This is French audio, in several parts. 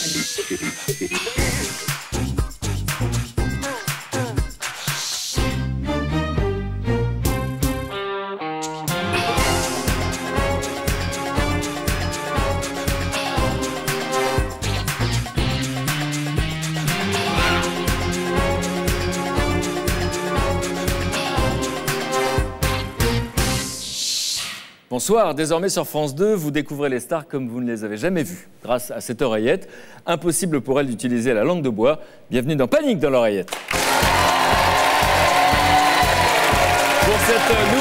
shit. Bonsoir, désormais sur France 2, vous découvrez les stars comme vous ne les avez jamais vues. Grâce à cette oreillette, impossible pour elles d'utiliser la langue de bois. Bienvenue dans Panique dans l'oreillette. En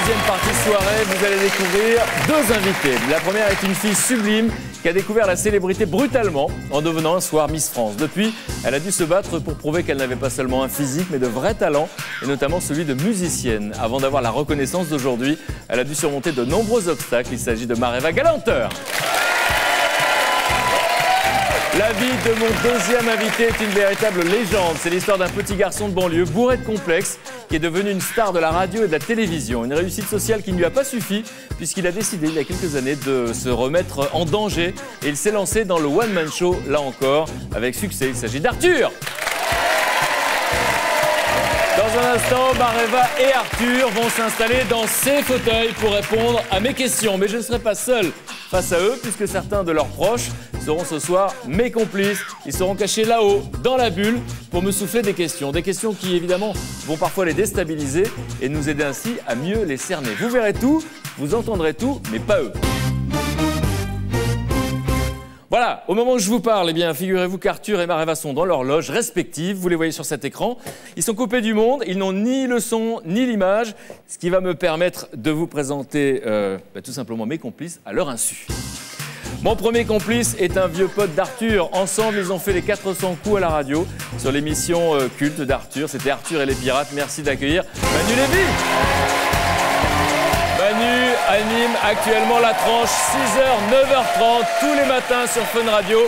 deuxième partie soirée, vous allez découvrir deux invités. La première est une fille sublime qui a découvert la célébrité brutalement en devenant un soir Miss France. Depuis, elle a dû se battre pour prouver qu'elle n'avait pas seulement un physique, mais de vrais talents, et notamment celui de musicienne. Avant d'avoir la reconnaissance d'aujourd'hui, elle a dû surmonter de nombreux obstacles. Il s'agit de Mareva Galanteur. La vie de mon deuxième invité est une véritable légende. C'est l'histoire d'un petit garçon de banlieue bourré de complexes qui est devenu une star de la radio et de la télévision. Une réussite sociale qui ne lui a pas suffi puisqu'il a décidé il y a quelques années de se remettre en danger et il s'est lancé dans le one-man show, là encore, avec succès. Il s'agit d'Arthur. Un instant, Mareva et Arthur vont s'installer dans ces fauteuils pour répondre à mes questions. Mais je ne serai pas seul face à eux, puisque certains de leurs proches seront ce soir mes complices. Ils seront cachés là-haut, dans la bulle, pour me souffler des questions. Des questions qui, évidemment, vont parfois les déstabiliser et nous aider ainsi à mieux les cerner. Vous verrez tout, vous entendrez tout, mais pas eux. Voilà, au moment où je vous parle, eh bien, figurez-vous qu'Arthur et Mareva sont dans leur loge respective. Vous les voyez sur cet écran. Ils sont coupés du monde. Ils n'ont ni le son ni l'image, ce qui va me permettre de vous présenter euh, bah, tout simplement mes complices à leur insu. Mon premier complice est un vieux pote d'Arthur. Ensemble, ils ont fait les 400 coups à la radio sur l'émission euh, culte d'Arthur. C'était Arthur et les pirates. Merci d'accueillir Manu Lévy. Anime actuellement la tranche 6h, 9h30 tous les matins sur Fun Radio.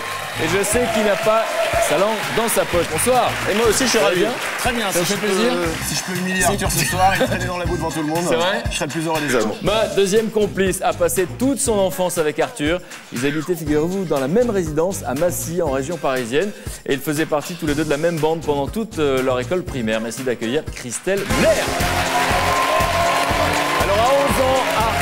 Et je sais qu'il n'a pas sa langue dans sa poche. Bonsoir. Et moi aussi, je suis ravi. Très bien. Ça fait peux- plaisir Si je peux humilier Arthur ce soir et traîner dans la boue devant tout le monde, C'est vrai je serai le plus heureux des hommes. Ma deuxième complice a passé toute son enfance avec Arthur. Ils habitaient, figurez-vous, dans la même résidence à Massy, en région parisienne. Et ils faisaient partie tous les deux de la même bande pendant toute euh, leur école primaire. Merci d'accueillir Christelle Blair.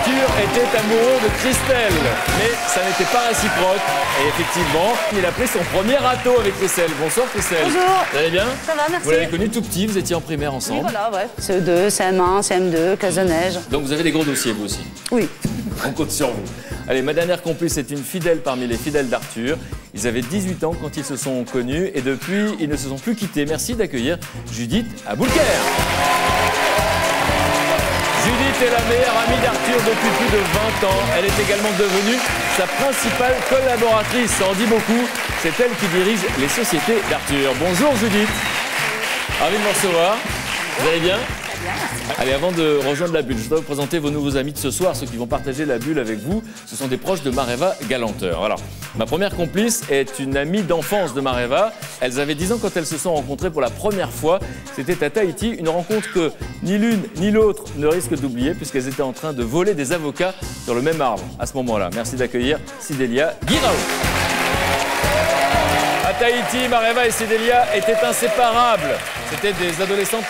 Arthur était amoureux de Christelle, mais ça n'était pas réciproque. Et effectivement, il a pris son premier râteau avec Christelle. Bonsoir Christelle. Bonjour. Vous allez bien Ça va, merci. Vous l'avez connu tout petit, vous étiez en primaire Oui, ensemble. voilà, ouais. CE2, CM1, CM2, classe de neige. Donc vous avez des gros dossiers vous aussi. Oui. On compte sur vous. Allez, ma dernière complice est une fidèle parmi les fidèles d'Arthur. Ils avaient 18 ans quand ils se sont connus et depuis, ils ne se sont plus quittés. Merci d'accueillir Judith Aboulker. Est la meilleure amie d'Arthur depuis plus de 20 ans. Elle est également devenue sa principale collaboratrice. Ça en dit beaucoup. C'est elle qui dirige les sociétés d'Arthur. Bonjour Judith. Ravi de vous recevoir. Vous allez bien? Allez, avant de rejoindre la bulle, je dois vous présenter vos nouveaux amis de ce soir, ceux qui vont partager la bulle avec vous. Ce sont des proches de Mareva Galanteur. Alors, ma première complice est une amie d'enfance de Mareva. Elles avaient 10 ans quand elles se sont rencontrées pour la première fois. C'était à Tahiti, une rencontre que ni l'une ni l'autre ne risquent d'oublier puisqu'elles étaient en train de voler des avocats sur le même arbre à ce moment-là. Merci d'accueillir Sidélia Guirao. À Tahiti, Mareva et Cédelia étaient inséparables. C'était des adolescentes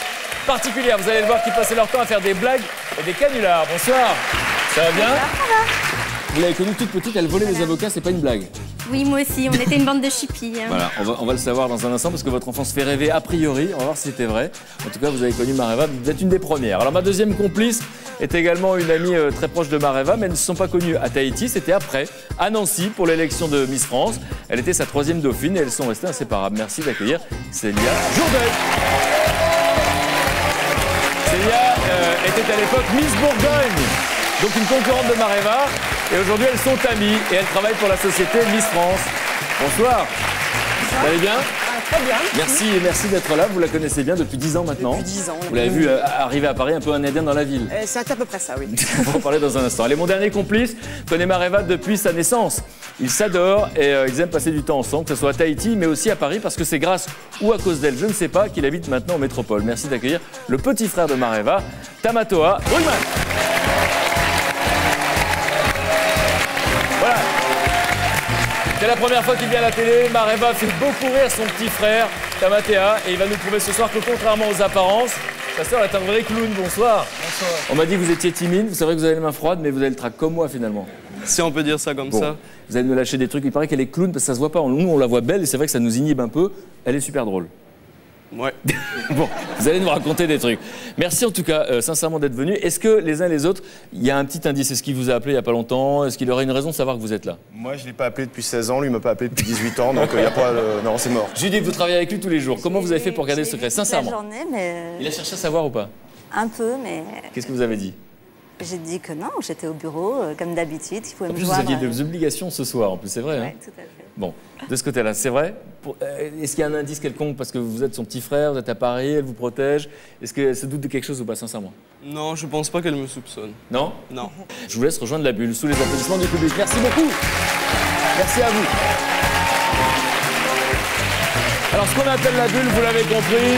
Vous allez le voir qui passaient leur temps à faire des blagues et des canulars. Bonsoir. Ça va bien Vous l'avez connue toute petite, elle volait des avocats, c'est pas une blague. Oui, moi aussi, on était une bande de chippies. hein. Voilà, on va, on va le savoir dans un instant parce que votre enfance fait rêver a priori. On va voir si c'était vrai. En tout cas, vous avez connu Mareva, vous êtes une des premières. Alors, ma deuxième complice est également une amie euh, très proche de Mareva, mais elles ne se sont pas connues à Tahiti. C'était après, à Nancy, pour l'élection de Miss France. Elle était sa troisième dauphine et elles sont restées inséparables. Merci d'accueillir Célia Jourdain. Célia euh, était à l'époque Miss Bourgogne, donc une concurrente de Mareva. Et aujourd'hui, elles sont amies et elles travaillent pour la société Miss France. Bonsoir. Vous allez bien? Très bien. Merci et merci d'être là. Vous la connaissez bien depuis 10 ans maintenant. Depuis 10 ans. Vous l'avez vu euh, arriver à Paris un peu un indien dans la ville. Euh, C'est à peu près ça, oui. On va en parler dans un instant. Allez, mon dernier complice connaît Mareva depuis sa naissance. Ils s'adorent et euh, ils aiment passer du temps ensemble, que ce soit à Tahiti, mais aussi à Paris, parce que c'est grâce ou à cause d'elle, je ne sais pas, qu'il habite maintenant en métropole. Merci d'accueillir le petit frère de Mareva, Tamatoa Brugman. C'est la première fois qu'il vient à la télé. Mareva fait beaucoup rire son petit frère, Tamatea, et il va nous prouver ce soir que contrairement aux apparences, sa sœur est un vrai clown. Bonsoir. Bonsoir. On m'a dit que vous étiez timide. C'est vrai que vous avez les mains froides, mais vous avez le trac comme moi finalement. Si on peut dire ça comme Bon, ça. vous allez nous lâcher des trucs. Il paraît qu'elle est clown parce que ça se voit pas. Nous, on la voit belle et c'est vrai que ça nous inhibe un peu. Elle est super drôle. Ouais. Bon, vous allez nous raconter des trucs. Merci en tout cas, euh, sincèrement, d'être venu. Est-ce que les uns et les autres, il y a un petit indice Est-ce qu'il vous a appelé il n'y a pas longtemps? Est-ce qu'il aurait une raison de savoir que vous êtes là? Moi, je l'ai pas appelé depuis 16 ans, lui, il m'a pas appelé depuis 18 ans, donc il y a pas. de- Non, c'est mort. Judith, vous travaillez avec lui tous les jours. Comment vous avez fait pour garder le secret La Sincèrement? journée, mais Il a cherché à savoir ou pas? un peu, mais Qu'est-ce que vous avez dit? j'ai dit que non, j'étais au bureau euh, comme d'habitude, qu'il pouvait En me plus, vous voir. aviez euh, des obligations ce soir. En plus, c'est vrai. hein tout à fait. Bon, de ce côté-là, c'est vrai. Euh, Est-ce qu'il y a un indice quelconque? Parce que vous êtes son petit frère, vous êtes à Paris, elle vous protège Est-ce qu'elle se doute de quelque chose ou pas, sincèrement? Non, je pense pas qu'elle me soupçonne. Non? Non. Je vous laisse rejoindre la bulle sous les applaudissements du public. Merci beaucoup. Merci à vous. Alors, ce qu'on appelle la bulle, vous l'avez compris,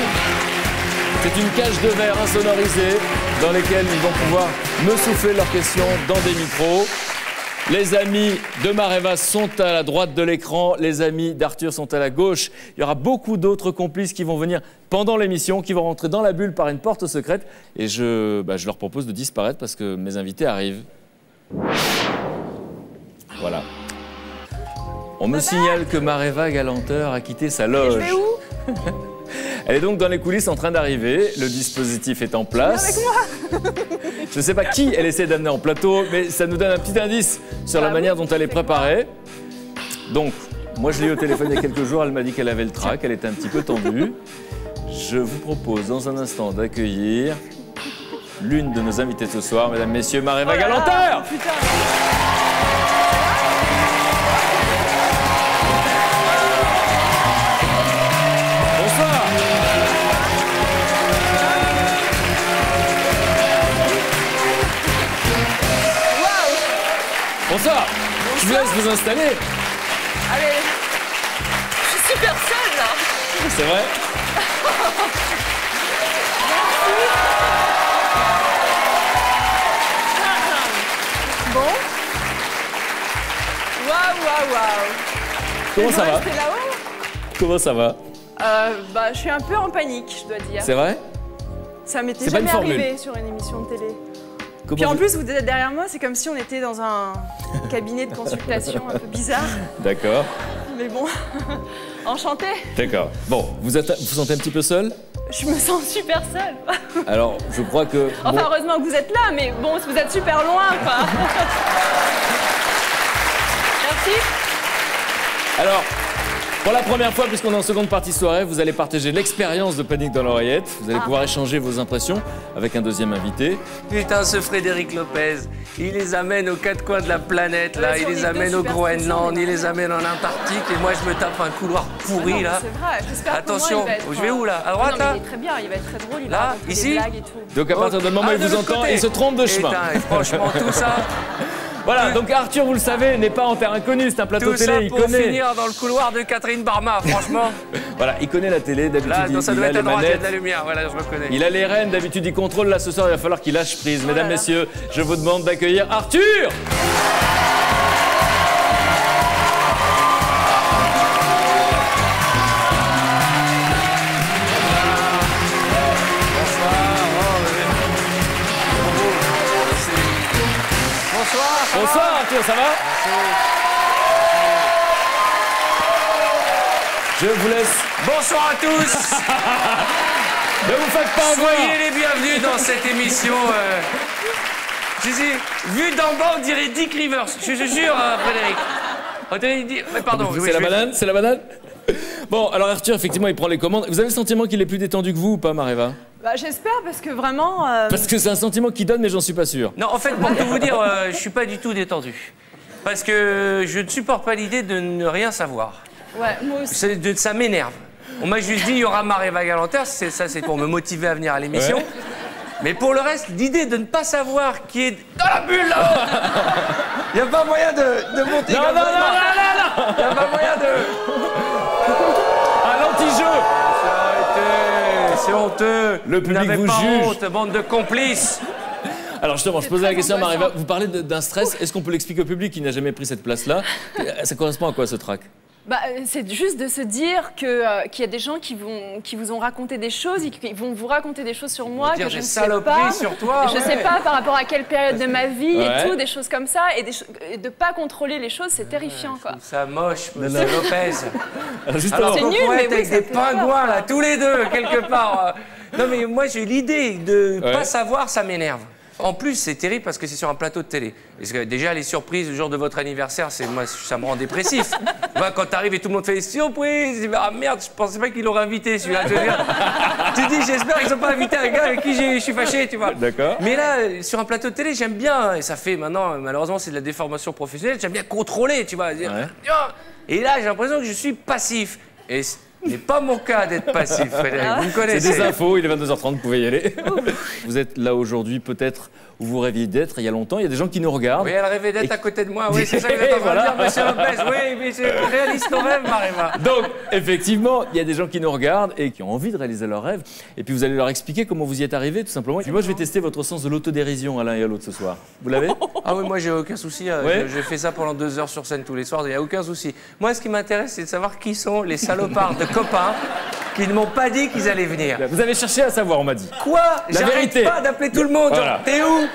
c'est une cage de verre insonorisée dans lesquelles ils vont pouvoir me souffler leurs questions dans des micros. Les amis de Mareva sont à la droite de l'écran, les amis d'Arthur sont à la gauche. Il y aura beaucoup d'autres complices qui vont venir pendant l'émission, qui vont rentrer dans la bulle par une porte secrète. Et je, bah, je leur propose de disparaître parce que mes invités arrivent. Voilà. On me signale que Mareva Galanteur a quitté sa loge. Elle est donc dans les coulisses en train d'arriver. Le dispositif est en place. Je ne sais pas qui elle essaie d'amener en plateau, mais ça nous donne un petit indice sur la manière dont elle est préparée. Donc, moi je l'ai eu au téléphone il y a quelques jours, elle m'a dit qu'elle avait le trac, elle était un petit peu tendue. Je vous propose dans un instant d'accueillir l'une de nos invitées ce soir, mesdames, messieurs, Mareva Galanteur Bonsoir Je vous laisse vous installer, Allez, je suis super seule là. c'est vrai Bon. Waouh, waouh, waouh. Comment ça va Comment ça va? Euh, Bah, je suis un peu en panique, je dois dire. C'est vrai? Ça m'était jamais arrivé sur une émission de télé. Comment Puis en vous- plus, vous êtes derrière moi, c'est comme si on était dans un cabinet de consultation un peu bizarre. D'accord, Mais bon, enchantée. d'accord. Bon, vous êtes, vous sentez un petit peu seul Je me sens super seule. Alors, je crois que... Enfin, bon, heureusement que vous êtes là, mais bon, vous êtes super loin, quoi. Merci. Alors, pour la première fois, puisqu'on est en seconde partie soirée, vous allez partager l'expérience de Panique dans l'oreillette. Vous allez Ah. pouvoir échanger vos impressions avec un deuxième invité. Putain, ce Frédéric Lopez, il les amène aux quatre coins de la planète, là. Ouais, il les amène au Groenland, il les amène en Antarctique, et moi, je me tape un couloir pourri, Non, là. C'est vrai, j'espère que Attention, moi, il va être, je vais où, là? À droite, non, mais là Il est très bien, il va être très drôle, il Là, va ici des blagues et tout. Donc à partir du moment où Ah, il vous entend, côté. il se trompe de chemin. Putain, et franchement, tout ça, Voilà, donc Arthur, vous le savez, n'est pas en terre inconnue, c'est un plateau tout ça télé, il pour connaît. finir dans le couloir de Catherine Barma, franchement. Voilà, il connaît la télé, d'habitude Là, il, non, ça il doit être les à droite, il y a de la lumière, voilà, je reconnais. Il a les rênes, d'habitude il contrôle. Là ce soir, il va falloir qu'il lâche prise. Mesdames, là. messieurs, je vous demande d'accueillir Arthur Arthur, ça va Je vous laisse. Bonsoir à tous. Ne vous faites pas avoir Soyez les bienvenus dans cette émission. euh, Je sais, vu d'en bas, on dirait Dick Rivers. Je te jure, euh, Frédéric. On dirait Dick- mais Pardon, C'est la vais- banane C'est la banane Bon, alors Arthur, effectivement, il prend les commandes. Vous avez le sentiment qu'il est plus détendu que vous ou pas, Mareva? Bah, j'espère, parce que vraiment... euh, Parce que c'est un sentiment qu'il donne, mais j'en suis pas sûr. Non, en fait, pour tout vous dire, euh, je suis pas du tout détendu. Parce que je ne supporte pas l'idée de ne rien savoir. Ouais, moi aussi. C'est de- ça m'énerve. On m'a juste dit il y aura marée c'est ça, c'est pour me motiver à venir à l'émission. Ouais. Mais pour le reste, l'idée de ne pas savoir qui est dans la bulle là Il n'y a pas moyen de, de monter Non, non, ça. non, non, non, non Il n'y a pas moyen de. À l'anti-jeu Arrêtez, c'est honteux. Le public vous pas juge. honte, bande de complices. Alors justement, je posais la question à angoissant. Vous parlez d'un stress. Est-ce qu'on peut l'expliquer au public qui n'a jamais pris cette place-là? Ça correspond à quoi ce trac? Bah, euh, c'est juste de se dire que, euh, qu'il y a des gens qui, vont, qui vous ont raconté des choses et qui vont vous raconter des choses sur moi dire que je des ne sais saloperies pas. sur toi, Je ouais. sais pas par rapport à quelle période de ma vie Ouais. et tout, des choses comme ça. Et, et de pas contrôler les choses, c'est terrifiant, quoi. Ça moche, monsieur Lopez. Alors justement, Alors nul, pourrait mais être oui, avec des pingouins, là, tous les deux, quelque part. Non, mais moi, j'ai l'idée de Ouais. pas savoir, ça m'énerve. En plus, c'est terrible parce que c'est sur un plateau de télé. Parce que déjà, les surprises le jour de votre anniversaire, c'est moi, ça me rend dépressif. Moi, quand t'arrives et tout le monde fait des surprises, ah merde, je pensais pas qu'il l'aurait invité celui-là. Tu dis, j'espère qu'ils ont pas invité un gars avec qui je suis fâché, tu vois. D'accord. Mais là, sur un plateau de télé, j'aime bien, et ça fait maintenant, malheureusement, c'est de la déformation professionnelle, j'aime bien contrôler, tu vois. Ouais. Et là, j'ai l'impression que je suis passif. Et n'est pas mon cas d'être passif, Frédéric. Vous me c'est connaissez. des infos. Il est 22h30. Vous pouvez y aller. vous êtes là aujourd'hui, peut-être où vous rêviez d'être il y a longtemps. Il y a des gens qui nous regardent. Oui, elle rêvait d'être Et- à côté de moi. Oui, c'est ça que de Voilà. dire, monsieur Lopez. Oui, mais c'est réaliste nos rêves, Maréva. Donc, effectivement, il y a des gens qui nous regardent et qui ont envie de réaliser leurs rêves. Et puis, vous allez leur expliquer comment vous y êtes arrivé, tout simplement. Et puis, moi, je vais tester votre sens de l'autodérision à l'un et à l'autre ce soir. Vous l'avez? Ah oui, moi, j'ai aucun souci. euh, Ouais. je- J'ai fait ça pendant deux heures sur scène tous les soirs. Il n'y a aucun souci. Moi, ce qui m'intéresse, c'est de savoir qui sont les salopards de copains qui ne m'ont pas dit qu'ils allaient venir. Vous avez cherché à savoir, on m'a dit. Quoi La J'arrête vérité. pas d'appeler tout le monde. Voilà. T'es où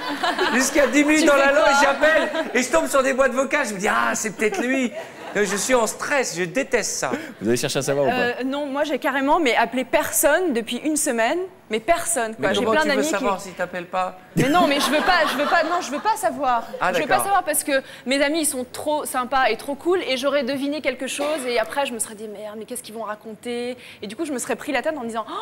Jusqu'à 10 minutes Tu dans la loge, j'appelle et je tombe sur des boîtes vocales. Je me dis, ah, c'est peut-être lui. Je suis en stress, je déteste ça. Vous avez cherché à savoir ou pas Euh, non, moi j'ai carrément mais appelé personne depuis une semaine, mais personne quoi. Mais J'ai comment plein tu veux d'amis qui. savoir si t'appelles pas Mais non, mais je veux pas, je veux pas, non, je veux pas savoir. Ah, je veux pas savoir parce que mes amis ils sont trop sympas et trop cool et j'aurais deviné quelque chose et après je me serais dit merde, mais qu'est-ce qu'ils vont raconter? Et du coup je me serais pris la tête en me disant oh,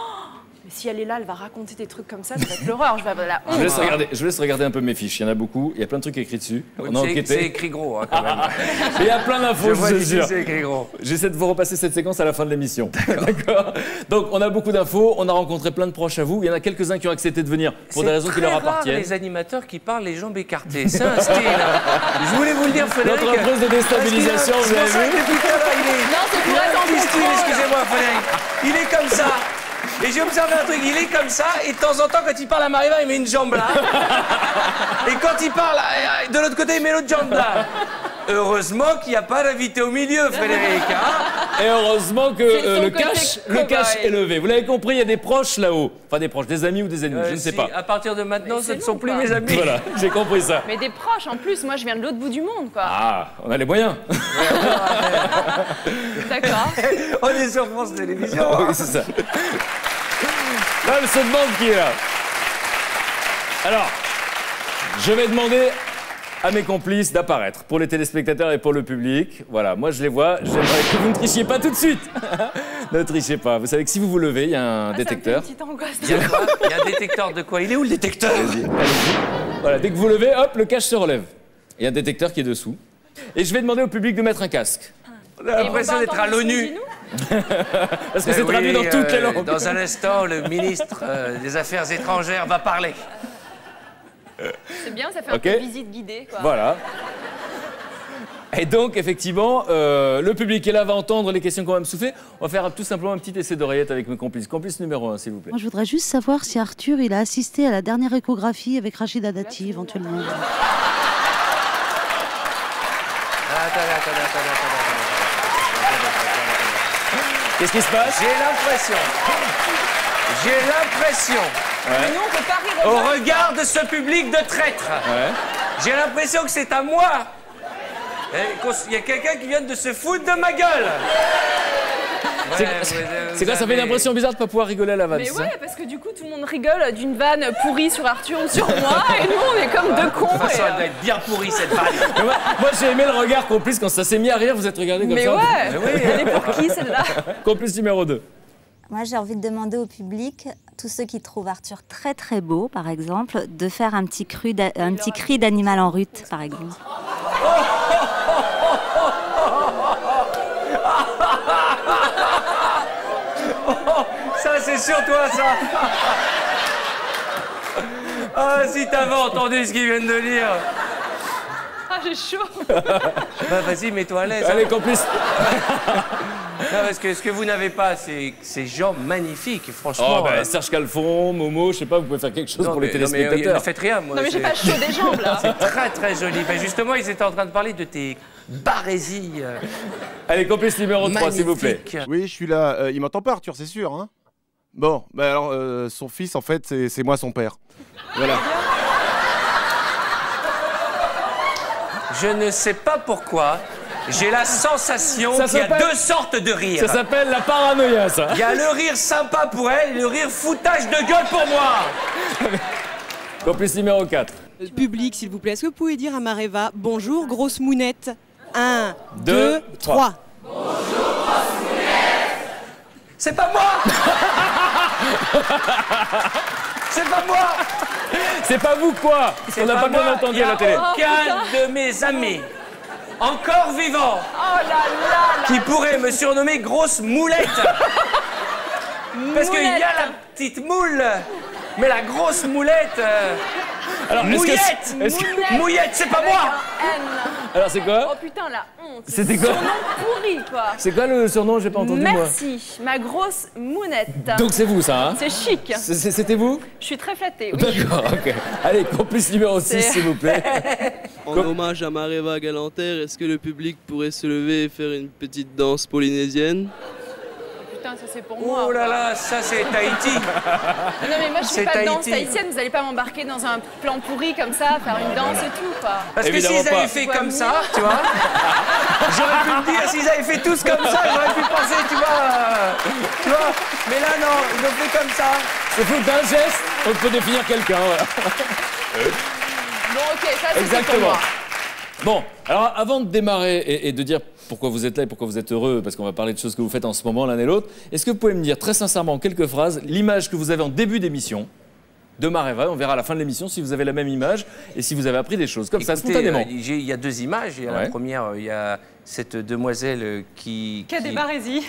mais si elle est là, elle va raconter des trucs comme ça, ça va être l'horreur. Je vais la je honte. laisse regarder, je vous laisse regarder un peu mes fiches. Il y en a beaucoup. Il y a plein de trucs écrits dessus. On a C'est- C'est enquêté. écrit gros, hein, quand même. Il y a plein d'infos, je je c'est écrit gros. J'essaie de vous repasser cette séquence à la fin de l'émission. D'accord Donc, on a beaucoup d'infos. On a rencontré plein de proches à vous. Il y en a quelques-uns qui ont accepté de venir pour des raisons qui leur appartiennent. les animateurs qui parlent les jambes écartées. C'est un style. Je voulais vous le dire, Frédéric. Notre prise de déstabilisation, vous avez vu Non, c'est pour il a être un en petit style, contrôle. excusez-moi, Frédéric. Il est comme ça. Et j'ai observé un truc, il est comme ça, et de temps en temps, quand il parle à Mariva, il met une jambe là. Et quand il parle euh, de l'autre côté, il met l'autre jambe là. Heureusement qu'il n'y a pas d'invité au milieu, Frédéric. hein. Et heureusement que euh, le cash, le cash est levé. Vous l'avez compris, il y a des proches là-haut. Enfin, des proches, des amis ou des ennemis, Euh, je ne sais si, pas. À partir de maintenant, ce ne sont plus mes amis. Voilà, j'ai compris ça. Mais des proches en plus. Moi je viens de l'autre bout du monde quoi. Ah, on a les moyens. D'accord. On est sur France Télévisions. oui, c'est ça. Là, elle se demande qui est là. Alors, je vais demander à mes complices d'apparaître pour les téléspectateurs et pour le public. Voilà, moi je les vois. J'aimerais que vous ne trichiez pas tout de suite. ne trichez pas. Vous savez que si vous vous levez, il y a un Ah, ça me fait détecteur. une petite angoisse. Il y a quoi Il y a un détecteur de quoi Il est où le détecteur allez-y. Voilà, dès que vous levez, hop, le cache se relève. Il y a un détecteur qui est dessous. Et je vais demander au public de mettre un casque. On a l'impression d'être à l'ONU. Parce que Eh c'est traduit oui, dans toutes les euh, langues. Dans un instant, le ministre euh, des Affaires étrangères va parler. C'est bien, ça fait un Ok. peu visite guidée quoi. Voilà. Et donc, effectivement, euh, le public est là, va entendre les questions qu'on va me souffler. On va faire tout simplement un petit essai d'oreillette avec mes complices. Complice numéro un, s'il vous plaît. Moi, je voudrais juste savoir si Arthur, il a assisté à la dernière échographie avec Rachida Dati, éventuellement. Attendez, attendez, attendez, attendez. Qu'est-ce qui se passe J'ai l'impression. J'ai l'impression, Mais nous, on peut pas rire au regard de ce public de traîtres, Ouais. j'ai l'impression que c'est à moi. S- Il y a quelqu'un qui vient de se foutre de ma gueule. C'est Ouais, quoi Ça fait une impression bizarre de pas pouvoir rigoler à la vanne, Mais ouais, parce que du coup, tout le monde rigole d'une vanne pourrie sur Arthur ou sur moi, et nous, on est comme deux cons. De toute façon, et, elle doit être bien pourrie cette vanne. Mais moi, moi, j'ai aimé le regard complice quand ça s'est mis à rire. Vous êtes regardé comme Mais ça. ouais, elle est pour qui celle-là Complice numéro 2. Moi, j'ai envie de demander au public, tous ceux qui trouvent Arthur très très beau, par exemple, de faire un petit, cru d'a- un petit cri d'animal en rute, par exemple. Ça, c'est sur toi, ça. Ah, si t'avais entendu ce qu'ils viennent de dire. Ah, j'ai chaud. Bah, vas-y, mets-toi à l'aise. hein. Allez, complice. Non, parce que ce que vous n'avez pas, c'est ces gens magnifiques, franchement. Oh, bah, euh, Serge Calfon, Momo, je sais pas, vous pouvez faire quelque chose non, pour les mais- non, mais, euh, téléspectateurs. ne faites rien, moi. Non, mais j'ai c'est- pas chaud des jambes là. Très, très joli. Ben, justement, ils étaient en train de parler de tes barésies. euh, Allez, complice numéro 3, s'il vous plaît. Oui, je suis là. Euh, il m'entend pas, Arthur, c'est sûr, hein Bon, bah alors, euh, son fils, en fait, c'est moi son père. Voilà. Je ne sais pas pourquoi, j'ai la sensation Ça qu'il y a deux sortes de rires. Ça s'appelle la paranoïa, ça. Il y a le rire sympa pour elle et le rire foutage de gueule pour moi. Complice numéro 4. Public, s'il vous plaît, est-ce que vous pouvez dire à Mareva bonjour, grosse mounette? Un, Deux, deux, trois. trois. C'est pas moi C'est pas moi C'est pas vous, quoi C'est On n'a pas moi. bien entendu Il y à a la télé. aucun de mes amis, encore vivant, Oh là là qui pourrait me surnommer grosse moulette. Parce qu'il y a la petite moule, mais la grosse moulette. euh, Alors, mouillette que-. Mouillette, c'est pas moi. Alors, c'est Oh quoi putain, la honte. C'était quoi Surnom pourri, quoi. C'est quoi le surnom J'ai pas entendu, moi. Merci, ma grosse mounette. Donc, c'est vous, ça, hein C'est chic. C'était vous Je suis très flattée, oui. D'accord, ok. Allez, complice numéro 6, C'est- s'il vous plaît. En hommage à Mareva Galanter, est-ce que le public pourrait se lever et faire une petite danse polynésienne? Putain, ça c'est pour moi. Oh là là, ça c'est Tahiti. Non mais moi je fais pas de danse Tahiti. tahitienne, vous allez pas m'embarquer dans un plan pourri comme ça, faire une danse et tout quoi. Parce que s'ils avaient fait comme ça, tu vois, j'aurais pu me dire, s'ils avaient fait tous comme ça, j'aurais pu penser, tu vois, euh, tu vois. Mais là, non, ils ont fait comme ça. C'est fou d'un geste, on peut définir quelqu'un. voilà. Bon ok, ça c'est pour Exactement. moi. Bon, alors avant de démarrer et, et de dire pourquoi vous êtes là et pourquoi vous êtes heureux, parce qu'on va parler de choses que vous faites en ce moment l'un et l'autre, est-ce que vous pouvez me dire très sincèrement en quelques phrases l'image que vous avez en début d'émission de Mareva On verra à la fin de l'émission si vous avez la même image et si vous avez appris des choses comme ça spontanément. euh, il y a deux images. Il y a Ouais. La première, il y a cette demoiselle euh, qui. Qu'a des barésies.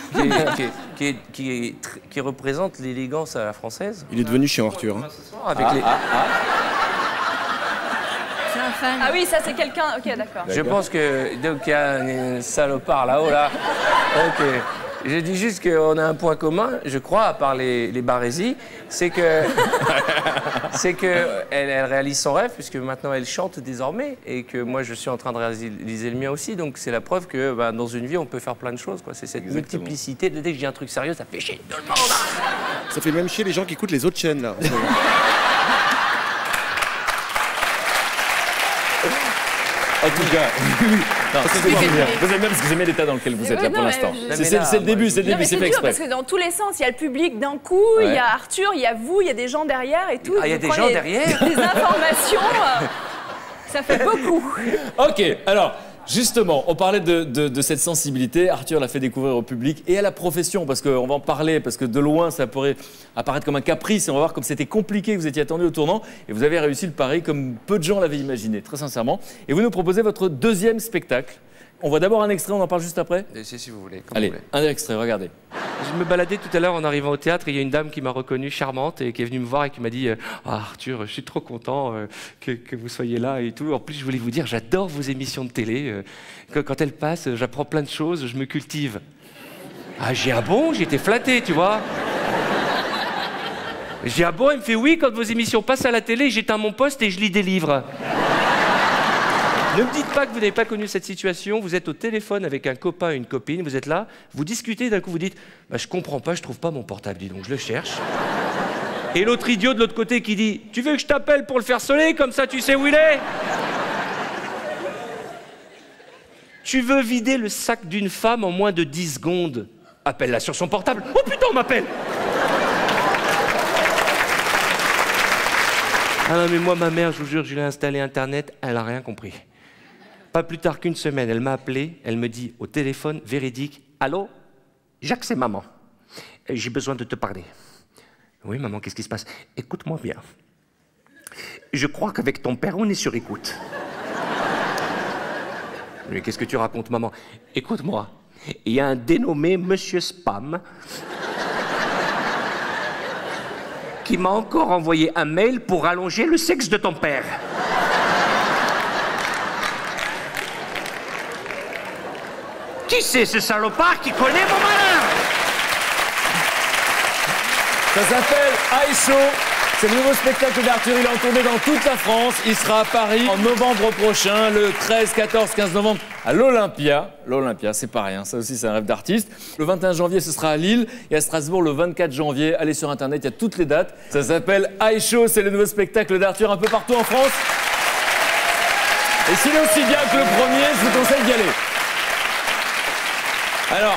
qui, qui représente l'élégance à la française. Il est devenu Arthur. hein. Avec les- C'est un fan. Ah oui, ça c'est quelqu'un. Ok, d'accord. Je pense que donc il y a un salopard là-haut là. Ok. Je dis juste qu'on a un point commun, je crois, à part les, les barésies, c'est que c'est que elle, elle réalise son rêve puisque maintenant elle chante désormais et que moi je suis en train de réaliser le mien aussi. Donc c'est la preuve que ben, dans une vie on peut faire plein de choses. quoi. C'est cette Exactement. multiplicité. Dès que je dis un truc sérieux, ça fait chier tout le monde. hein. Ça fait même chier les gens qui écoutent les autres chaînes, là. En tout cas. Non, Vous avez même parce que j'aimais l'état dans lequel vous êtes là pour l'instant. C'est- le début, c'est le début, c'est fait dur parce exprès. que dans tous les sens, il y a le public d'un coup, il y a Arthur, il y a vous, il y a des gens derrière et tout. Ah, il y a Vous des gens derrière Des informations, euh, ça fait beaucoup. Ok, alors justement, on parlait de, cette sensibilité. Arthur l'a fait découvrir au public et à la profession, parce qu'on va en parler, parce que de loin, ça pourrait apparaître comme un caprice et on va voir comme c'était compliqué, vous étiez attendu au tournant et vous avez réussi le pari comme peu de gens l'avaient imaginé, très sincèrement. Et vous nous proposez votre deuxième spectacle. On voit d'abord un extrait, on en parle juste après Si, si vous voulez. comme Allez, vous voulez. un extrait, regardez. Je me baladais tout à l'heure en arrivant au théâtre et il y a une dame qui m'a reconnue charmante et qui est venue me voir et qui m'a dit euh, Ah, Arthur, je suis trop content euh, que, que vous soyez là et tout. En plus, je voulais vous dire, j'adore vos émissions de télé. euh, que quand elles passent, euh, j'apprends plein de choses, je me cultive. Ah, j'ai ah bon? J'étais flatté, tu vois. J'ai ah bon? Il me fait oui, quand vos émissions passent à la télé, j'éteins mon poste et je lis des livres. Ne me dites pas que vous n'avez pas connu cette situation. Vous êtes au téléphone avec un copain, une copine, vous êtes là, vous discutez, d'un coup vous dites bah, Je comprends pas, je trouve pas mon portable, dis donc, je le cherche. Et l'autre idiot de l'autre côté qui dit Tu veux que je t'appelle pour le faire sonner, comme ça tu sais où il est. Tu veux vider le sac d'une femme en moins de 10 secondes? Appelle-la sur son portable. Oh putain, on m'appelle. Ah non, mais moi, ma mère, je vous jure, je lui ai installé Internet, elle n'a rien compris. Pas plus tard qu'une semaine, elle m'a appelé, elle me dit au téléphone véridique Allô Jacques, c'est maman. J'ai besoin de te parler. Oui, maman, qu'est-ce qui se passe? Écoute-moi bien. Je crois qu'avec ton père, on est sur écoute. Mais qu'est-ce que tu racontes, maman? Écoute-moi. Il y a un dénommé Monsieur Spam qui m'a encore envoyé un mail pour allonger le sexe de ton père. Qui c'est ce salopard qui connaît mon malin? Ça s'appelle Show. C'est le nouveau spectacle d'Arthur. Il est en tournée dans toute la France. Il sera à Paris en novembre prochain, le 13, 14, 15 novembre, à l'Olympia. L'Olympia, c'est pas rien. Ça aussi, c'est un rêve d'artiste. Le 21 janvier, ce sera à Lille. Et à Strasbourg, le 24 janvier. Allez sur Internet, il y a toutes les dates. Ça s'appelle Show. C'est le nouveau spectacle d'Arthur un peu partout en France. Et s'il est aussi bien que le premier, je vous conseille d'y aller. Alors,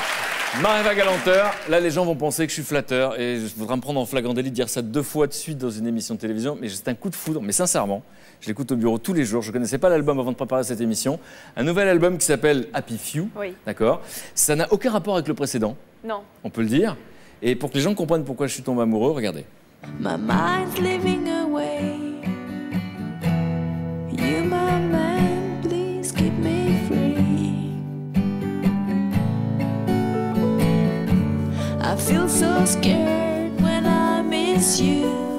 Maréva Galanteur, là les gens vont penser que je suis flatteur et je voudrais me prendre en flagrant délit de dire ça deux fois de suite dans une émission de télévision, mais c'est un coup de foudre, mais sincèrement, je l'écoute au bureau tous les jours, je connaissais pas l'album avant de préparer cette émission, un nouvel album qui s'appelle Happy Few, Oui. d'accord? Ça n'a aucun rapport avec le précédent, Non. on peut le dire, et pour que les gens comprennent pourquoi je suis tombé amoureux, regardez. My mind's living away. You, my man, I feel so scared when I miss you.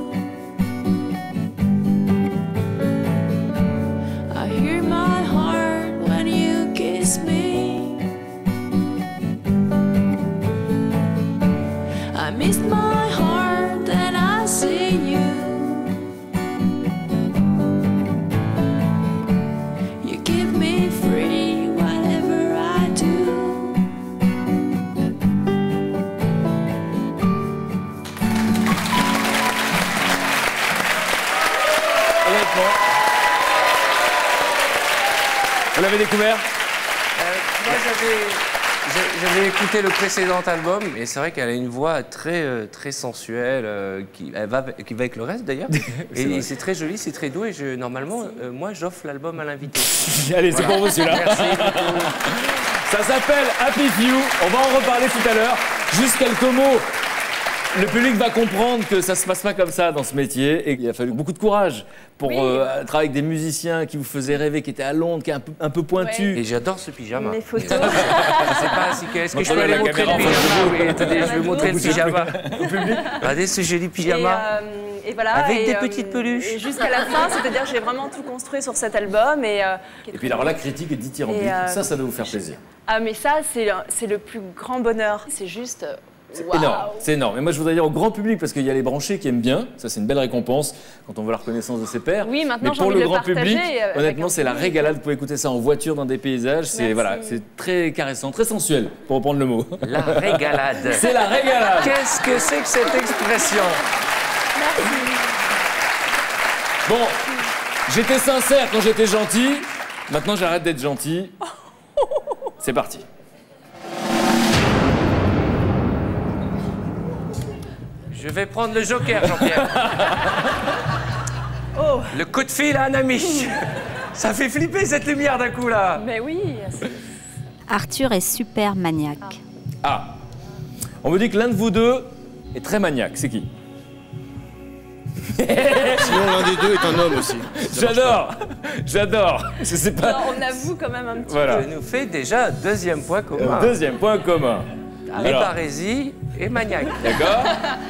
Découvert Moi, j'avais, écouté le précédent album et c'est vrai qu'elle a une voix très, euh, très sensuelle, euh, qui, elle va, qui va avec le reste d'ailleurs. Et c'est très joli, c'est très doux et je, normalement, euh, moi, j'offre l'album à l'invité. Allez, c'est pour vous celui-là. Ça s'appelle Happy Few. On va en reparler tout à l'heure. Juste quelques mots. Le public va comprendre que ça se passe pas comme ça dans ce métier et qu'il a fallu beaucoup de courage pour euh, travailler avec des musiciens qui vous faisaient rêver, qui étaient à Londres, qui est un peu, un peu pointu. Et j'adore ce pyjama. Les photos. Je sais pas si est-ce que je peux aller la montrer le caméra, pyjama enfin, Oui, attendez, je vais montrer le pyjama. Regardez ce joli Et, pyjama. euh, et voilà. Avec et, des euh, petites peluches. Et jusqu'à la fin, c'est-à-dire que j'ai vraiment tout construit sur cet album. Et, euh, Et puis alors la critique est dithyrambique. Euh, Ça, ça doit vous faire plaisir. ah, mais ça, c'est c'est le plus grand bonheur. C'est juste. Waouh. Énorme, c'est énorme. Et moi, je voudrais dire au grand public, parce qu'il y a les branchés qui aiment bien, ça c'est une belle récompense quand on voit la reconnaissance de ses pairs. Oui, maintenant, Mais j'ai pour envie le grand partager, public, honnêtement, c'est la régalade. Vous pouvez écouter ça en voiture dans des paysages. C'est Merci. voilà, c'est très caressant, très sensuel, pour reprendre le mot. La régalade. C'est la régalade. Qu'est-ce que c'est que cette expression? Bon, j'étais sincère quand j'étais gentil. Maintenant, j'arrête d'être gentil. C'est parti. Je vais prendre le joker, Jean-Pierre. Oh. Le coup de fil à un ami. Ça fait flipper cette lumière d'un coup là. Mais oui. Arthur est super maniaque. Ah, on me dit que l'un de vous deux est très maniaque. C'est qui Sinon, l'un des deux est un homme aussi. J'adore, j'adore. Je sais pas. Non, on avoue quand même un petit Voilà. Ça nous fait déjà un deuxième point commun. Deuxième point commun. Les Alors, barésies et maniaque. d'accord.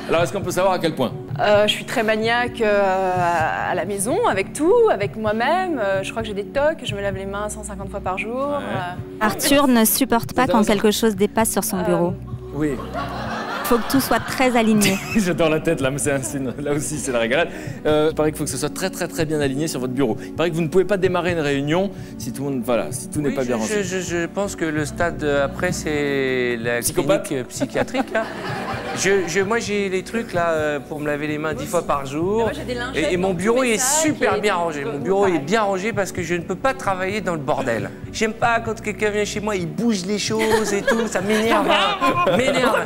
Alors, est-ce qu'on peut savoir à quel point Euh, je suis très maniaque euh, à à la maison, avec tout, avec moi-même. Euh, je crois que j'ai des tocs, je me lave les mains 150 fois par jour. Euh, Arthur ne supporte pas quand quelque chose dépasse sur son bureau. Oui. Il faut que tout soit très aligné. J'adore la tête là, mais c'est un- une- là aussi c'est la régalade. Euh, il paraît qu'il faut que ce soit très très très bien aligné sur votre bureau. Il paraît que vous ne pouvez pas démarrer une réunion si tout le monde, voilà, si tout n'est Oui, pas bien rangé. je- je pense que le stade euh, après, c'est la Psychopathe clinique euh, psychiatrique. là. Je, je- moi, j'ai les trucs là pour me laver les mains dix fois par jour. moi, j'ai des lingettes et, et mon bureau est super bien tout. rangé. Mon bureau est bien rangé parce que je ne peux pas travailler dans le bordel. J'aime pas quand quelqu'un vient chez moi, il bouge les choses et tout, ça m'énerve. hein. m'énerve.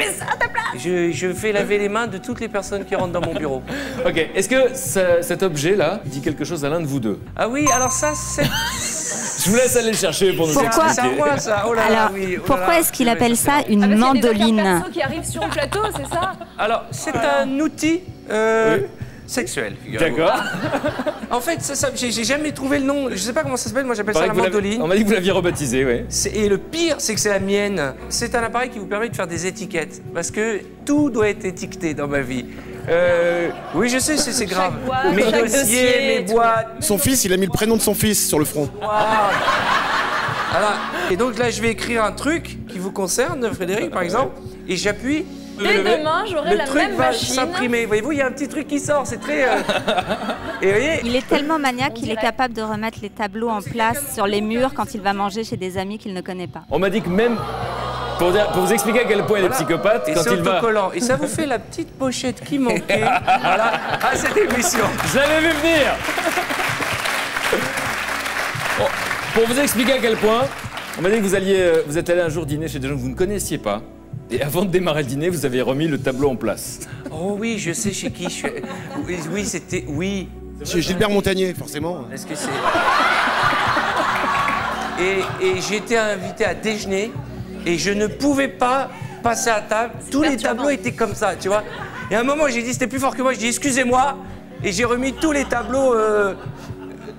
Je, je fais laver les mains de toutes les personnes qui rentrent dans mon bureau. Ok, est-ce que ça- cet objet là dit quelque chose à l'un de vous deux? Ah oui, alors ça, c'est. Je vous laisse aller le chercher pour nous Pourquoi expliquer. moi ça. Oh là là, Alors, oui, oh là pourquoi est-ce qu'il appelle ça une Ah, parce qu'il y a des mandoline qui arrivent sur le plateau, c'est ça? Alors, c'est un outil euh, sexuel. Figurez-vous. D'accord. En fait, ça, ça- j'ai jamais trouvé le nom. Je sais pas comment ça s'appelle. Moi, j'appelle ça la mandoline. On m'a dit que vous l'aviez rebaptisé, oui. Et le pire, c'est que c'est la mienne. C'est un appareil qui vous permet de faire des étiquettes. Parce que tout doit être étiqueté dans ma vie. Euh, oui, je sais, c'est grave. boîte, mes dossiers, dossier, mes boîtes. Son fils, il a mis le prénom de son fils sur le front. Voilà. Et donc là, je vais écrire un truc qui vous concerne, Frédéric, par exemple, et j'appuie. Dès demain, j'aurai Le la truc même va machine. s'imprimer. Voyez-vous, il y a un petit truc qui sort, c'est très. euh, Et voyez, Il est tellement maniaque qu'il est capable de remettre les tableaux en place sur les murs quand il va manger chez des amis qu'il ne connaît pas. On m'a dit que même, pour, dire- pour vous expliquer à quel point il est psychopathe, Et quand c'est il va... Et ça vous fait la petite pochette qui manquait voilà, à cette émission. Je l'avais vu venir Bon, Pour vous expliquer à quel point, on m'a dit que vous, alliez, euh, vous êtes allé un jour dîner chez des gens que vous ne connaissiez pas. Et avant de démarrer le dîner, vous avez remis le tableau en place. Oh oui, je sais chez qui je suis. Oui, c'était. Oui. Chez Gilbert Montagnier, forcément. Est-ce que c'est. Et, et j'étais invité à déjeuner et je ne pouvais pas passer à table. Tous les tableaux étaient comme ça, tu vois. Et à un moment, j'ai dit, c'était plus fort que moi, j'ai dit, excusez-moi. Et j'ai remis tous les tableaux euh,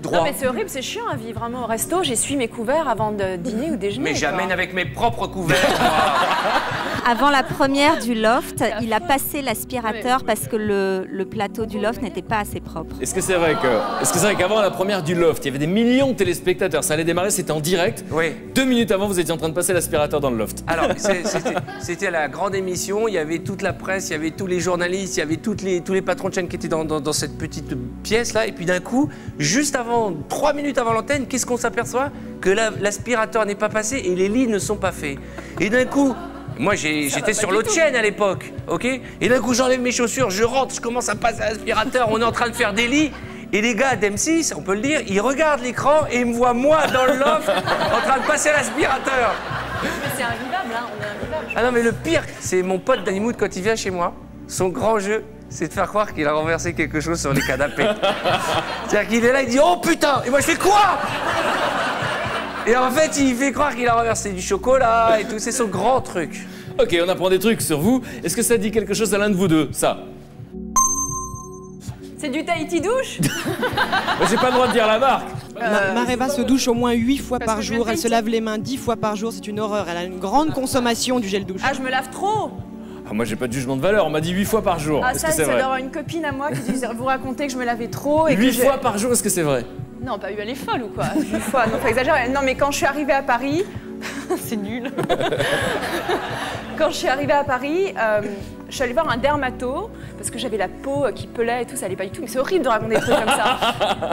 droits. Non mais c'est horrible, c'est chiant à vivre vraiment au resto. J'essuie mes couverts avant de dîner ou déjeuner. Mais j'amène avec mes propres couverts. moi. Avant la première du loft, il a passé l'aspirateur parce que le, le plateau du loft n'était pas assez propre. Est-ce que c'est vrai que, est-ce que c'est vrai qu'avant la première du loft, il y avait des millions de téléspectateurs, ça allait démarrer, c'était en direct. Oui. Deux minutes avant, vous étiez en train de passer l'aspirateur dans le loft. Alors, c'était- la grande émission, il y avait toute la presse, il y avait tous les journalistes, il y avait toutes les, tous les patrons de chaîne qui étaient dans, dans- dans cette petite pièce-là. Et puis d'un coup, juste avant, trois minutes avant l'antenne, qu'est-ce qu'on s'aperçoit Que la- l'aspirateur n'est pas passé et les lits ne sont pas faits. Et d'un coup, moi j'étais sur l'autre chaîne à l'époque, ok Et d'un coup, j'enlève mes chaussures, je rentre, je commence à passer à l'aspirateur, on est en train de faire des lits. Et les gars d'M6, on peut le dire, ils regardent l'écran et ils me voient moi dans le loft en train de passer à l'aspirateur. Mais c'est invivable, hein, on est invivable. Ah non, mais le pire, c'est mon pote Danny Mood quand il vient chez moi. Son grand jeu, c'est de faire croire qu'il a renversé quelque chose sur les canapés. C'est-à-dire qu'il est là, il dit Oh putain Et moi je fais quoi? Et en fait, il fait croire qu'il a renversé du chocolat et tout. C'est son grand truc. Ok, on apprend des trucs sur vous. Est-ce que ça dit quelque chose à l'un de vous deux Ça? C'est du Tahiti douche? J'ai pas le droit de dire la marque. Ma- Mareva se douche au moins 8 fois par jour, elle se lave les mains 10 fois par jour, c'est une horreur. Elle a une grande consommation du gel douche. Ah, je me lave trop moi, j'ai pas de jugement de valeur. On m'a dit 8 fois par jour. Ah, ça, c'est d'avoir une copine à moi qui disait vous raconter que je me lavais trop et que 8 j'ai- fois par jour, est-ce que c'est vrai Non, pas eu, elle est folle ou quoi? 8 fois, non, faut exagérer. Non, mais quand je suis arrivée à Paris, c'est nul. quand je suis arrivée à Paris, euh, je suis allée voir un dermato parce que j'avais la peau qui pelait et tout, ça allait pas du tout. Mais c'est horrible de raconter des trucs comme ça.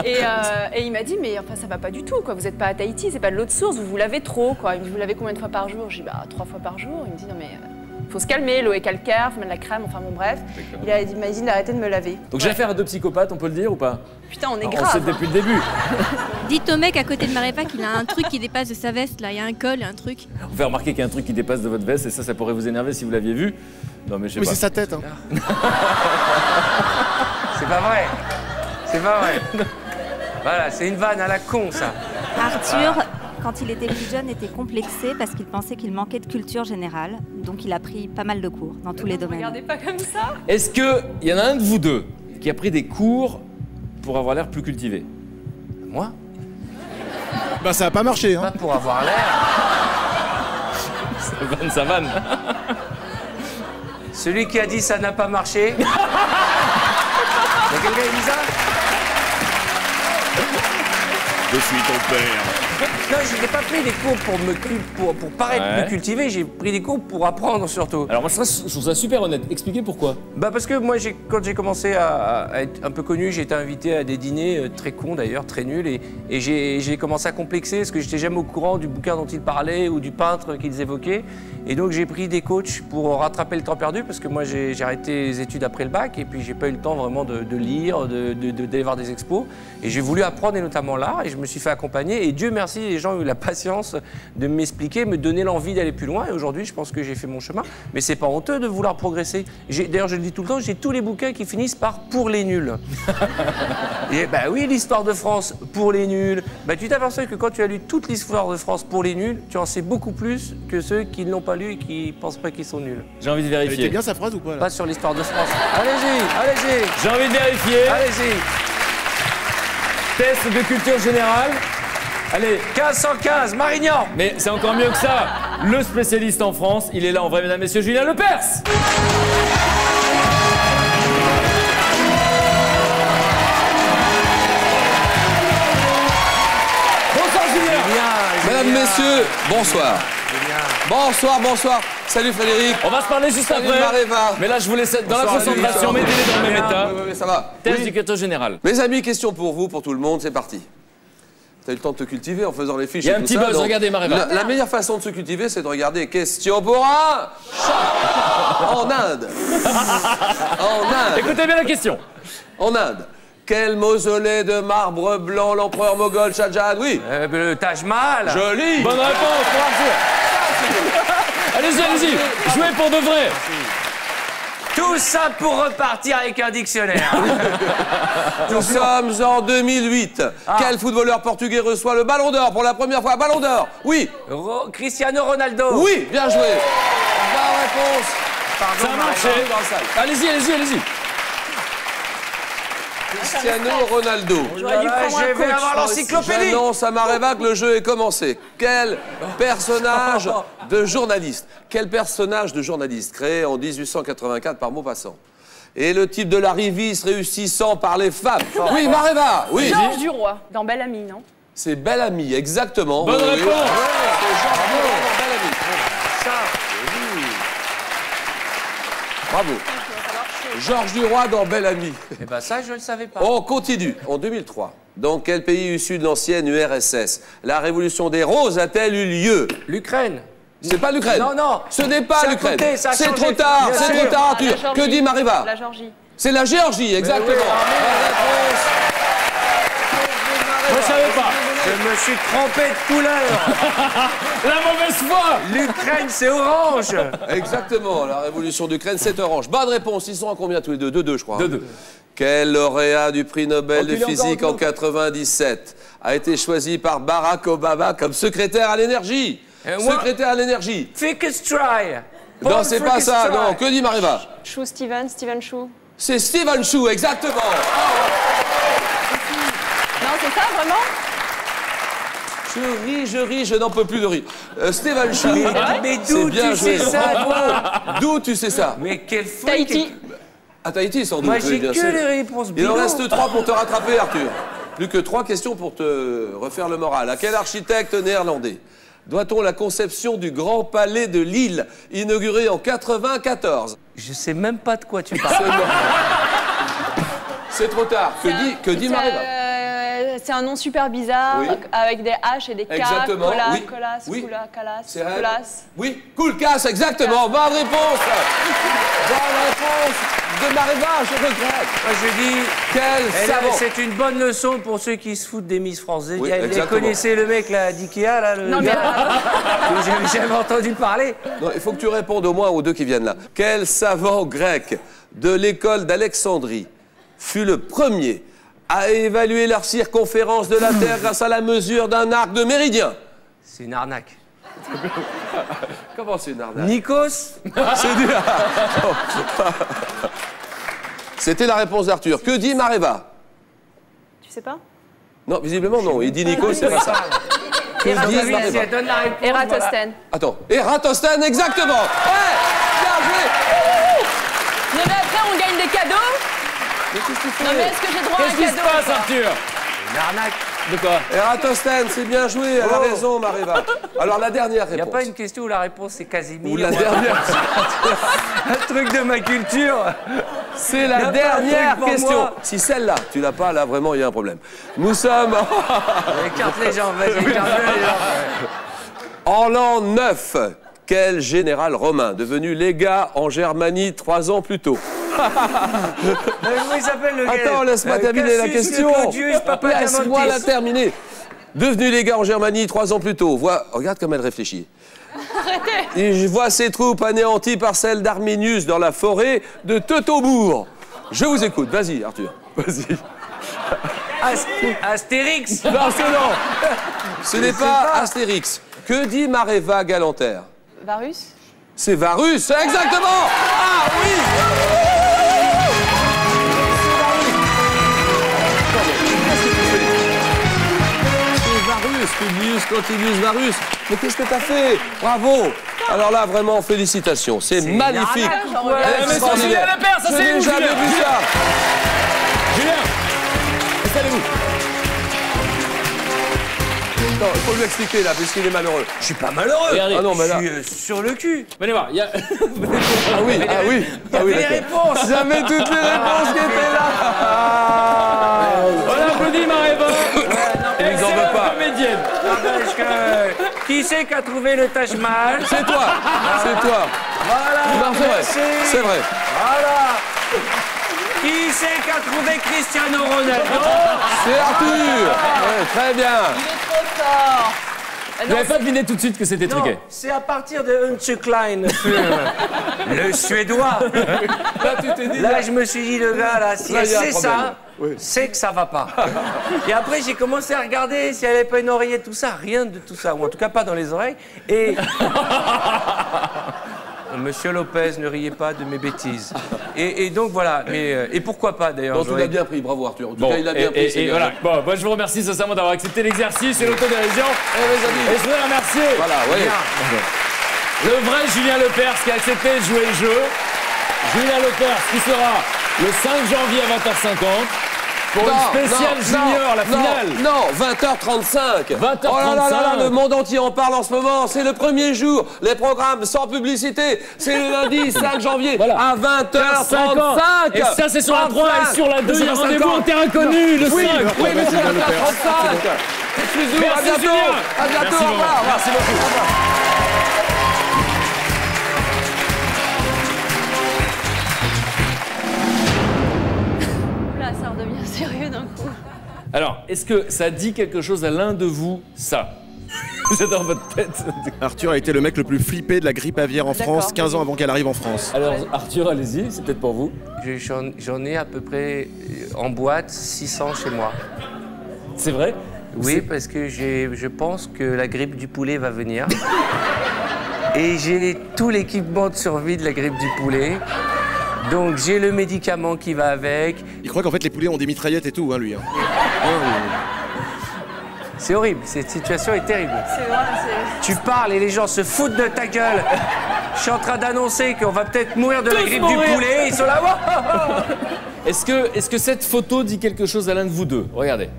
Et, euh, et il m'a dit, mais enfin, ça va pas du tout, quoi. Vous êtes pas à Tahiti, c'est pas de l'eau de source, vous vous lavez trop, quoi. Il me dit, vous lavez combien de fois par jour? Je dis, bah, trois fois par jour. Il me dit, non, mais. Faut se calmer, l'eau est calcaire, faut mettre de la crème, enfin bon bref. Il a- dit d'arrêter de me laver. Donc j'ai affaire à deux psychopathes, on peut le dire ou pas? Putain, on est On grave. sait depuis le début. Dites au mec à côté de Mareva qu'il a un truc qui dépasse de sa veste, là. Il y a un col, il y a un truc. Vous fait remarquer qu'il y a un truc qui dépasse de votre veste et ça, ça pourrait vous énerver si vous l'aviez vu. Non, mais je sais Mais c'est sa tête. Hein. C'est pas vrai. C'est pas vrai. Voilà, c'est une vanne à la con, ça. Arthur, quand il était plus jeune, était complexé parce qu'il pensait qu'il manquait de culture générale. Donc il a pris pas mal de cours dans tous les domaines. Regardez pas comme ça. Est-ce qu'il y en a un de vous deux qui a pris des cours pour avoir l'air plus cultivé? Moi? Bah ça a pas marché. Hein. Pas pour avoir l'air. Ça vanne, ça vanne. Celui qui a dit ça n'a pas marché. Il y a quelqu'un qui dit ça Je suis ton père. Non, je n'ai pas pris des cours pour me pour, pour paraître Ouais. plus cultivé, j'ai pris des cours pour apprendre surtout. Alors moi je trouve ça- je trouve ça super honnête. Expliquez pourquoi. Bah parce que moi, quand j'ai commencé à, à être un peu connu, j'ai été invité à des dîners euh, très cons d'ailleurs, très nuls, et, et j'ai commencé à complexer parce que j'étais jamais au courant du bouquin dont ils parlaient ou du peintre qu'ils évoquaient. Et donc j'ai pris des coachs pour rattraper le temps perdu parce que moi j'ai arrêté les études après le bac et puis j'ai pas eu le temps vraiment de, de lire, de- de- de- d'aller voir des expos. Et j'ai voulu apprendre et notamment l'art et je me suis fait accompagner. Et Dieu merci, les gens ont eu la patience de m'expliquer, me donner l'envie d'aller plus loin. Et aujourd'hui, je pense que j'ai fait mon chemin. Mais c'est pas honteux de vouloir progresser. D'ailleurs, je le dis tout le temps, j'ai tous les bouquins qui finissent par pour les nuls. et bah oui, l'histoire de France pour les nuls. Bah tu t'aperçois que quand tu as lu toute l'histoire de France pour les nuls, tu en sais beaucoup plus que ceux qui ne l'ont pas lu et qui pensent pas qu'ils sont nuls. J'ai envie de vérifier. bien sa phrase ou pas là? Pas sur l'histoire de France. Allez-y, allez-y, J'ai envie de vérifier. allez-y. Test de culture générale. Allez, 1515, Marignan. mais c'est encore mieux que ça. Le spécialiste en France, il est là en vrai, mesdames, messieurs, Julien Lepers. Bonsoir Julien. Bien, Mesdames, messieurs, bonsoir. Bonsoir, bonsoir. Salut Frédéric. On va se parler juste Salut après. Maréva. Mais là, je vous laisse être dans la concentration. Mettez-les dans le même état. oui, oui, oui, ça va. Test Oui. du gâteau général. Mes amis, question pour vous, pour tout le monde, c'est parti. T'as eu le temps de te cultiver en faisant les fiches Il y a et un petit ça, buzz, donc regardez, Maréva. La, la meilleure façon de se cultiver, c'est de regarder Question pour un chat en Inde. En Inde. Écoutez bien la question. En Inde. Quel mausolée de marbre blanc l'empereur moghol Shah Jahan? Oui. Euh, le Taj Mahal. Joli. Bonne réponse pour Arthur. Allez-y, allez-y. Jouez pour de vrai. Tout ça pour repartir avec un dictionnaire. Nous sommes en 2008. Ah. Quel footballeur portugais reçoit le Ballon d'Or pour la première fois? Ballon d'Or Oui. Ro- Cristiano Ronaldo. Oui, bien joué. Bonne réponse. Pardon, Ça a marché. Allez-y, allez-y, allez-y. Cristiano Ronaldo. Voilà, je vais avoir l'encyclopédie. J'annonce à Maréva que le jeu est commencé. Quel personnage de journaliste Quel personnage de journaliste créé en 1884 par Maupassant? Et le type de la riviste réussissant par les femmes Oui, Maréva Oui Georges Duroy, dans Belle Amie, non? C'est Belle Amie, exactement. Bonne Oui, oui. réponse. C'est Georges Duroy dans Belle Amie. Oui. Bravo. Georges Duroy dans Belle Amie. Eh ben ça, je ne le savais pas. On continue. En 2003, dans quel pays issu de l'ancienne URSS la révolution des roses a-t-elle eu lieu? L'Ukraine. C'est pas l'Ukraine. Non, non. Ce n'est pas l'Ukraine. C'est trop tard, Bien c'est trop tard, La Arthur. Géorgie. Que dit Mariva La Georgie. C'est la Géorgie, exactement. oui, réponse. Je ne savais pas. Je me suis trompé de couleur. La mauvaise foi. L'Ukraine, c'est orange. Exactement, la révolution d'Ukraine, c'est orange. Bonne réponse, ils sont à combien tous les deux? 2-2, je crois. Deux, deux. Quel lauréat du prix Nobel de physique en peu. 97 a été choisi par Barack Obama comme secrétaire à l'énergie? Moi- Secrétaire à l'énergie. Ficus try. Non, c'est pas ça, try. non. Que dit Mariva Chou Steven, Steven Chou. C'est Steven Chou, exactement. Non, c'est ça, vraiment? Je ris, je ris, je n'en peux plus de rire. Euh, Steven Chou. Mais, mais d'où tu joué. sais ça, toi D'où tu sais ça Mais quel fou. Tahiti. À Tahiti, sans doute. Moi, j'ai que les réponses Il en reste trois pour te rattraper, Arthur. Plus que trois questions pour te refaire le moral. À quel architecte néerlandais doit-on la conception du Grand Palais de Lille, inauguré en 94 Je sais même pas de quoi tu parles. C'est trop tard. Que dit, que dit C'est, Maréva euh, C'est un nom super bizarre, Oui. avec des H et des K. Exactement, Colas, oui. Colas, Oui. Coula, Calas, Colas. Oui, cool casse, exactement. Bonne réponse. Bonne réponse de Maréva, je regrette. Moi, je dis. Quel savant. C'est une bonne leçon pour ceux qui se foutent des Miss France. Vous exactement. connaissez le mec là d'Ikea, là, le Non, mais- gars que J'avais jamais entendu parler. Non, il faut que tu répondes au moins aux deux qui viennent là. Quel savant grec de l'école d'Alexandrie fut le premier à évaluer la circonférence de la Terre grâce à la mesure d'un arc de méridien. C'est une arnaque. Comment c'est une arnaque? Nikos? C'est du- C'était la réponse d'Arthur. Que dit Maréva Tu sais pas? Non, visiblement non. Il dit Nico, c'est pas ça. Que dit Vas-y, Maréva donne la réponse. Eratosthène. Attends, Eratosthène, exactement. Ouais Bien joué. Non, mais après, on gagne des cadeaux Mais qu'est-ce que tu fais Non, mais est-ce que j'ai droit à un Qu'est-ce qui se cadeau passe, ou pas Arthur Une arnaque. De quoi Eratosthène, c'est bien joué, elle a Oh. raison, Maréva. Alors la dernière Il n'y a réponse. pas une question où la réponse c'est Casimir. Ou la dernière. Un truc de ma culture. C'est Y a la un dernière truc pour question. moi. Si celle-là, tu l'as pas, là vraiment, il y a un problème. Nous sommes Écarte les jambes, vas-y, écarte les jambes. en l'an 9. Quel général romain, devenu légat en Germanie trois ans plus tôt il s'appelle le gars Attends, laisse-moi Euh, terminer la question. Laisse-moi la terminer. Devenu légat en Germanie trois ans plus tôt. Vois, regarde comme elle réfléchit. Et je vois ses troupes anéanties par celles d'Arminius dans la forêt de Teutobourg. Je vous écoute. Vas-y, Arthur. Vas-y. Ast- Astérix. Non, c'est non. Ce n'est pas Astérix. Que dit Maréva Galanterre Varus? C'est Varus, exactement Ah oui Varus, Publius Continus Varus. Mais qu'est-ce que t'as fait? Bravo Alors là, vraiment, félicitations. C'est magnifique. Eh, mais c'est Extraordinaire. Ça, Je n'ai jamais Julien. vu ça Julien Installez-vous Non, il faut lui expliquer là, puisqu'il est malheureux. Je suis pas malheureux. Regardez. Ah non, mais là. Je suis euh, sur le cul. Venez voir, il y a... Ah oui, ah oui. Ah oui, les réponses. J'avais toutes les réponses qui étaient là. On applaudit Maréva en veut pas. comédienne Qui c'est qui a trouvé le Taj Mahal? C'est toi, c'est toi. Voilà. C'est vrai, c'est vrai. Voilà. Qui c'est qui a trouvé Cristiano Ronaldo? C'est Arthur. Ouais, très bien. Il est trop fort. Ah Vous n'avez pas deviné tout de suite que c'était Non, truqué c'est à partir de Unche Klein, le suédois. Là, tu t'es dit. Là, je me suis dit, le gars, là, si Là, elle il y a un sait problème. ça, Oui. c'est que ça va pas. Et après, j'ai commencé à regarder si elle avait pas une oreillette, tout ça. Rien de tout ça, ou en tout cas pas dans les oreilles. Et. Monsieur Lopez, ne riez pas de mes bêtises. Et, et donc voilà, mais euh, et pourquoi pas d'ailleurs Non, tu l'as bien pris, bravo Arthur. En tout Bon, cas, il a bien et, pris. et- et voilà. Bon, moi, je vous remercie sincèrement d'avoir accepté l'exercice et l'autodérision. Eh, les amis. Et je voudrais remercier Voilà, oui. le vrai Julien Lepers qui a accepté de jouer le jeu. Julien Lepers qui sera le 5 janvier à 20h50 pour Non, une spéciale non, junior, la non, finale. Non, 20h35. 20h35. Oh là là là là, le monde entier en parle en ce moment. C'est le premier jour. Les programmes sans publicité. C'est le lundi 5 janvier Voilà. à 20h35. Et ça, c'est sur la 3 et sur la 2, il y a rendez-vous 50. au terrain connu, le Oui, 5. oui, mais c'est la 35. Excusez-moi, à Merci bientôt. À bientôt, Merci au revoir. Merci beaucoup. Alors, est-ce que ça dit quelque chose à l'un de vous, ça? C'est dans votre tête. Arthur a été le mec le plus flippé de la grippe aviaire en France 15 ans avant qu'elle arrive en France. Alors, Arthur, allez-y, c'est peut-être pour vous. Je- J'en ai à peu près euh, en boîte 600 chez moi. C'est vrai? Oui, parce que je pense que la grippe du poulet va venir. Et j'ai tout l'équipement de survie de la grippe du poulet. Donc j'ai le médicament qui va avec. Il croit qu'en fait les poulets ont des mitraillettes et tout, hein, lui. hein. C'est horrible, cette situation est terrible. C'est vrai, c'est. Tu parles et les gens se foutent de ta gueule. Je suis en train d'annoncer qu'on va peut-être mourir de la grippe mourir. du poulet. Ils sont là. Est-ce que, est que cette photo dit quelque chose à l'un de vous deux? Regardez.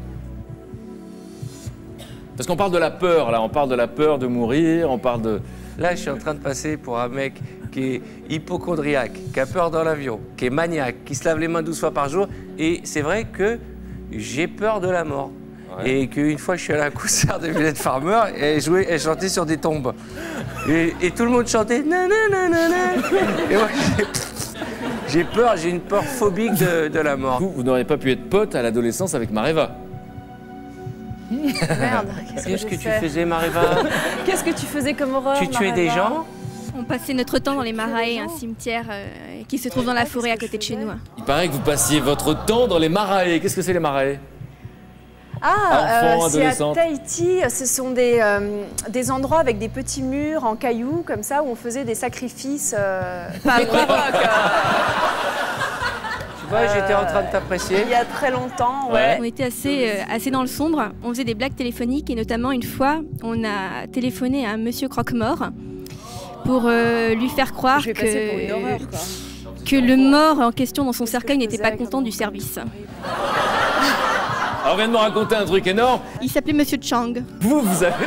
Parce qu'on parle de la peur, là. On parle de la peur de mourir, on parle de... Là, je suis en train de passer pour un mec qui est hypochondriaque, qui a peur dans l'avion, qui est maniaque, qui se lave les mains 12 fois par jour. Et c'est vrai que j'ai peur de la mort. Et qu'une fois, je suis allé à un concert de Villette Farmer et elle jouait, elle chantait sur des tombes. Et, et tout le monde chantait nanana. Et moi, j'ai- peur, j'ai une peur phobique de, de la mort. Vous, vous n'auriez pas pu être pote à l'adolescence avec Mareva. Merde, qu'est-ce que, tu fait faisais, Maréva Qu'est-ce que tu faisais comme horreur Tu tuais des gens? On passait notre temps dans les marais, un cimetière euh, qui se trouve dans la forêt à côté de chez nous. Il paraît que vous passiez votre temps dans les marais. Qu'est-ce que c'est les marais? Ah, euh, c'est à. Tahiti. Ce sont des, euh, des endroits avec des petits murs en cailloux, comme ça, où on faisait des sacrifices. euh, Pas à notre époque, Tu vois, j'étais en train de t'apprécier. euh, il y a très longtemps, ouais. On était assez, euh, assez dans le sombre. On faisait des blagues téléphoniques et notamment une fois, on a téléphoné à un monsieur croque-mort pour euh, lui faire croire horreur, que, que le mort en question dans son cercueil n'était pas content du service. Alors, on vient de me raconter un truc énorme. Il s'appelait Monsieur Chang. Vous, vous avez...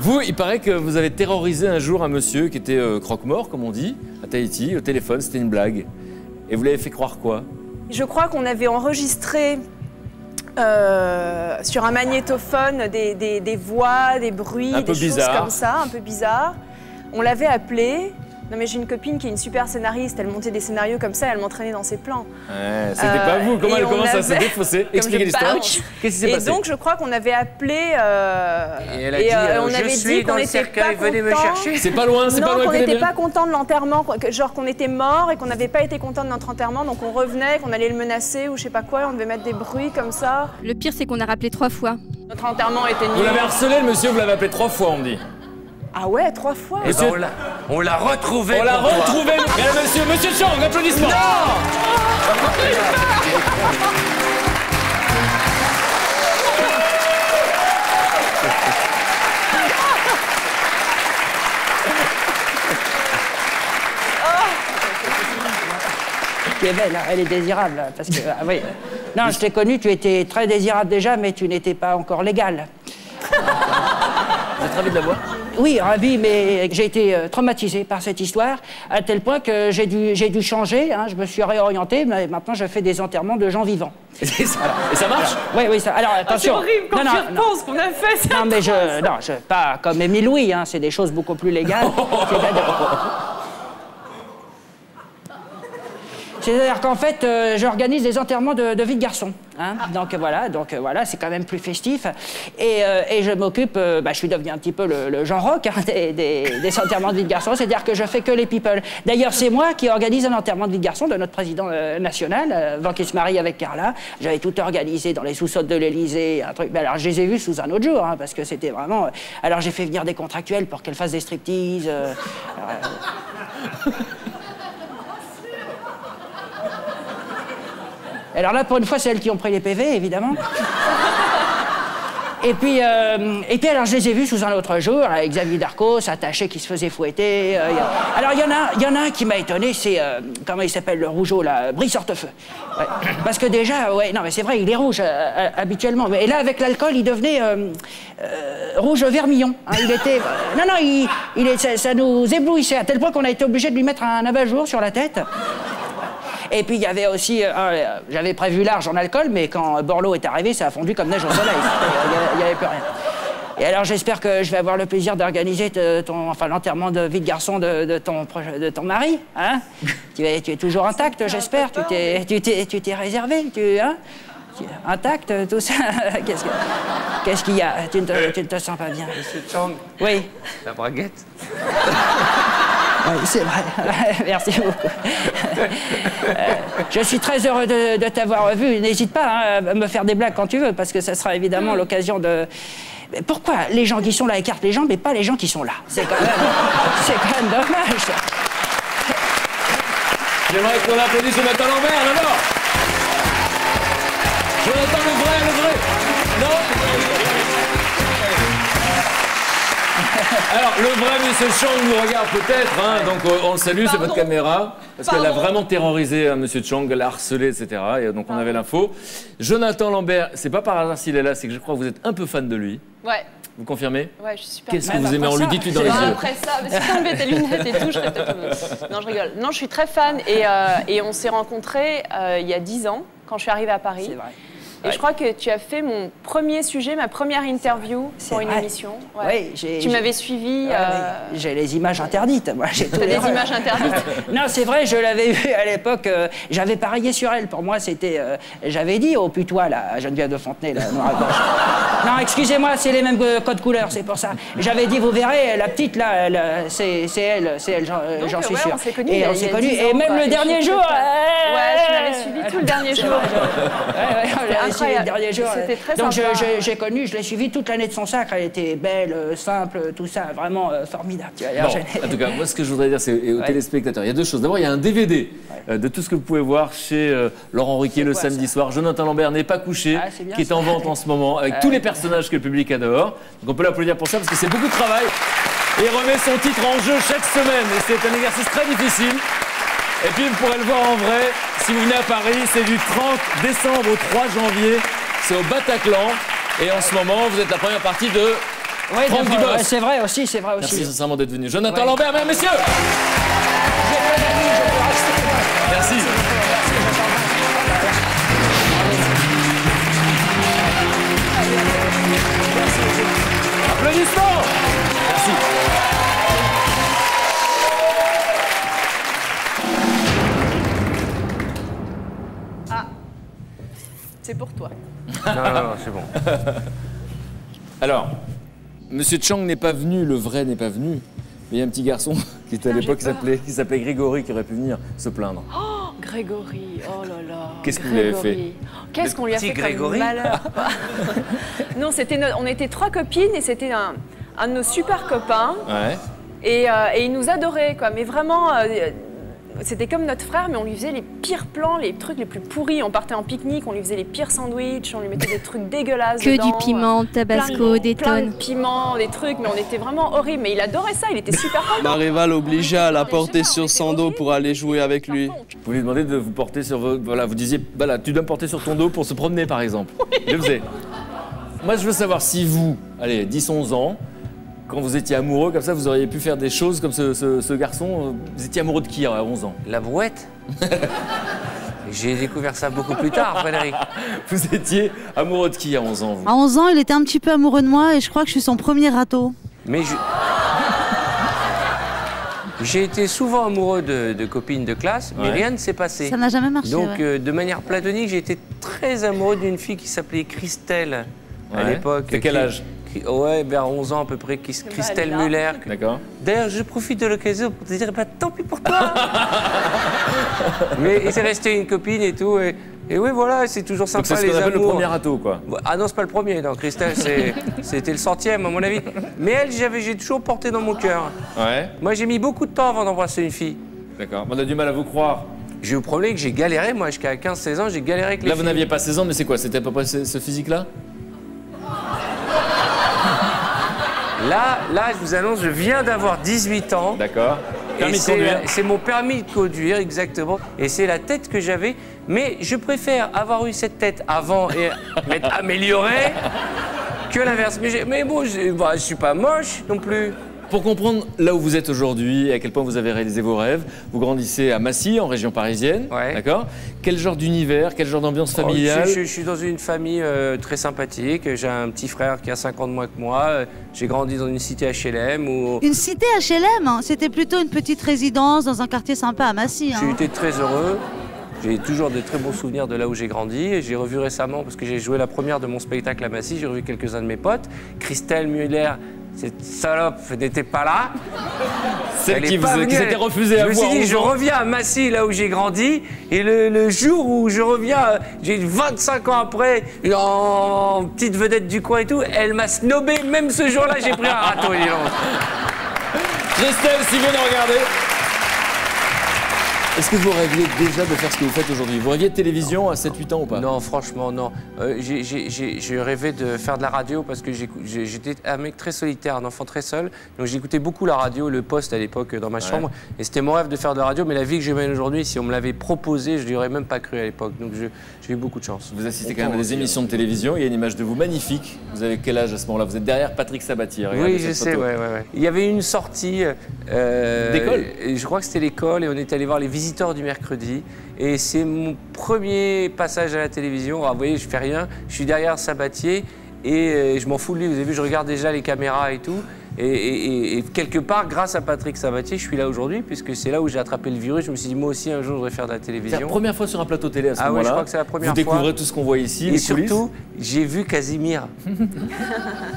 Vous, il paraît que vous avez terrorisé un jour un monsieur qui était euh, croque-mort, comme on dit, à Tahiti, au téléphone, c'était une blague. Et vous l'avez fait croire quoi? Je crois qu'on avait enregistré euh, sur un magnétophone des, des- des voix, des bruits, Un des choses bizarre. comme ça, un peu bizarre. On l'avait appelé. Non mais j'ai une copine qui est une super scénariste, elle montait des scénarios comme ça, elle m'entraînait dans ses plans. Ouais, C'était Euh, pas vous. Comment et elle commence à se défausser Expliquez l'histoire. Qu'est-ce qui s'est Et passé donc je crois qu'on avait appelé euh, Et elle a dit, euh, on je avait suis dit dans qu'on le n'était pas venez me chercher. C'est pas loin, c'est pas loin. qu'on n'était pas content de l'enterrement, genre qu'on était mort et qu'on n'avait pas été content de notre enterrement, donc on revenait, qu'on allait le menacer ou je sais pas quoi, et on devait mettre des bruits comme ça. Le pire, c'est qu'on a rappelé trois fois. Notre enterrement était Vous nul. l'avez harcelé, le monsieur, vous l'avez appelé trois fois, on me dit. Ah ouais, trois fois. Eh ben, on l'a- on l'a retrouvé. On l'a pour toi. retrouvé, mesdames, monsieur, monsieur Chang, applaudissements. Tu es belle, hein, elle est désirable. Parce que, ah oui. Non, je t'ai connue, tu étais très désirable déjà, mais tu n'étais pas encore légale. Vous êtes ravi de la voir? Oui, ravi, mais j'ai été euh, traumatisé par cette histoire, à tel point que j'ai dû, j'ai dû changer. hein, je me suis réorienté, mais maintenant je fais des enterrements de gens vivants. Et ça, et ça marche? Oui, oui, ça. Alors Ah, c'est attention. horrible quand Non, tu non, non. repenses qu'on a fait ça. Non, mais je. Non, je. Pas comme Émile Louis, hein, c'est des choses beaucoup plus légales. C'est-à-dire- qu'en fait, euh, j'organise des enterrements de, de vie de garçon. hein. Donc voilà, donc euh, voilà, c'est quand même plus festif. Et, euh, et je m'occupe, euh, bah, je suis devenu un petit peu le, le Jean Rock hein, des, des- des enterrements de vie de garçon, c'est-à-dire que je fais que les people. D'ailleurs, c'est moi qui organise un enterrement de vie de garçon de notre président national, avant qu'il se marie avec Carla. J'avais tout organisé dans les sous-sols de l'Élysée, un truc. Mais alors, je les ai vus sous un autre jour, hein, parce que c'était vraiment. Alors, j'ai fait venir des contractuels pour qu'elles fassent des striptease. alors, Alors là, pour une fois, c'est elles qui ont pris les PV, évidemment. Et puis, euh, et puis, alors, je les ai vus sous un autre jour, avec Xavier Darcos, attaché, qui se faisait fouetter. euh, Alors, il y, en a, y en a un qui m'a étonné, c'est, euh, comment il s'appelle, le rougeau, là, Brice Hortefeux. Ouais. Parce que déjà, ouais, non, mais c'est vrai, il est rouge, habituellement. Mais là, avec l'alcool, il devenait rouge vermillon. hein. il était... non, non, il, il est, ça, ça nous éblouissait, à tel point qu'on a été obligé de lui mettre un abat-jour sur la tête. Et puis il y avait aussi, euh, euh, j'avais prévu large en alcool, mais quand Borloo est arrivé, ça a fondu comme neige au soleil. Il n'y avait plus rien. Et alors j'espère que je vais avoir le plaisir d'organiser ton, enfin l'enterrement de vie de garçon de, de ton, de ton mari, hein tu, es, tu es toujours intact, j'espère. Tu t'es, tu t'es, tu t'es réservé, tu, hein Intact, tout ça. Qu'est-ce, que- qu'est-ce qu'il y a? Tu ne, te, tu ne te sens pas bien Monsieur Chang, Oui. la braguette. Oui, c'est vrai. Merci beaucoup. Euh, je suis très heureux de, de t'avoir vu. N'hésite pas hein, à me faire des blagues quand tu veux, parce que ça sera évidemment l'occasion de. Mais Pourquoi les gens qui sont là écartent les gens, mais pas les gens qui sont là? C'est quand même, c'est quand même dommage. J'aimerais qu'on applaudisse Jonathan Lambert d'abord. Jonathan le vrai, le vrai. Alors, le vrai Monsieur Chang nous regarde peut-être, hein, donc euh, on le salue, c'est votre caméra. Parce qu'elle a vraiment terrorisé hein, Monsieur Chang, elle l'a harcelé, etc. Et donc on avait l'info. Jonathan Lambert, c'est pas par hasard s'il est là, c'est que je crois que vous êtes un peu fan de lui. Ouais, Vous confirmez? Ouais, je suis super Qu'est-ce que vous aimez en lui? Dites-lui dans les yeux. Après ça, mais si t'enlevais tes lunettes et tout, je serais peut-être. Non, je rigole. Non, je suis très fan et, euh, et on s'est rencontrés euh, il y a 10 ans quand je suis arrivée à Paris. C'est vrai. Et je crois que tu as fait mon premier sujet, ma première interview pour une vrai. émission. Oui, tu m'avais suivi. Euh, J'ai les images interdites. Moi, j'ai les des images interdites Non, c'est vrai, je l'avais vue à l'époque. euh, j'avais parié sur elle. Pour moi, c'était. euh, J'avais dit au putois, là, à Geneviève de Fontenay, là. Non, excusez-moi, c'est les mêmes codes couleurs, c'est pour ça. J'avais dit, vous verrez, la petite, là, c'est elle, c'est elle, j'en suis ouais, sûr. on s'est connus Et on s'est connus. 10 Et même quoi. le dernier jour. Ouais, tu m'avais suivi tout le dernier jour. très Donc, j'ai connu, je l'ai suivi toute l'année de son sacre. Elle était belle, euh, simple, tout ça, vraiment euh, formidable. Tu vois, Bon, je- en tout cas, moi, ce que je voudrais dire, c'est aux Ouais. téléspectateurs, il y a deux choses. D'abord, il y a un DVD euh, de tout ce que vous pouvez voir chez euh, Laurent Ruquier le quoi, samedi soir. Jonathan Lambert n'est pas couché, Ah, bien, qui est en vente en ce moment, avec Ouais. tous les personnages que le public adore. Donc, on peut l'applaudir pour ça, parce que c'est beaucoup de travail. Et il remet son titre en jeu chaque semaine. Et c'est un exercice très difficile. Et puis, vous pourrez le voir en vrai, si vous venez à Paris, c'est du 30 décembre au 3 janvier. C'est au Bataclan. Et en ce moment, vous êtes la première partie de Ouais, Franck Dubos. ouais, c'est vrai aussi, c'est vrai aussi. Merci sincèrement d'être venu. Jonathan Ouais. Lambert, mesdames, messieurs Merci. Applaudissements Merci. C'est pour toi. Non, non, non, c'est bon. Alors, Monsieur Chang n'est pas venu, le vrai n'est pas venu. Mais il y a un petit garçon qui était à l'époque qui s'appelait qui s'appelait Grégory qui aurait pu venir se plaindre. Oh, Grégory, oh là là. Qu'est-ce que vous lui avez Grégory. fait Qu'est-ce qu'on lui a petit fait Grégory comme malheur Non, c'était on était trois copines et c'était un, un de nos super copains. Ouais. Et, euh, et il nous adorait, quoi. Mais vraiment, euh, c'était comme notre frère, mais on lui faisait les pires plans, les trucs les plus pourris. On partait en pique-nique, on lui faisait les pires sandwichs, on lui mettait des trucs dégueulasses Que dedans, du piment, plein tabasco, de- des plein de tonnes. piments, des trucs, mais on était vraiment horribles. Mais il adorait ça, il était super content. Maréva l'obligeait à la porter sur son dos pour aller jouer avec lui. Vous lui demandez de vous porter sur vos... Voilà, vous disiez, voilà, tu dois me porter sur ton dos pour se promener, par exemple. Il le faisait. Moi, je veux savoir si vous, allez, 10-11 ans, quand vous étiez amoureux, comme ça, vous auriez pu faire des choses comme ce, ce- ce garçon. Vous étiez amoureux de qui à 11 ans? La brouette? J'ai découvert ça beaucoup plus tard, Frédéric. Vous étiez amoureux de qui à 11 ans vous? À 11 ans, il était un petit peu amoureux de moi et je crois que je suis son premier râteau. Mais je... J'ai été souvent amoureux de, de copines de classe, mais Ouais. rien ne s'est passé. Ça n'a jamais marché, Donc, ouais. euh, de manière platonique, j'ai été très amoureux d'une fille qui s'appelait Christelle à l'époque. De quel Qui- âge? Ouais, vers 11 ans à peu près, qui- Christelle là. Muller. D'accord. D'ailleurs, je profite de l'occasion pour te dire, bah, tant pis pour toi. Mais c'est resté une copine et tout. Et, et oui, voilà, c'est toujours Donc sympa c'est ce les appelle le amours. premier râteau, quoi. Ah non, c'est pas le premier. Non, Christelle, c'était le centième à mon avis. Mais elle, j'avais, j'ai toujours porté dans mon cœur. Ouais. Moi, j'ai mis beaucoup de temps avant d'embrasser une fille. D'accord. On a du mal à vous croire. J'ai eu le problème que j'ai galéré, moi, jusqu'à 15-16 ans, j'ai galéré avec les Là, vous n'aviez pas 16 ans, mais c'est quoi C'était à peu près ce, ce physique-là? Là, là, je vous annonce, je viens d'avoir 18 ans. D'accord. C'est- conduire. C'est mon permis de conduire, exactement. Et c'est la tête que j'avais. Mais je préfère avoir eu cette tête avant et m'être amélioré que l'inverse. Mais bon, je, bah, je suis pas moche non plus. Pour comprendre là où vous êtes aujourd'hui, à quel point vous avez réalisé vos rêves, vous grandissez à Massy, en région parisienne. D'accord? Quel genre d'univers, quel genre d'ambiance Oh, familiale je, je- je suis dans une famille euh, très sympathique. J'ai un petit frère qui a 5 ans de moins que moi. J'ai grandi dans une cité HLM où Une cité HLM, hein. c'était plutôt une petite résidence dans un quartier sympa à Massy. j'ai hein. été très heureux. J'ai toujours de très bons souvenirs de là où j'ai grandi. Et j'ai revu récemment, parce que j'ai joué la première de mon spectacle à Massy, j'ai revu quelques-uns de mes potes. Christelle Muller, cette salope n'était pas là. Celle qui vous- s'était refusée à Je me vous suis dit, 11 je ans. reviens à Massy, là où j'ai grandi. Et le, le jour où je reviens, j'ai 25 ans après, en petite vedette du coin et tout, elle m'a snobé. Même ce jour-là, j'ai pris un râteau. Christelle, si vous nous regardez. Est-ce que vous rêviez déjà de faire ce que vous faites aujourd'hui? Vous rêviez de télévision à 7-8 ans ou pas? Non, franchement, non. Euh, j'ai- rêvé de faire de la radio parce que j'étais un mec très solitaire, un enfant très seul. Donc j'écoutais beaucoup la radio, le poste à l'époque euh, dans ma Ouais. chambre. Et c'était mon rêve de faire de la radio. Mais la vie que je mène aujourd'hui, si on me l'avait proposé, je n'y aurais même pas cru à l'époque. Donc j'ai eu beaucoup de chance. Vous assistez quand même à des émissions de télévision, il y a une image de vous magnifique. Vous avez quel âge à ce moment-là? Vous êtes derrière Patrick Sabatier. regardez Oui, je cette sais, photo. ouais, ouais, ouais. Il y avait une sortie. euh, D'école? et Je crois que c'était l'école et on est allé voir les visiteurs du mercredi. Et c'est mon premier passage à la télévision. Alors, vous voyez, je fais rien. Je suis derrière Sabatier et euh, je m'en fous de lui. Vous avez vu, je regarde déjà les caméras et tout. Et, et- et- et quelque part, grâce à Patrick Sabatier, je suis là aujourd'hui puisque c'est là où j'ai attrapé le virus. Je me suis dit, moi aussi, un jour, je voudrais faire de la C'est télévision. la première fois sur un plateau télé à ce Ah oui, moment-là. je crois que c'est la première Vous découvrez fois. tout ce qu'on voit ici, Et les coulisses. surtout, j'ai vu Casimir.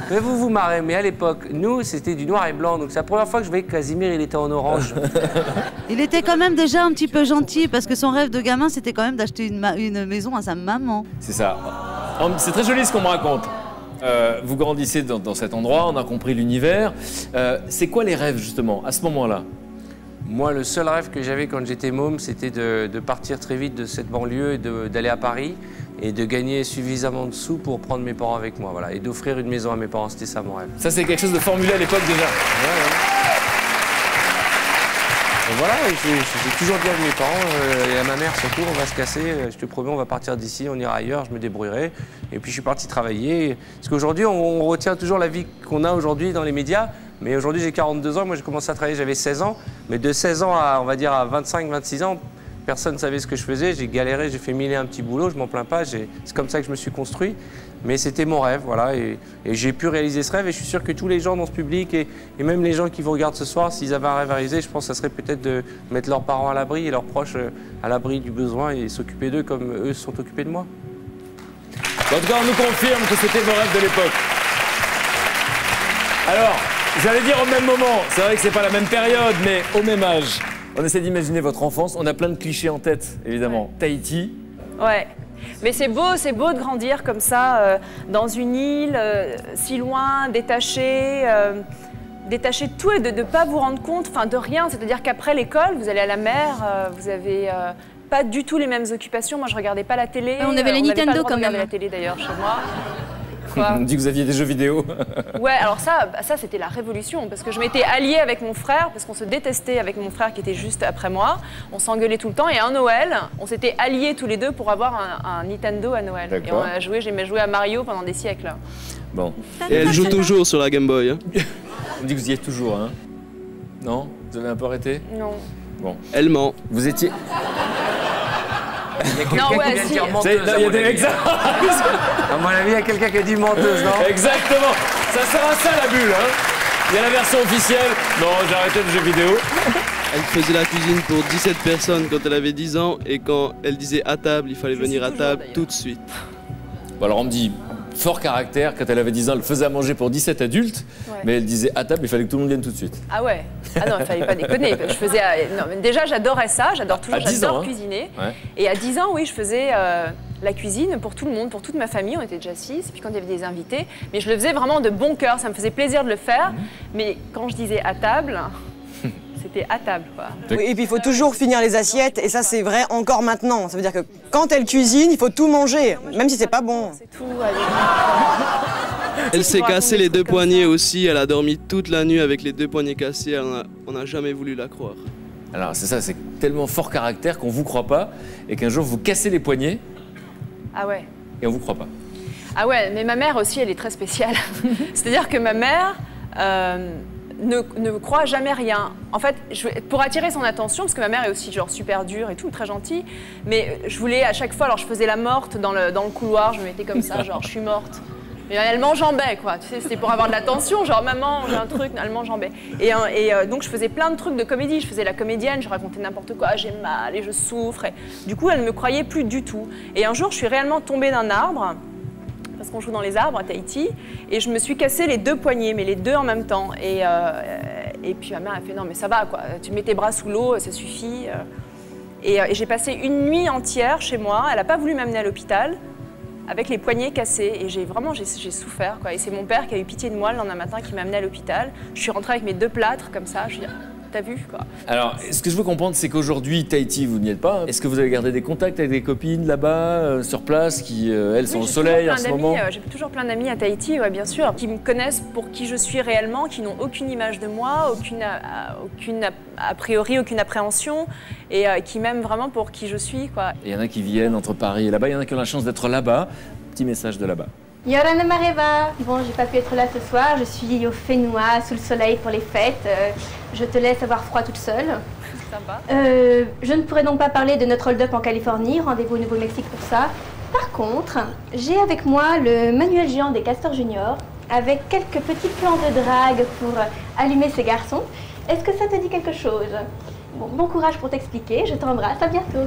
mais vous vous marrez, mais à l'époque, nous, c'était du noir et blanc. Donc c'est la première fois que je voyais que Casimir, il était en orange. Il était quand même déjà un petit peu gentil parce que son rêve de gamin, c'était quand même d'acheter une, ma- une maison à sa maman. C'est ça. Oh, C'est très joli ce qu'on me raconte. Euh, vous grandissez dans, dans cet endroit, on a compris l'univers. Euh, c'est quoi les rêves justement à ce moment-là? Moi, le seul rêve que j'avais quand j'étais môme, c'était de, de partir très vite de cette banlieue et d'aller à Paris et de gagner suffisamment de sous pour prendre mes parents avec moi. Voilà, et d'offrir une maison à mes parents. C'était ça mon rêve. Ça, c'est quelque chose de formulé à l'époque déjà. Voilà, j'ai toujours dit à mes parents euh, et à ma mère surtout, on va se casser, euh, je te promets, on va partir d'ici, on ira ailleurs, je me débrouillerai. Et puis je suis parti travailler. Parce qu'aujourd'hui, on, on retient toujours la vie qu'on a aujourd'hui dans les médias. Mais aujourd'hui, j'ai 42 ans, moi j'ai commencé à travailler, j'avais 16 ans. Mais de 16 ans à, on va dire, à 25, 26 ans, personne ne savait ce que je faisais. J'ai galéré, j'ai fait mille un petits boulots, je m'en plains pas. C'est comme ça que je me suis construit. Mais c'était mon rêve, voilà. Et, j'ai pu réaliser ce rêve. Et je suis sûr que tous les gens dans ce public, et, même les gens qui vous regardent ce soir, s'ils avaient un rêve à réaliser, je pense que ça serait peut-être de mettre leurs parents à l'abri et leurs proches euh, à l'abri du besoin et s'occuper d'eux comme eux se sont occupés de moi. En tout cas, on nous confirme que c'était vos rêves de l'époque. Alors, j'allais dire au même moment, c'est vrai que c'est pas la même période, mais au même âge. On essaie d'imaginer votre enfance, on a plein de clichés en tête, évidemment. Tahiti, Ouais. Mais c'est beau, c'est beau de grandir comme ça, euh, dans une île, euh, si loin, détaché, euh, détaché de tout et de ne pas vous rendre compte, enfin de rien. C'est-à-dire qu'après l'école, vous allez à la mer, euh, vous avez euh, pas du tout les mêmes occupations. Moi, je regardais pas la télé. on avait la euh, n'avait pas le Nintendo droit quand même. la télé d'ailleurs chez moi. Quoi on dit que vous aviez des jeux vidéo. Ouais, alors ça, bah, ça c'était la révolution parce que je m'étais alliée avec mon frère parce qu'on se détestait avec mon frère qui était juste après moi. On s'engueulait tout le temps et un Noël, on s'était alliés tous les deux pour avoir un, un Nintendo à Noël. Et on a joué, j'aimais jouer à Mario pendant des siècles. Bon. Et elle joue toujours sur la Game Boy. hein. me dites que vous y êtes toujours, hein Non? Vous avez un peu arrêté? Non. Bon. Elle ment. Vous étiez. Il y a quelqu'un Non, ouais, qui vient de si. dire C'est- menteuse. non, à il y a des- exact- À mon avis, il y a quelqu'un qui a dit menteuse, non Exactement. Ça sert à ça la bulle, hein Il y a la version officielle. Non, j'ai arrêté le jeu vidéo. Elle faisait la cuisine pour 17 personnes quand elle avait 10 ans et quand elle disait à table, il fallait venir à table tout de suite. Bon, alors on me dit fort caractère. Quand elle avait 10 ans, elle faisait à manger pour 17 adultes, Ouais. mais elle disait à table, il fallait que tout le monde vienne tout de suite. Ah ouais. Ah non, il fallait pas déconner. Je faisais. euh, non, mais déjà, j'adorais ça. J'adore toujours. À 10 J'adore ans, hein. cuisiner. Ouais. Et à 10 ans, oui, je faisais euh, la cuisine pour tout le monde, pour toute ma famille. On était déjà 6. Et puis quand il y avait des invités, mais je le faisais vraiment de bon cœur. Ça me faisait plaisir de le faire. Mhm. Mais quand je disais à table, c'était à table, quoi. Oui, et puis il faut toujours finir les assiettes, et ça c'est vrai encore maintenant. Ça veut dire que quand elle cuisine, il faut tout manger, même si c'est pas bon. Tout. Elle s'est cassé les deux poignets aussi. Elle a dormi toute la nuit avec les deux poignets cassés. On n'a jamais voulu la croire. Alors c'est ça, c'est tellement fort caractère qu'on vous croit pas, et qu'un jour vous cassez les poignets Ah ouais. et on vous croit pas. Ah ouais, mais ma mère aussi, elle est très spéciale. C'est-à-dire que ma mère euh, ne, ne croit jamais rien. En fait, pour attirer son attention, parce que ma mère est aussi genre super dure et tout, très gentille, mais je voulais à chaque fois, alors je faisais la morte dans le, dans le couloir, je me mettais comme ça, genre je suis morte. Mais elle m'enjambait, quoi. Tu sais, c'était pour avoir de l'attention, genre maman, j'ai un truc, elle m'enjambait. Et, euh, et euh, donc je faisais plein de trucs de comédie. Je faisais la comédienne, je racontais n'importe quoi, j'ai mal et je souffre. Et du coup, elle ne me croyait plus du tout. Et un jour, je suis réellement tombée d'un arbre parce qu'on joue dans les arbres à Tahiti, et je me suis cassé les deux poignets, mais les deux en même temps. Et, euh, et puis ma mère a fait non mais ça va quoi, tu mets tes bras sous l'eau, ça suffit. euh. Et, euh, et j'ai passé une nuit entière chez moi. Elle n'a pas voulu m'amener à l'hôpital avec les poignets cassés, et j'ai vraiment j'ai souffert quoi. Et c'est mon père qui a eu pitié de moi le lendemain matin qui m'a amené à l'hôpital. Je suis rentrée avec mes deux plâtres comme ça. Je dit, t'as vu quoi. Alors, ce que je veux comprendre, c'est qu'aujourd'hui, Tahiti, vous n'y êtes pas. Est-ce que vous avez gardé des contacts avec des copines là-bas, euh, sur place, qui, euh, elles, sont au soleil en ce moment euh, J'ai toujours plein d'amis à Tahiti, ouais, bien sûr, qui me connaissent pour qui je suis réellement, qui n'ont aucune image de moi, aucune, a, aucune a, priori, aucune appréhension, et euh, qui m'aiment vraiment pour qui je suis. Quoi. Et Il y en a qui viennent entre Paris et là-bas, il y en a qui ont la chance d'être là-bas. Petit message de là-bas. Yorana Mareva, bon j'ai pas pu être là ce soir, je suis au Fénois sous le soleil pour les fêtes, Euh, je te laisse avoir froid toute seule. Sympa. Euh, je ne pourrais donc pas parler de notre hold-up en Californie, rendez-vous au Nouveau-Mexique pour ça. Par contre, j'ai avec moi le manuel géant des castors juniors, avec quelques petits plans de drague pour allumer ces garçons. Est-ce que ça te dit quelque chose? Bon, bon courage pour t'expliquer, je t'embrasse, à bientôt.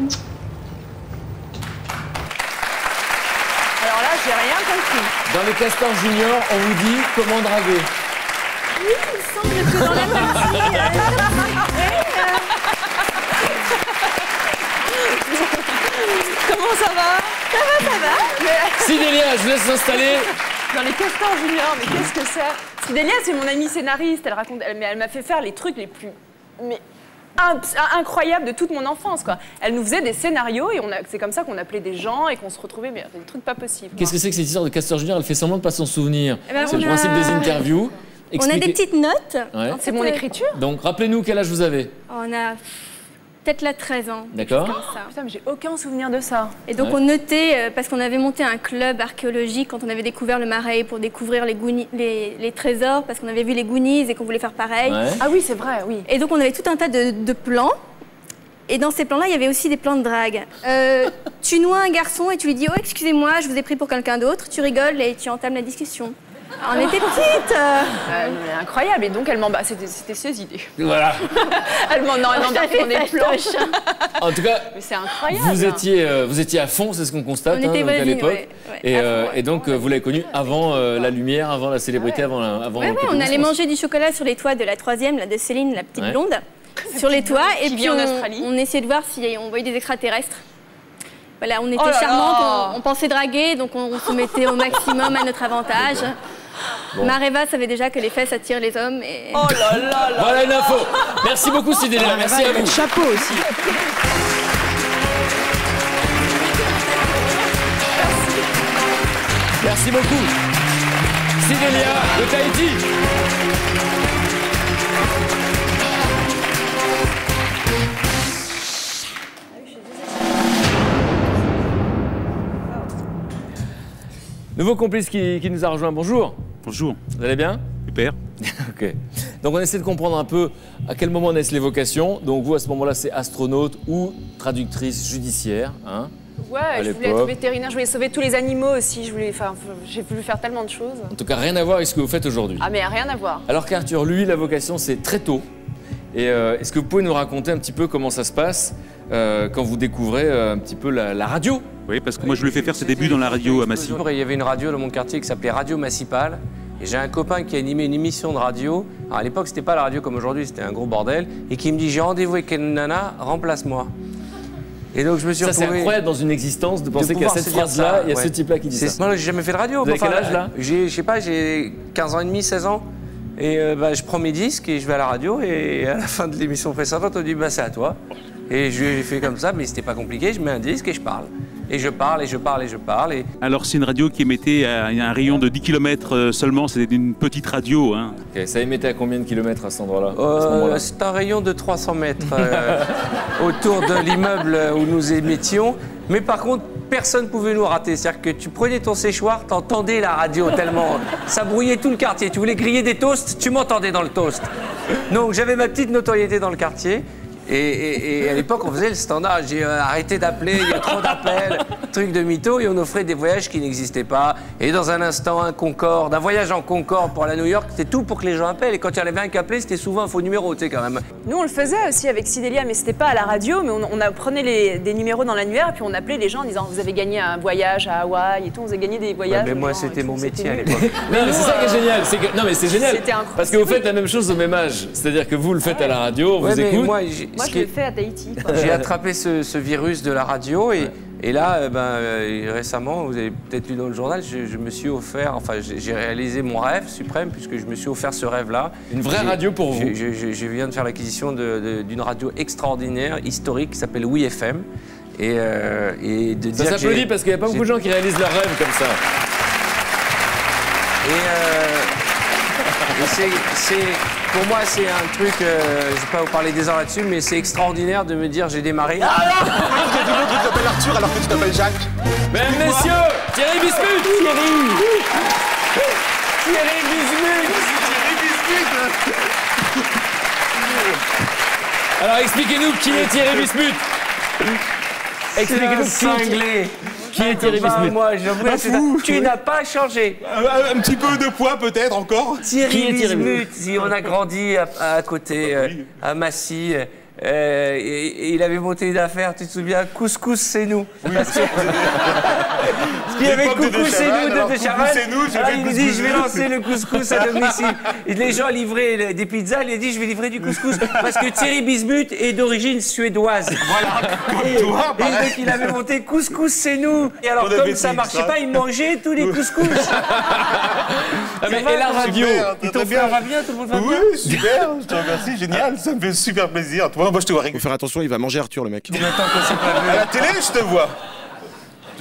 Alors là, j'ai rien compris. Dans les castors juniors, on vous dit comment draguer. Oui, il semble que dans la partie... Comment ça va? Ça va, ça va Sidélia, je vous laisse s'installer. Dans les castors juniors, mais qu'est-ce que c'est? Sidélia, c'est mon amie scénariste. Elle raconte, elle, mais elle m'a fait faire les trucs les plus, mais incroyables de toute mon enfance, quoi. Elle nous faisait des scénarios et on a, c'est comme ça qu'on appelait des gens et qu'on se retrouvait, mais des trucs pas possibles. Qu'est-ce que c'est que cette histoire de castor junior? Elle fait semblant de pas s'en souvenir. Eh ben, c'est on le a- principe des interviews. On a des petites notes. Ouais. C'est mon écriture? Donc rappelez-nous quel âge vous avez. On a peut-être là 13 ans. D'accord. Putain, mais j'ai aucun souvenir de ça. Et donc Ouais. on notait, euh, parce qu'on avait monté un club archéologique quand on avait découvert le marais pour découvrir les, Goonies- les, les trésors, parce qu'on avait vu les Goonies et qu'on voulait faire pareil. Ouais. Ah oui, c'est vrai, oui. Et donc on avait tout un tas de, de plans. Et dans ces plans-là, il y avait aussi des plans de drague. Euh, tu noies un garçon et tu lui dis Oh, excusez-moi, je vous ai pris pour quelqu'un d'autre. Tu rigoles et tu entames la discussion. On était petites euh. Mais incroyable. Et donc, elle m'embarque. C'était, c'était ses idées. Voilà. Elle m'en, non, elle m'embarque ça dans des fastoche. En tout cas, Mais c'est incroyable. vous étiez, euh, vous étiez à fond, c'est ce qu'on constate On était hein, donc à l'époque. ouais, ouais, et, à fond, euh, ouais. et donc euh, vous l'avez connu avant euh, la lumière, avant la célébrité, avant, la- avant Ouais, le on allait manger du chocolat sur les toits de la troisième, la de Céline, la petite Ouais. blonde, sur les toits. Et puis on, Australie. on essayait de voir si on voyait des extraterrestres. Voilà, on était Oh là là. charmantes, on, on pensait draguer, donc on, on se mettait au maximum à notre avantage. Bon. Mareva savait déjà que les fesses attirent les hommes. Et... Oh là là là. Voilà une info. Merci beaucoup Sidélia, merci à vous. Chapeau aussi. Merci beaucoup. Sidélia de Tahiti. Nouveau complice qui, qui nous a rejoint. Bonjour. Bonjour. Vous allez bien? Super. Ok. Donc on essaie de comprendre un peu à quel moment naissent les vocations. Donc vous, à ce moment-là, c'est astronaute ou traductrice judiciaire. Hein Ouais, à je voulais être vétérinaire, je voulais sauver tous les animaux aussi. Je voulais, enfin, j'ai voulu faire tellement de choses. En tout cas, rien à voir avec ce que vous faites aujourd'hui. Ah, mais rien à voir. Alors qu'Arthur, lui, la vocation, c'est très tôt. Et euh, est-ce que vous pouvez nous raconter un petit peu comment ça se passe euh, quand vous découvrez euh, un petit peu la, la radio? Oui, parce que moi je lui ai fait faire ses débuts dans la radio à Massy. Il y avait une radio dans mon quartier qui s'appelait Radio Massipal. Et j'ai un copain qui animait une émission de radio. Alors, à l'époque, c'était pas la radio comme aujourd'hui, c'était un gros bordel. Et qui me dit J'ai rendez-vous avec une nana, remplace-moi. Et donc, je me suis Ça, c'est incroyable dans une existence de penser qu'il y a cette phrase-là, ça, il y a ouais. ce type-là qui dit ça. Moi, j'ai jamais fait de radio. Vous avez Enfin, quel âge, là? J'ai, je sais pas, j'ai 15 ans et demi, 16 ans. Et euh, bah, je prends mes disques et je vais à la radio. Et à la fin de l'émission précédente, on dit bah, c'est à toi. Et je j'ai fait comme ça, mais c'était pas compliqué. Je mets un disque et je parle. Et je parle, et je parle, et je parle. Et Alors c'est une radio qui émettait à un rayon de 10 km seulement, c'était une petite radio. Hein. Ça émettait à combien de kilomètres à cet endroit-là Euh, c'est un rayon de 300 mètres euh, autour de l'immeuble où nous émettions. Mais par contre, personne ne pouvait nous rater. C'est-à-dire que tu prenais ton séchoir, t'entendais la radio tellement. Ça brouillait tout le quartier. Tu voulais griller des toasts, tu m'entendais dans le toast. Donc j'avais ma petite notoriété dans le quartier. Et, et- et à l'époque, on faisait le standard. J'ai euh, arrêté d'appeler, il y a trop d'appels, truc de mytho, et on offrait des voyages qui n'existaient pas. Et dans un instant, un Concorde, un voyage en Concorde pour à New York, c'était tout pour que les gens appellent. Et quand il y en avait un qui appelait, c'était souvent un faux numéro, tu sais, quand même. Nous, on le faisait aussi avec Sidélia, mais c'était pas à la radio, mais on, prenait les- des numéros dans l'annuaire, puis on appelait les gens en disant Vous avez gagné un voyage à Hawaï et tout, on faisait gagner des Ouais, voyages. mais moi, c'était mon métier à l'époque. Non, mais c'est ça qui est génial. que- non, mais c'est génial. C'était incroyable. Parce que vous faites la même chose au même âge. C'est-à-dire que vous le faites à la radio, on Ouais, vous écoute. moi, Moi, ce je qui l'ai fait à Tahiti. J'ai attrapé ce, ce virus de la radio et, et là, euh, ben, euh, récemment, vous avez peut-être lu dans le journal, je, je me suis offert, enfin, j'ai réalisé mon rêve suprême puisque je me suis offert ce rêve-là. Une vraie radio pour vous. je- je, je- je viens de faire l'acquisition d'une radio extraordinaire, historique, qui s'appelle Oui FM. Et, euh, et de Ça dire que s'applaudit parce qu'il n'y a pas beaucoup de gens qui réalisent leurs rêves comme ça. Et, euh, et c'est, c'est- pour moi, c'est un truc, euh, je ne vais pas vous parler des heures là-dessus, mais c'est extraordinaire de me dire j'ai démarré. Ah tu t'appelles Arthur alors que tu t'appelles Jacques. Mesdames, messieurs, Thierry Bismuth. Thierry. Thierry Bismuth. Alors expliquez-nous qui est Thierry Bismuth. Expliquez-nous C'est un qui est cinglé. Qui est Thierry Bismuth Moi, j'avoue, tu n'as pas changé. Un, un petit peu de poids peut-être encore Thierry Qui est Thierry Bismuth, si on a grandi à, à côté, euh, à Massy. Euh, et, et il avait monté une affaire, tu te souviens Couscous, c'est nous. Que- Parce qu'il y avait Coucou, c'est nous de, alors, de Coucou, Chavannes. c'est nous, j'ai Alors, fait il nous Couscous, dit je vais lancer le couscous à domicile. Et les gens livraient des pizzas, il a dit je vais livrer du couscous parce que Thierry Bismuth est d'origine suédoise. Voilà, comme toi, Et pareil. donc il avait monté couscous, c'est nous. Et alors On comme avait ça marchait ça. pas, il mangeait tous les couscous. Ah, mais- va, Et la super, radio fait un va bien, tout le monde va bien Oui, super, je te remercie, génial, ça me fait super plaisir. Toi, moi je te vois Faut faire attention, il va manger Arthur, le mec. Combien de temps qu'on s'est pas vu À la télé, je te vois.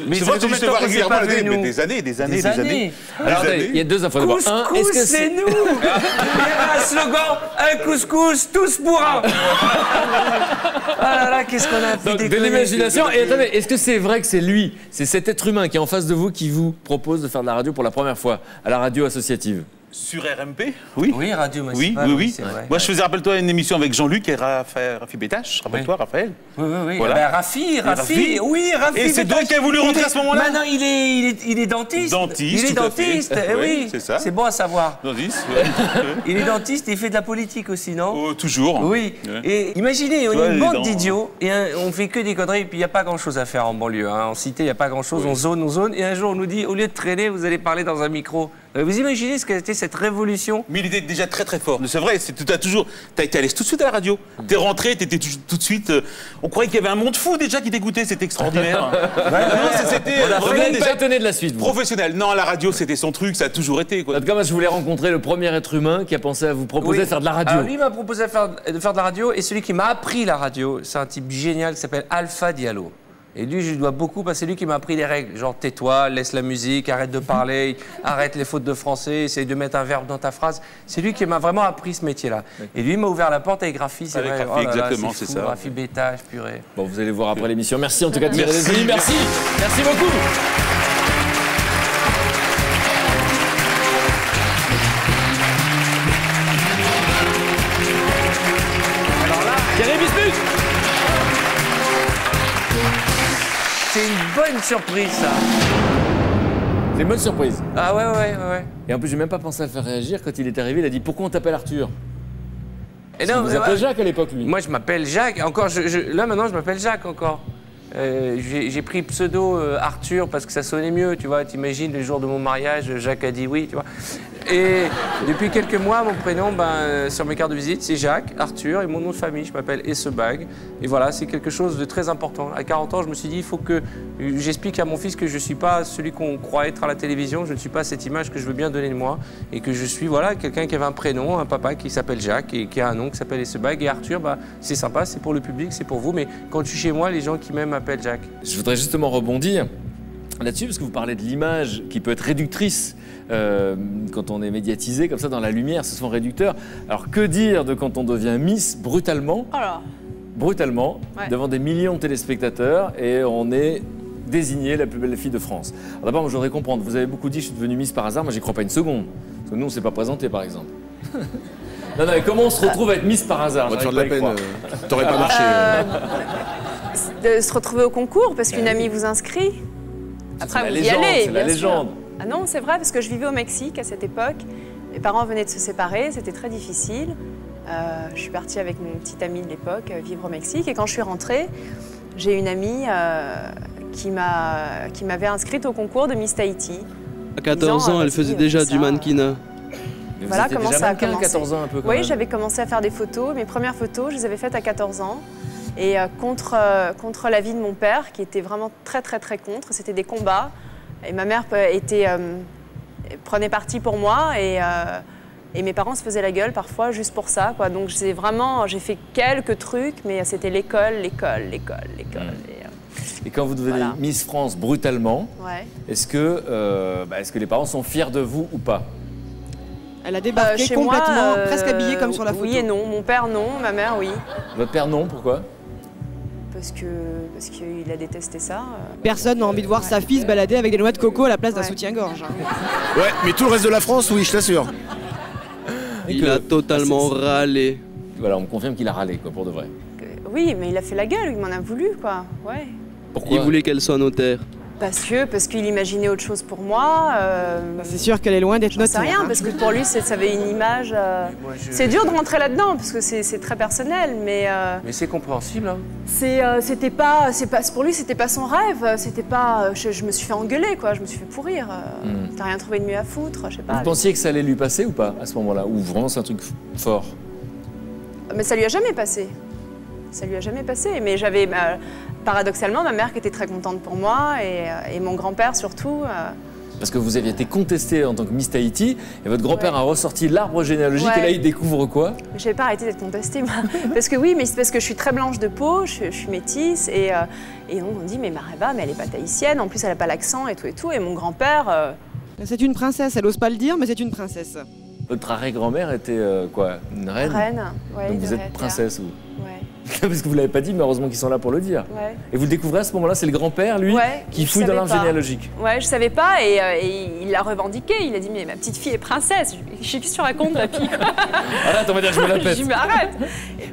Mais c'est vrai fait que je te vois régulièrement la télé, mais des années, des années, Des des années. années. Alors, Des attendez, années. il y a deux infos. D'abord, un, est-ce que Couscous, c'est nous Il y avait un slogan, un couscous, tous pour un Ah là là, qu'est-ce qu'on a pu Donc, de l'imagination. Et attendez, est-ce que c'est vrai que c'est lui, c'est cet être humain qui est en face de vous qui vous propose de faire de la radio pour la première fois à la radio associative? Sur RMP Oui. Oui, Radio Oui, Municipale, oui, oui. c'est vrai. Moi, je faisais, rappelle-toi, une émission avec Jean-Luc et Raphaël, Rafi Bétache. Rappelle-toi, Raphaël. Oui, oui, oui. Voilà. Ben, Rafi, Rafi, Rafi. oui, Rafi. Et c'est toi qui as voulu rentrer est- à ce moment-là Maintenant, il est, il est, il est dentiste. Dentiste, Il est tout à fait. dentiste, eh Oui, oui. c'est ça. C'est bon à savoir. Dentiste, ouais. Il est dentiste et il fait de la politique aussi, non Oh, toujours. Oui. Ouais. Et imaginez, on est une bande d'idiots et un- on fait que des conneries et puis il n'y a pas grand-chose à faire en banlieue. hein. En cité, il n'y a pas grand-chose. On zone, on zone. Et un jour, on nous dit, au lieu de traîner, vous allez parler dans un micro. Euh, Vous imaginez ce qu'a été cette révolution Mais il était déjà très très fort. C'est vrai, tu as toujours, t'as été allé tout de suite à la radio. T'es rentré, t'étais tout, tout de suite. euh, on croyait qu'il y avait un monde fou déjà qui t'écoutait, c'était extraordinaire. Non, c'était On a vraiment vraiment déjà étonné de la suite. vous. professionnel. Non, la radio c'était son truc, ça a toujours été quoi. En tout cas, moi, je voulais rencontrer le premier être humain qui a pensé à vous proposer Oui. de faire de la radio. Alors, lui m'a proposé de faire, de faire de la radio et celui qui m'a appris la radio, c'est un type génial qui s'appelle Alpha Diallo. Et lui, je lui dois beaucoup parce que c'est lui qui m'a appris les règles. Genre, tais-toi, laisse la musique, arrête de parler, arrête les fautes de français, essaye de mettre un verbe dans ta phrase. C'est lui qui m'a vraiment appris ce métier-là. Et lui m'a ouvert la porte avec Rafi, c'est vrai. Là, exactement, c'est ça. Rafi Bétage, purée. Bon, vous allez voir après l'émission. Merci en tout cas de tirer Merci. Merci. Merci beaucoup. Bonne surprise, ça. C'est une bonne surprise. Ah ouais, ouais, ouais, ouais. Et en plus, j'ai même pas pensé à le faire réagir. Quand il est arrivé, il a dit Pourquoi on t'appelle Arthur? Et qu'il vous. Jacques à l'époque, lui. Moi, je m'appelle Jacques. Encore, je- je- là maintenant, je m'appelle Jacques encore. Euh, J'ai pris pseudo euh, Arthur parce que ça sonnait mieux, tu vois. T'imagines le jour de mon mariage, Jacques a dit oui, tu vois. Et depuis quelques mois, mon prénom, ben, euh, sur mes cartes de visite, c'est Jacques, Arthur, et mon nom de famille, je m'appelle Essebag. Et voilà, c'est quelque chose de très important. À 40 ans, je me suis dit, il faut que j'explique à mon fils que je ne suis pas celui qu'on croit être à la télévision, je ne suis pas cette image que je veux bien donner de moi, et que je suis voilà, quelqu'un qui avait un prénom, un papa qui s'appelle Jacques, et qui a un nom qui s'appelle Essebag. Et Arthur, bah, c'est sympa, c'est pour le public, c'est pour vous, mais quand je suis chez moi, les gens qui m'aiment Je voudrais justement rebondir là-dessus, parce que vous parlez de l'image qui peut être réductrice euh, quand on est médiatisé, comme ça, dans la lumière, ce sont réducteurs. Alors, que dire de quand on devient Miss brutalement Alors, brutalement, Ouais. devant des millions de téléspectateurs, et on est désigné la plus belle fille de France. Alors d'abord, moi, je voudrais comprendre, vous avez beaucoup dit, je suis devenue Miss par hasard, moi, j'y crois pas une seconde. Parce que nous, on s'est pas présenté, par exemple. non, non, mais comment on se retrouve à être Miss par hasard? On va te faire de la peine, euh, t'aurais pas marché. Euh, de se retrouver au concours parce qu'une amie vous inscrit. Après, vous légende, y allez. c'est la sûr. légende. Ah non, c'est vrai, parce que je vivais au Mexique à cette époque. Mes parents venaient de se séparer, c'était très difficile. Euh, je suis partie avec mon petit ami de l'époque euh, vivre au Mexique. Et quand je suis rentrée, j'ai une amie euh, qui m'a- qui m'avait inscrite au concours de Miss Tahiti. À 14 Disant, ans, euh, elle faisait déjà du mannequinat. Mais vous Voilà comment déjà ça a commencé. 14 ans, un peu quand oui, j'avais commencé à faire des photos. Mes premières photos, je les avais faites à 14 ans. Et euh, contre, euh, contre l'avis de mon père, qui était vraiment très, très, très contre. C'était des combats. Et ma mère euh, était, euh, prenait parti pour moi. Et, euh, et mes parents se faisaient la gueule parfois juste pour ça. Quoi. Donc j'ai vraiment, j'ai fait quelques trucs, mais c'était l'école, l'école, l'école, l'école. Et, euh, Et quand vous devenez Voilà. Miss France brutalement, ouais. est-ce que, euh, bah, est-ce que les parents sont fiers de vous ou pas? Elle a débarqué Euh, chez complètement, moi, euh, presque habillée comme sur la photo. Oui et non. Mon père, non. Ma mère, oui. Votre père, non, pourquoi? Parce que parce qu'il a détesté ça. Personne n'a envie de voir sa fille se balader avec des noix de coco à la place d'un soutien-gorge. hein. Ouais, mais tout le reste de la France, oui, je t'assure. Il a totalement râlé. Voilà, on me confirme qu'il a râlé, quoi, pour de vrai. Oui, mais il a fait la gueule, il m'en a voulu, quoi. Ouais. Il voulait qu'elle soit notaire. Parce que parce qu'il imaginait autre chose pour moi. euh, C'est sûr qu'elle est loin d'être sais notaire. rien, hein. parce que pour lui, c'est- ça avait une image. euh, je- C'est dur de rentrer là-dedans, parce que c'est c'est très personnel, mais. euh, Mais c'est compréhensible, hein. c'est, euh, c'était pas, c'est pas, pour lui, c'était pas son rêve. C'était pas, je, je me suis fait engueuler, quoi. Je me suis fait pourrir. Hmm. T'as rien trouvé de mieux à foutre, je sais pas. Vous pensiez que ça allait lui passer ou pas à ce moment-là? Ou vraiment c'est un truc fort? Mais ça lui a jamais passé. Ça lui a jamais passé. Mais j'avais, bah, paradoxalement, ma mère qui était très contente pour moi et, euh, et mon grand-père surtout. euh, Parce que vous aviez été contesté en tant que Miss Tahiti et votre grand-père a ressorti l'arbre généalogique Ouais. et là il découvre quoi? J'avais pas arrêté d'être contestée, moi. parce que oui, mais c'est parce que je suis très blanche de peau, je, je suis métisse, et, euh, et on dit, mais Mareba, mais elle est pas tahitienne, en plus elle a pas l'accent et tout et tout. Et mon grand-père, euh, C'est une princesse, elle ose pas le dire, mais c'est une princesse. Votre arrière-grand-mère était euh, quoi? Une reine? Reine. Ouais, Donc vous êtes princesse vous? Ouais. Parce que vous l'avez pas dit, mais heureusement qu'ils sont là pour le dire. Ouais. Et vous le découvrez à ce moment-là, c'est le grand-père, lui, Ouais, qui je fouille dans l'arbre généalogique. Ouais, je savais pas, et, euh, et il l'a revendiqué. Il a dit, mais ma petite fille est princesse. Je je sais qu'est-ce que tu racontes, papy. Arrête, on va dire je me la Je pète. mais arrête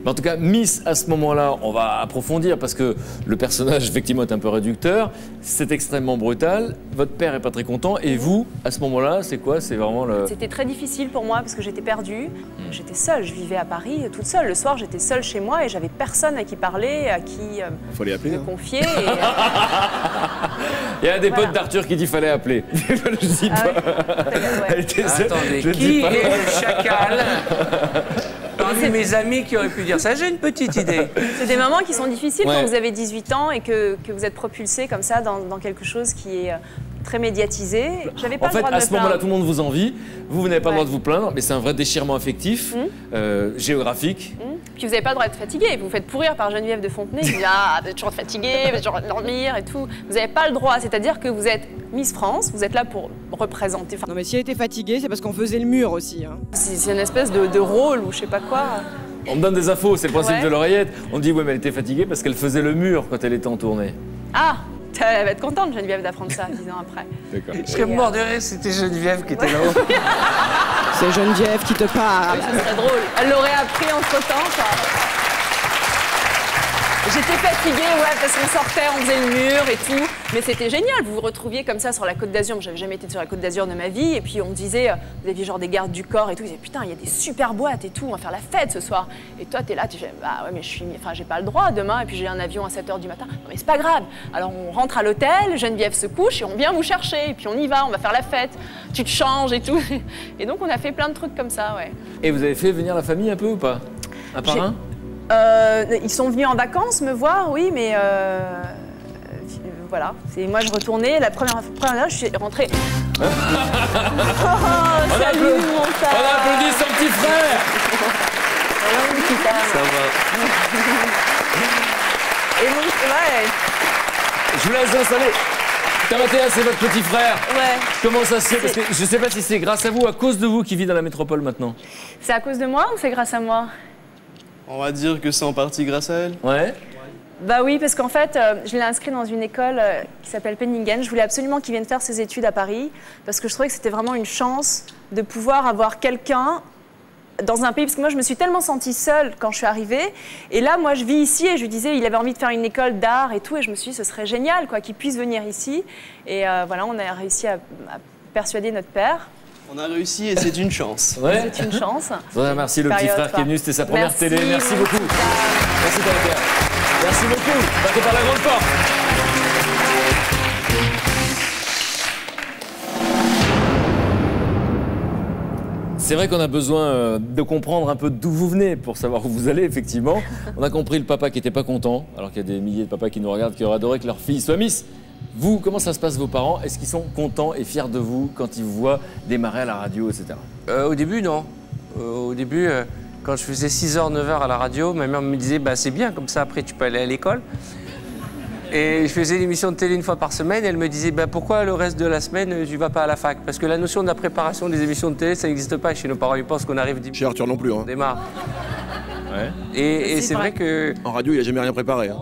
Mais en tout cas, Miss, à ce moment-là, on va approfondir parce que le personnage, effectivement, est un peu réducteur. C'est extrêmement brutal. Votre père est pas très content. Et vous, à ce moment-là, c'est quoi? C'est vraiment le. C'était très difficile pour moi parce que j'étais perdue. J'étais seule, je vivais à Paris toute seule. Le soir, j'étais seule chez moi et j'avais personne à qui parler, à qui euh, Faut les appeler. me hein. confier. et, euh, Il y a des Voilà. potes d'Arthur qui dit fallait appeler. je dis Ah pas. Elle était seule. Attendez, Je dis qui pas. est le chacal Parmi mes amis qui auraient pu dire ça, j'ai une petite idée. C'est des moments qui sont difficiles Ouais. quand vous avez 18 ans et que, que vous êtes propulsé comme ça dans, dans quelque chose qui est euh, très médiatisé. J'avais pas En le fait, droit de à me ce moment-là, tout le monde vous envie. Vous, vous n'avez pas le droit de vous plaindre, mais c'est un vrai déchirement affectif, euh, géographique. Hum. Puis vous n'avez pas le droit d'être fatigué. Vous vous faites pourrir par Geneviève de Fontenay qui dit Ah, vous êtes toujours fatigué, vous êtes toujours dormir et tout. Vous n'avez pas le droit. C'est-à-dire que vous êtes Miss France, vous êtes là pour représenter. Enfin, Non, mais si elle était fatiguée, c'est parce qu'on faisait le mur aussi. hein. c'est c'est une espèce de, de rôle ou je sais pas quoi. On me donne des infos, c'est le principe Ouais. de l'oreillette. On dit, ouais, mais elle était fatiguée parce qu'elle faisait le mur quand elle était en tournée. Ah Elle va être contente, Geneviève, d'apprendre ça dix ans après. D'accord. Je serais mort de rire, c'était Geneviève qui était là-haut. C'est Geneviève qui te parle. Ce serait drôle. Elle l'aurait appris entre temps, J'étais fatiguée, ouais, parce qu'on sortait, on faisait le mur et tout. Mais c'était génial, vous vous retrouviez comme ça sur la Côte d'Azur. J'avais jamais été sur la Côte d'Azur de ma vie. Et puis on me disait, euh, vous aviez genre des gardes du corps et tout. Ils disaient, putain, il y a des super boîtes et tout, on va faire la fête ce soir. Et toi, t'es là, tu fais, bah ouais, mais je suis, enfin, j'ai pas le droit demain. Et puis j'ai un avion à 7 h du matin. Non, mais c'est pas grave. Alors on rentre à l'hôtel, Geneviève se couche et on vient vous chercher. Et puis on y va, on va faire la fête. Tu te changes et tout. Et donc on a fait plein de trucs comme ça, ouais. Et vous avez fait venir la famille un peu ou pas? Un par un? Euh, ils sont venus en vacances me voir, oui, mais euh, euh, voilà. C'est moi je retournais la première fois, je suis rentrée. oh, salut mon On applaudit son petit frère Ça Et mon ouais. Je vous laisse installer. Tamatea, c'est votre petit frère. Ouais. Comment ça se fait? Parce que je sais pas si c'est grâce à vous, à cause de vous, qui vit dans la métropole maintenant. C'est à cause de moi ou c'est grâce à moi? On va dire que c'est en partie grâce à elle. Ouais. Bah oui, parce qu'en fait, euh, je l'ai inscrit dans une école euh, qui s'appelle Penningen. Je voulais absolument qu'il vienne faire ses études à Paris, parce que je trouvais que c'était vraiment une chance de pouvoir avoir quelqu'un dans un pays, parce que moi je me suis tellement sentie seule quand je suis arrivée, et là moi je vis ici et je lui disais, il avait envie de faire une école d'art et tout, et je me suis dit ce serait génial quoi qu'il puisse venir ici, et euh, voilà, on a réussi à, à persuader notre père. On a réussi et c'est une chance. Ouais. C'est une chance. Remercier le petit frère qui est venu, c'était sa première Merci, télé. Merci beaucoup. Merci Tamatea. Merci beaucoup. Partez par la grande porte. C'est vrai qu'on a besoin euh, de comprendre un peu d'où vous venez pour savoir où vous allez, effectivement. On a compris le papa qui n'était pas content, alors qu'il y a des milliers de papas qui nous regardent, qui auraient adoré que leur fille soit Miss. Vous, comment ça se passe vos parents? Est-ce qu'ils sont contents et fiers de vous quand ils vous voient démarrer à la radio, etc. Euh, au début, non. Euh, au début, euh, quand je faisais 6h, 9h à la radio, ma mère me disait bah, c'est bien, comme ça après tu peux aller à l'école. Et je faisais l'émission de télé une fois par semaine. Elle me disait bah, pourquoi le reste de la semaine tu vas pas à la fac? Parce que la notion de la préparation des émissions de télé, ça n'existe pas chez nos parents. Ils pensent qu'on arrive dimanche. Chez Arthur non plus. Hein. On démarre. Et, et C'est vrai vrai. que En radio, il n'y a jamais rien préparé. hein.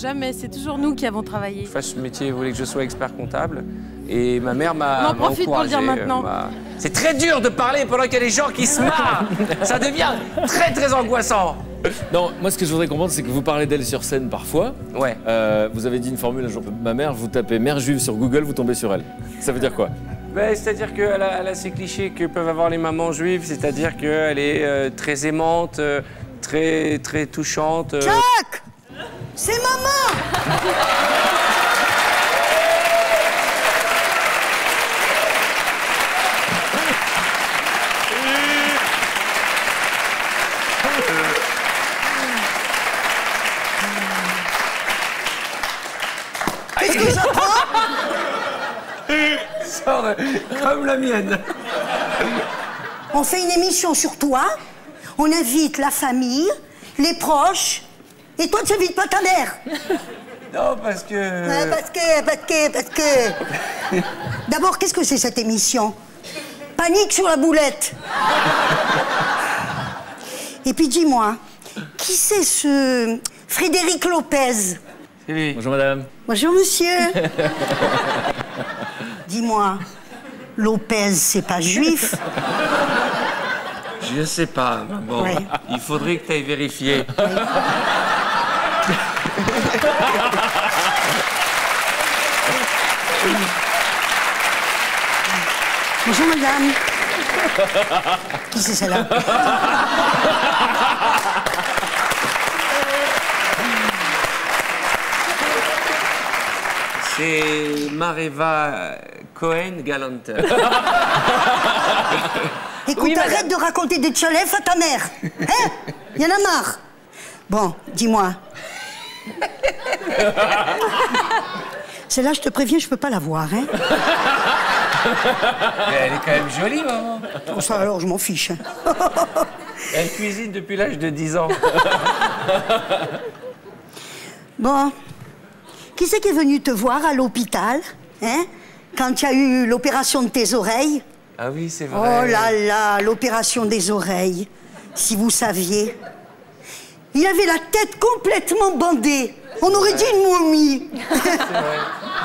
Jamais, c'est toujours nous qui avons travaillé. je fasse ce métier, vous voulez que je sois expert comptable. Et ma mère m'a. On en profite pour le dire maintenant. euh, m'a- C'est très dur de parler pendant qu'il y a des gens qui se marrent. Ça devient très très angoissant. Non, moi ce que je voudrais comprendre, c'est que vous parlez d'elle sur scène parfois. Ouais. Euh, vous avez dit une formule un jour. Ma mère, vous tapez mère juive sur Google, vous tombez sur elle. Ça veut dire quoi? Ben, c'est-à-dire qu'elle a, elle a ces clichés que peuvent avoir les mamans juives, c'est-à-dire qu'elle est euh, très aimante, euh, très, très touchante. euh. Jacques C'est maman. Qu'est-ce que j'apprends comme la mienne. On fait une émission sur toi, on invite la famille, les proches, et toi tu invites pas ta mère. Non, parce que. Ouais, parce que, parce que, parce que. D'abord, qu'est-ce que c'est cette émission Panique sur la boulette. Et puis dis-moi, qui c'est ce Frédéric Lopez Bonjour madame. Bonjour monsieur. Dis-moi, Lopez, c'est pas juif Je sais pas. Ouais. Il faudrait que tu ailles vérifier. Bonjour madame. Qui c'est celle-là C'est Mareva Cohen Galante. Écoute, arrête de raconter des chalefs à ta mère. Hein Y en a marre. Bon, dis-moi. Celle-là, je te préviens, je peux pas la voir, hein Mais elle est quand même jolie, maman. Bon, ça alors, je m'en fiche. hein. Elle cuisine depuis l'âge de 10 ans. Bon, qui c'est qui est venu te voir à l'hôpital, hein Quand tu as eu l'opération de tes oreilles? Ah oui, c'est Oh vrai. là là, l'opération des oreilles. Si vous saviez. Il avait la tête complètement bandée. On aurait dit une momie.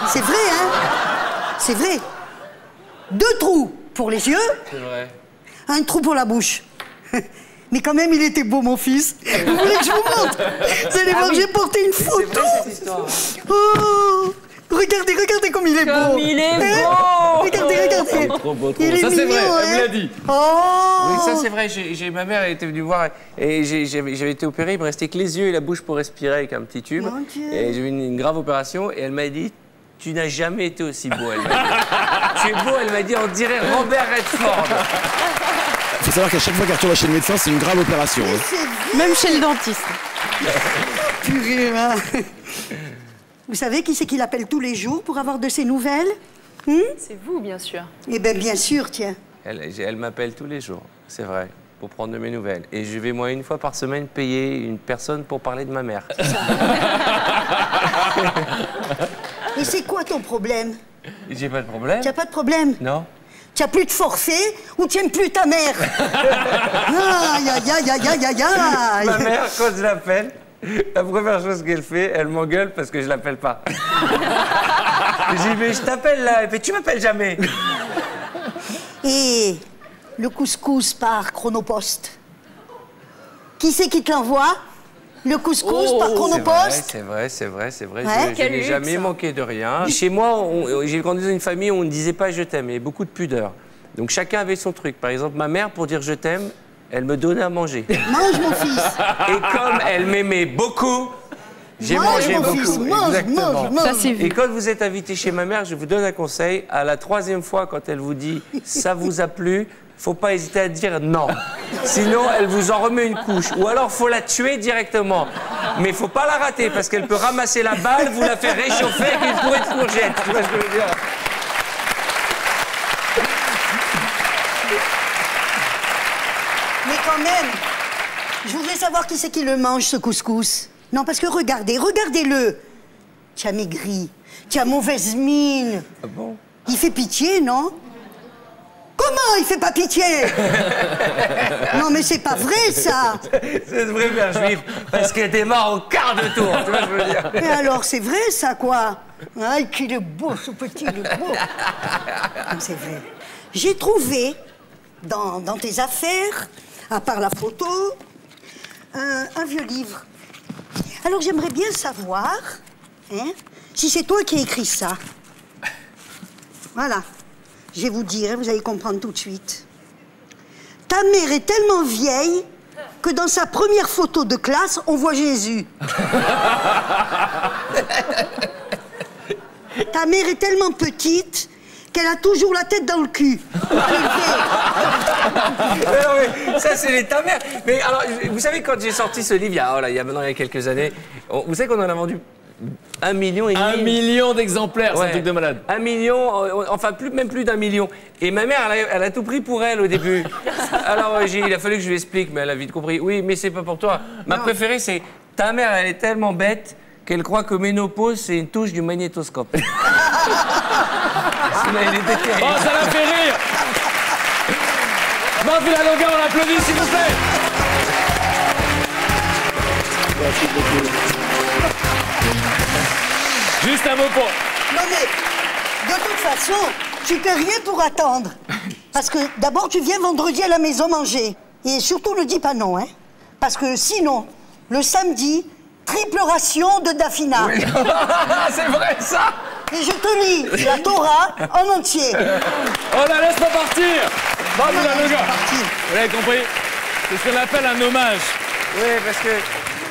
C'est vrai, hein C'est vrai. Deux trous pour les yeux, C'est vrai. un trou pour la bouche. Mais quand même, il était beau, mon fils. Vous voulez que je vous montre Vous allez Ah voir, j'ai porté une photo. Oh Regardez, regardez comme il est Comme beau. il est Hein beau. Regardez, regardez. Trop beau, trop Il beau. est Ça, c'est vrai, elle hein vous l'a dit. Oh Oui, ça c'est vrai. Ma mère était venue voir et j'avais, j'avais été opéré. Il me restait que les yeux et la bouche pour respirer avec un petit tube. Mon Dieu. Et j'ai eu une, une grave opération et elle m'a dit Tu n'as jamais été aussi beau. Elle m'a dit. tu es beau, elle m'a dit On dirait Robert Redford. Il faut savoir qu'à chaque fois qu'Arthur va chez le médecin, c'est une grave opération. hein. Même chez le dentiste. Purée, hein. Vous savez qui c'est qui l'appelle tous les jours pour avoir de ses nouvelles? Hmm? C'est vous, bien sûr. Eh bien, bien sûr, tiens. Elle, j'ai- elle m'appelle tous les jours, c'est vrai, pour prendre de mes nouvelles. Et je vais, moi, une fois par semaine, payer une personne pour parler de ma mère. Et c'est quoi ton problème? J'ai pas de problème. Tu n'as pas de problème? Non Tu n'as plus de forfait ou tu n'aimes plus ta mère? Aïe, aïe, aïe, aïe, aïe, aïe. Ma mère, quand je l'appelle, la première chose qu'elle fait, elle m'engueule parce que je l'appelle pas. je dis, mais je t'appelle là, mais tu m'appelles jamais. Et le couscous par Chronopost Qui c'est qui te l'envoie? Le couscous par C'est vrai, Chronopost C'est vrai, c'est vrai, c'est vrai. Ouais. Je- Je, n'ai jamais manqué de rien. Chez moi, j'ai grandi dans une famille où on ne disait pas je t'aime. Il y avait beaucoup de pudeur. Donc chacun avait son truc. Par exemple, ma mère, pour dire je t'aime, elle me donnait à manger. Mange, mon fils Et comme elle m'aimait beaucoup, j'ai Mange, mangé mon beaucoup. fils, mange, Exactement. mange, mange. Ça, c'est vu. Et quand vous êtes invité chez ma mère, je vous donne un conseil. À la troisième fois, quand elle vous dit ça vous a plu, faut pas hésiter à dire non. Sinon, elle vous en remet une couche. Ou alors, faut la tuer directement. Mais faut pas la rater parce qu'elle peut ramasser la balle, vous la faire réchauffer avec une pourrie de courgettes. Tu vois ce que je veux dire? Mais quand même, je voudrais savoir qui c'est qui le mange, ce couscous. Non, parce que regardez, regardez-le. Tu as maigri, tu as mauvaise mine. Ah bon? Il fait pitié, non? Comment il fait pas pitié Non, mais c'est pas vrai, ça C'est vraie mère juive parce qu'elle démarre au quart de tour. Tu vois ce que je veux dire Mais alors, c'est vrai, ça, quoi Aïe, qu'il est beau, ce petit, il est beau C'est vrai. J'ai trouvé, dans, dans tes affaires, à part la photo, un, un vieux livre. Alors, j'aimerais bien savoir, hein, si c'est toi qui as écrit ça. Voilà. Je vais vous dire, vous allez comprendre tout de suite. Ta mère est tellement vieille que dans sa première photo de classe, on voit Jésus. Ta mère est tellement petite qu'elle a toujours la tête dans le cul. Mais non, mais ça, c'est les ta mère. Mais alors, vous savez, quand j'ai sorti ce livre, il y a, oh là, il y a maintenant il y a quelques années, on- vous savez qu'on en a vendu un million et demi. Un million d'exemplaires, c'est un truc de malade. Un million, euh, enfin plus, même plus d'un million. Et ma mère, elle a, elle a tout pris pour elle au début. Alors euh, il a fallu que je lui explique, mais elle a vite compris. Oui, mais c'est pas pour toi. Ma préférée, c'est ta mère, elle est tellement bête qu'elle croit que ménopause, c'est une touche du magnétoscope. Sinon, elle était terrible. Oh, ça l'a fait rire Marc Villalonga, on l'applaudit, s'il vous plaît Juste un mot pour... Non mais, de toute façon, tu peux rien pour attendre. Parce que d'abord, tu viens vendredi à la maison manger. Et surtout, ne dis pas non, hein. Parce que sinon, le samedi, triple ration de Dafina. c'est vrai ça Et je te lis la Torah en entier. Oh là, laisse pas partir Marc Villalonga Vous l'avez compris? C'est ce qu'on appelle un hommage. Oui, parce que,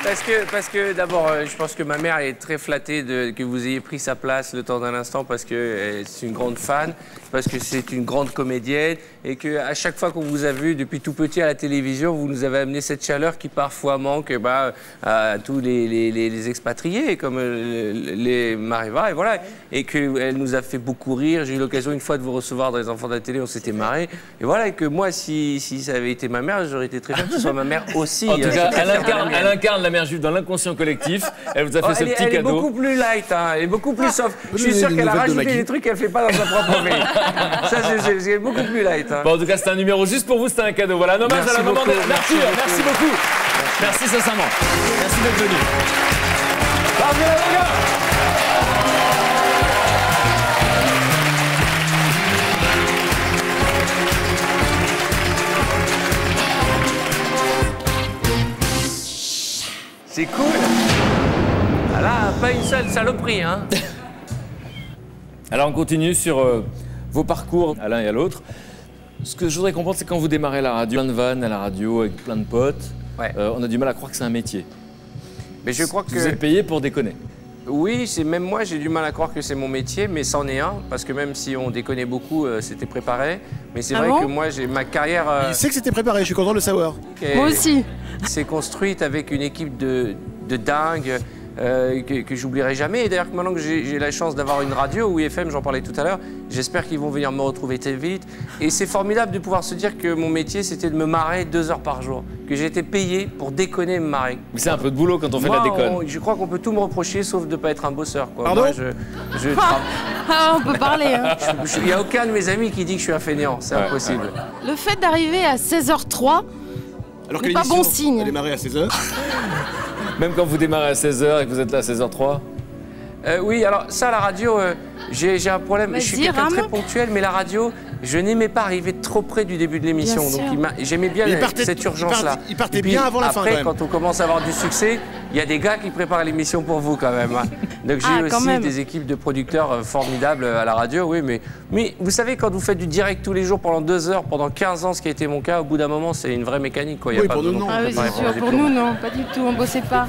parce que, parce que d'abord, euh, je pense que ma mère est très flattée de, que vous ayez pris sa place le temps d'un instant parce que euh, c'est une grande fan, parce que c'est une grande comédienne et que à chaque fois qu'on vous a vu depuis tout petit à la télévision, vous nous avez amené cette chaleur qui parfois manque bah, à tous les, les- les- les expatriés comme euh, les Mariva et voilà, et qu'elle nous a fait beaucoup rire. J'ai eu l'occasion une fois de vous recevoir dans les enfants de la télé, on s'était marré et voilà, et que moi, si, si ça avait été ma mère, j'aurais été très fier que ce soit ma mère aussi. En tout Euh, cas, elle incarne, elle incarne la mère juive dans l'inconscient collectif. Elle vous a fait Oh, ce elle, est, petit elle est cadeau. beaucoup plus light, hein, elle est beaucoup plus soft. Je suis sûr qu'elle a de rajouté des trucs qu'elle fait pas dans sa propre vie. Ça, c'est- beaucoup plus light. hein. Bon, en tout cas, c'était un numéro juste pour vous, c'était un cadeau. Voilà, un hommage Merci à la maman merci d'Arthur. beaucoup. Merci beaucoup. Merci sincèrement. Merci d'être venu. C'est cool. Ah là, pas une seule saloperie, hein. Alors on continue sur euh, vos parcours à l'un et à l'autre. Ce que je voudrais comprendre, c'est quand vous démarrez la radio, plein de vannes à la radio avec plein de potes, euh, on a du mal à croire que c'est un métier. Mais je crois que. Vous êtes payé pour déconner. Oui, c'est même moi, j'ai du mal à croire que c'est mon métier, mais c'en est un, parce que même si on déconnait beaucoup, euh, c'était préparé. Mais c'est Ah vrai bon que moi, j'ai ma carrière. euh, Il sait que c'était préparé, je suis content de le savoir. Moi aussi. s'est construite avec une équipe de, de dingue euh, que, que j'oublierai jamais. Et d'ailleurs, que maintenant que j'ai la chance d'avoir une radio, ou IFM, j'en parlais tout à l'heure, j'espère qu'ils vont venir me retrouver très vite. Et c'est formidable de pouvoir se dire que mon métier, c'était de me marrer deux heures par jour. Que j'ai été payé pour déconner et me marrer. Mais c'est un peu de boulot quand on fait Moi, de la déconne. on- je crois qu'on peut tout me reprocher sauf de ne pas être un bosseur. Quoi. Pardon Moi, je, je Ah, tra- ah, on peut parler. hein. Il n'y a aucun de mes amis qui dit que je suis un fainéant. C'est Ouais, impossible. Le fait d'arriver à 16h03 Alors n'est pas bon signe. a démarré à 16h. Même quand vous démarrez à 16h et que vous êtes là à 16h03 Euh, oui, alors ça, la radio, euh, j'ai un problème. Je suis quelqu'un de très ponctuel, mais la radio, je n'aimais pas arriver trop près du début de l'émission. Donc j'aimais bien Il la- partait- cette il urgence-là. partait- il partait Et puis, bien avant la fin, Après, quand on commence à avoir du succès, il y a des gars qui préparent l'émission pour vous quand même. hein. Donc j'ai Ah, aussi même. des équipes de producteurs euh, formidables à la radio, oui. Mais, mais vous savez, quand vous faites du direct tous les jours pendant deux heures, pendant 15 ans, ce qui a été mon cas, au bout d'un moment, c'est une vraie mécanique. Quoi. Il y a Oui, pas pour nous, de non. Ah oui, préparer c'est sûr. Pour nous, non, pas du tout. On bossait pas.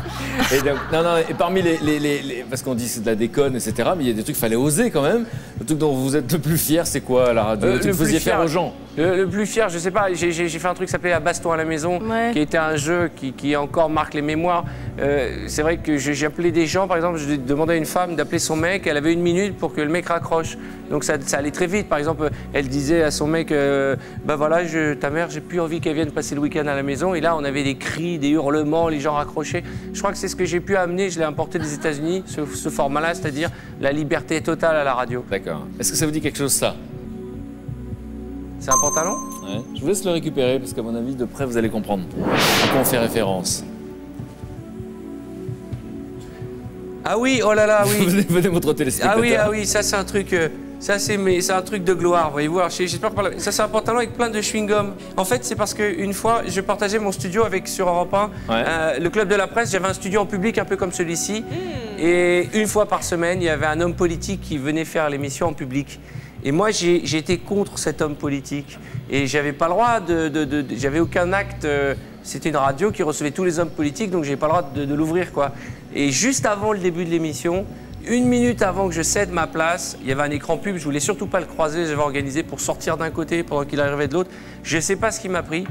Et donc, non, non, et parmi les, les- les- les- Parce qu'on dit c'est de la déconne, etc. Mais il y a des trucs qu'il fallait oser quand même. Le truc dont vous êtes le plus fier, c'est quoi à la radio Euh, Le vous faisiez faire aux gens Le, le plus fier, je sais pas, j'ai fait un truc qui s'appelait La Baston à la maison, Ouais. qui était un jeu qui, qui encore marque les mémoires. Euh, c'est vrai que appelé des gens, par exemple, je demandais à une femme d'appeler son mec, elle avait une minute pour que le mec raccroche. Donc ça, ça allait très vite. Par exemple, elle disait à son mec, euh, bah voilà, je- ta mère, j'ai plus envie qu'elle vienne passer le week-end à la maison. Et là, on avait des cris, des hurlements, les gens raccrochaient. Je crois que c'est ce que j'ai pu amener, je l'ai importé des États-Unis, ce, ce format-là, c'est-à-dire la liberté totale à la radio. D'accord. Est-ce que ça vous dit quelque chose, ça? C'est un pantalon Ouais. Je vous laisse le récupérer parce qu'à mon avis, de près, vous allez comprendre à quoi on fait référence. Ah oui, oh là là, oui. venez, venez montrer aux Ah oui, ah oui, ça c'est un truc, euh, ça c'est mais c'est un truc de gloire, voyez-vous. J'espère pas. Ça c'est un pantalon avec plein de chewing-gum. En fait, c'est parce qu'une fois, je partageais mon studio avec sur Europe 1, euh, le club de la presse. J'avais un studio en public un peu comme celui-ci, et une fois par semaine, il y avait un homme politique qui venait faire l'émission en public. Et moi, j'ai été contre cet homme politique. Et j'avais pas le droit de. j'avais aucun acte. euh, C'était une radio qui recevait tous les hommes politiques, donc j'ai pas le droit de, de l'ouvrir, quoi. Et juste avant le début de l'émission, une minute avant que je cède ma place, il y avait un écran pub, je voulais surtout pas le croiser, j'avais organisé pour sortir d'un côté pendant qu'il arrivait de l'autre. Je sais pas ce qui m'a pris.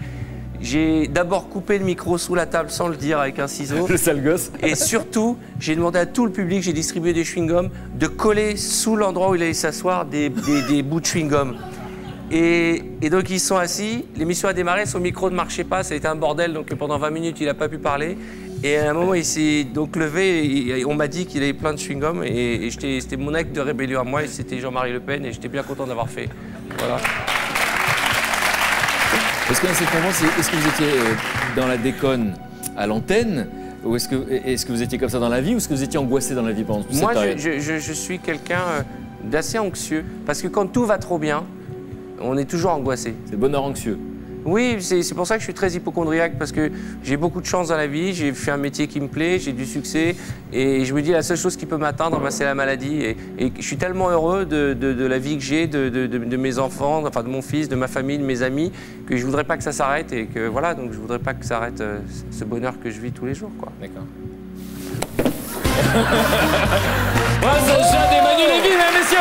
J'ai d'abord coupé le micro sous la table sans le dire avec un ciseau. Le sale gosse. Et surtout, j'ai demandé à tout le public, j'ai distribué des chewing-gums, de coller sous l'endroit où il allait s'asseoir des, des- des bouts de chewing-gum. Et, et donc ils sont assis, l'émission a démarré, son micro ne marchait pas, ça a été un bordel, donc pendant 20 minutes il n'a pas pu parler. Et à un moment il s'est donc levé, et on m'a dit qu'il avait plein de chewing-gum, et, et c'était mon acte de rébellion à moi, et c'était Jean-Marie Le Pen, et j'étais bien content d'avoir fait. Voilà. Est-ce comprendre, c'est- est-ce que vous étiez euh, dans la déconne à l'antenne ou est-ce que, est-ce que vous étiez comme ça dans la vie ou est-ce que vous étiez angoissé dans la vie pendant toute cette Moi, période je, je- je suis quelqu'un euh, d'assez anxieux, parce que quand tout va trop bien, on est toujours angoissé. C'est bonheur anxieux. Oui, c'est pour ça que je suis très hypochondriaque, parce que j'ai beaucoup de chance dans la vie, j'ai fait un métier qui me plaît, j'ai du succès, et je me dis la seule chose qui peut m'atteindre, bah, c'est la maladie. Et, et je suis tellement heureux de, de- de la vie que j'ai, de, de- de- de mes enfants, enfin de mon fils, de ma famille, de mes amis, que je voudrais pas que ça s'arrête, et que voilà, donc je voudrais pas que ça arrête euh, ce bonheur que je vis tous les jours, quoi. D'accord. Voilà, c'est le chat d'Emmanuel Lévy, mesdames, messieurs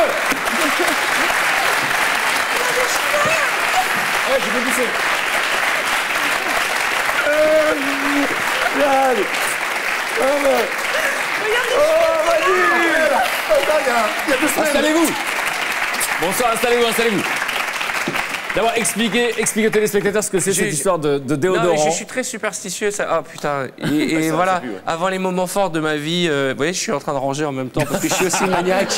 Ouais, je peux pousser. Installez-vous Bonsoir, installez-vous, installez-vous. D'abord, expliquez, expliquez aux téléspectateurs ce que c'est cette histoire de, de déodorant. je suis très superstitieux. Ça... Ah putain. Et, et Ça, voilà, c'est plus, ouais. avant les moments forts de ma vie, euh, vous voyez, je suis en train de ranger en même temps parce que je suis aussi maniaque.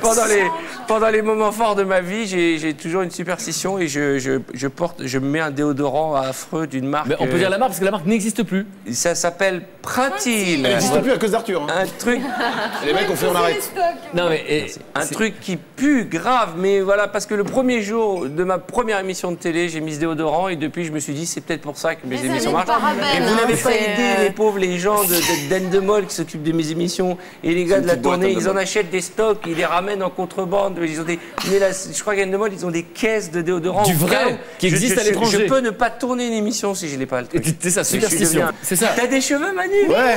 Pendant les, pendant les moments forts de ma vie, j'ai toujours une superstition et je, je, je porte, je mets un déodorant affreux d'une marque. Mais on peut euh, dire la marque parce que la marque n'existe plus. Ça s'appelle Printil. Elle n'existe plus à cause d'Arthur. hein. Un truc. Les mecs ont fait on arrête. Non mais et- Un truc qui pue grave, mais voilà, parce que le premier jour de ma première émission de télé, j'ai mis ce déodorant et depuis, je me suis dit, c'est peut-être pour ça que mes émissions marchent. Et vous hein, n'avez pas aidé euh, les pauvres, les gens de- de- d'Endemol qui s'occupent de mes émissions et les gars de la tournée, ils en achètent des stocks, ils les ramènent en contrebande. Ils ont des, mais là, je crois qu'Endemol, ils ont des caisses de déodorant. Du vrai, qui existe je- à l'étranger. Je peux ne pas tourner une émission si je n'ai pas le truc. C'est ça, superstition. C'est ça. T'as des cheveux, Manu? Ouais.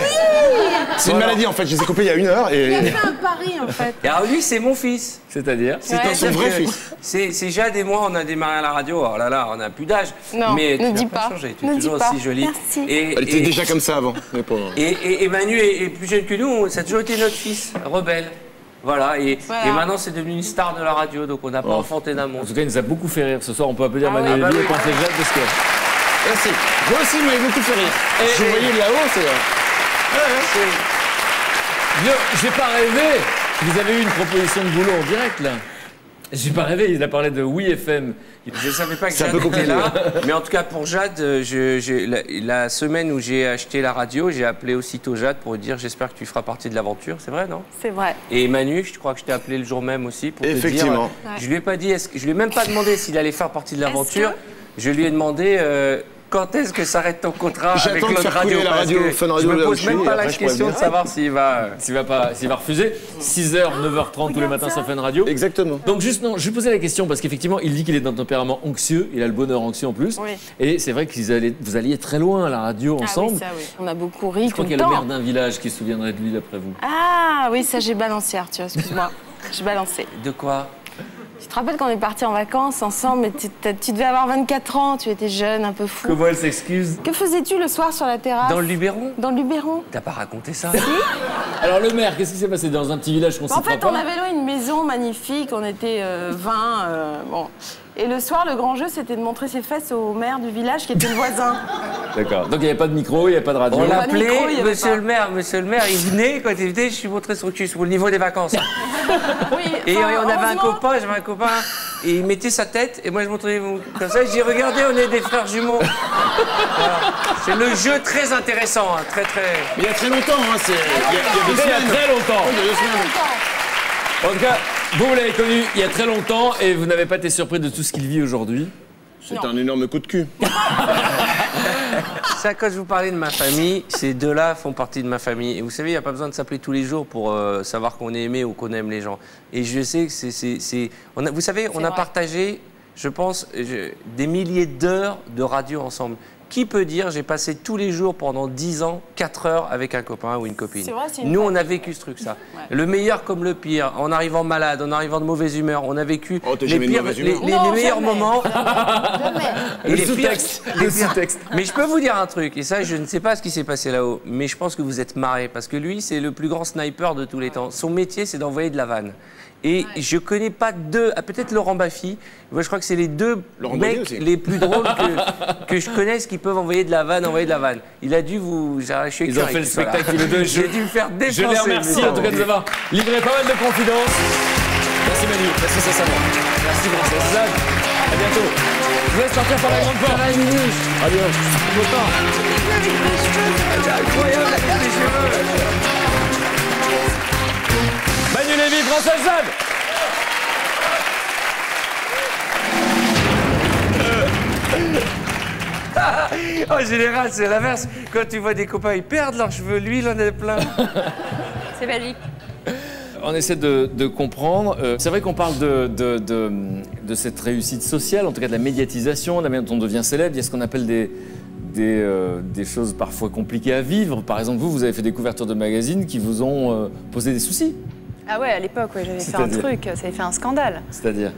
C'est une maladie en fait. Je les ai coupés il y a une heure et. un pari en fait. Et alors lui, c'est mon fils. C'est-à-dire C'est Ouais. Son vrai que fils. C'est Jade et moi, on a démarré à la radio. Alors là, là, on n'a plus d'âge. Non, mais ne tu dis n'as pas changé. Tu es toujours aussi jolie. Merci. Et, Elle était et- déjà comme ça avant. et, et- et Manu est, est plus jeune que nous. Ça a toujours été notre fils, rebelle. Voilà. Et, Voilà. et maintenant, c'est devenu une star de la radio. Donc, on n'a pas Oh. enfanté d'amour. En tout cas, il nous a beaucoup fait rire. Ce soir, on peut applaudir Ah Manu ouais. Lévy Ah bah et oui. penser Jade parce que. Merci. Moi aussi, il m'avait beaucoup fait rire. Et- Je et- voyais là-haut, c'est. Yo, j'ai pas rêvé Vous avez eu une proposition de boulot en direct là J'ai pas rêvé, il a parlé de Oui FM. Je savais pas que Jade peu était compliqué. là, mais en tout cas pour Jade, euh, je- je- la, la semaine où j'ai acheté la radio, j'ai appelé aussitôt Jade pour lui dire j'espère que tu feras partie de l'aventure, c'est vrai non? C'est vrai. Et Manu, je crois que je t'ai appelé le jour même aussi pour te Effectivement. dire. euh, Je lui ai pas dit, je lui ai même pas demandé s'il allait faire partie de l'aventure. Je lui ai demandé euh, quand est-ce que s'arrête ton contrat avec l'autre radio. la parce radio que Fun je Radio me pose même pas la question de savoir s'il va. S'il va, pas, s'il va refuser, 6h, 9h30 tous les matins sur Fun Radio. Exactement. Donc juste, non, je lui posais la question parce qu'effectivement, il dit qu'il est d'un tempérament anxieux, il a le bonheur anxieux en plus. Oui. Et c'est vrai que vous alliez, très loin à la radio Ah oui, ensemble. ça oui. On a beaucoup ri je crois qu'il y a le maire d'un village qui se souviendrait de lui d'après vous. Ah oui, ça j'ai balancé Arthur, excuse-moi. J'ai balancé. De quoi te rappelles quand on est partis en vacances ensemble, mais tu- devais avoir 24 ans, tu étais jeune, un peu fou. Comment elle s'excuse Que faisais-tu le soir sur la terrasse? Dans le Luberon Dans le Luberon T'as pas raconté ça? Alors le maire, qu'est-ce qui s'est passé dans un petit village qu'on En fait, on avait loué une maison magnifique, on était euh, 20. euh, bon. Et le soir, le grand jeu, c'était de montrer ses fesses au maire du village qui était le voisin. D'accord. Donc il n'y avait pas de micro, il n'y avait pas de radio. On l'appelait Monsieur pas. le maire. Monsieur le maire, il venait, quand il venait, je suis montré son cul, pour le niveau des vacances. Oui, Et enfin, on avait un copain, j'avais un copain, et il mettait sa tête, et moi je montrais mon- comme ça, je dis regardez, on est des frères jumeaux. Voilà. C'est le jeu très intéressant, hein, très très. Mais il y a très longtemps, hein, c'est. Il y a, il y a deux C'était il y a semaines. très longtemps. Il y a deux semaines. En tout cas, vous, vous l'avez connu il y a très longtemps et vous n'avez pas été surpris de tout ce qu'il vit aujourd'hui. C'est un énorme coup de cul. Ça, quand je vous parlais de ma famille, ces deux-là font partie de ma famille. Et vous savez, il n'y a pas besoin de s'appeler tous les jours pour euh, savoir qu'on est aimé ou qu'on aime les gens. Et je sais que c'est. Vous savez, on a vrai. partagé, je pense, je- des milliers d'heures de radio ensemble. Qui peut dire j'ai passé tous les jours pendant 10 ans, 4 heures avec un copain ou une copine C'est vrai, une Nous, on a vécu ce truc, ça. Le meilleur comme le pire, en arrivant malade, en arrivant de mauvaise humeur, on a vécu Oh, les, pires, mauvaise les, humeur. les- Non, les meilleurs moments. Et les sous-texte, sous-texte. Mais je peux vous dire un truc, et ça, je ne sais pas ce qui s'est passé là-haut, mais je pense que vous êtes marré, parce que lui, c'est le plus grand sniper de tous les temps. Son métier, c'est d'envoyer de la vanne. Et je connais pas deux, ah, peut-être Laurent Baffy, moi je crois que c'est les deux Laurent mecs les plus drôles que, que je connaisse qui peuvent envoyer de la vanne, envoyer de la vanne. Il a dû vous. Je suis Ils ont fait le spectacle les deux. J'ai dû me faire défoncer. Je les remercie en tout cas de nous avoir livré pas mal de confidences. Merci Manu, merci sincèrement. Merci Princesse Zad. À bientôt. Je vous laisse partir par la grande porte. Adieu. Cheveux. Manu Lévy, Princesse Zad. En général, c'est l'inverse. Quand tu vois des copains, ils perdent leurs cheveux. Lui, il en a plein. C'est magique. On essaie de, de comprendre. Euh, c'est vrai qu'on parle de, de, de- de cette réussite sociale, en tout cas de la médiatisation, de la manière dont on devient célèbre. Il y a ce qu'on appelle des, des, euh, des choses parfois compliquées à vivre. Par exemple, vous, vous avez fait des couvertures de magazines qui vous ont euh, posé des soucis. Ah ouais, à l'époque, ouais, j'avais fait un truc, ça avait fait un scandale. C'est-à-dire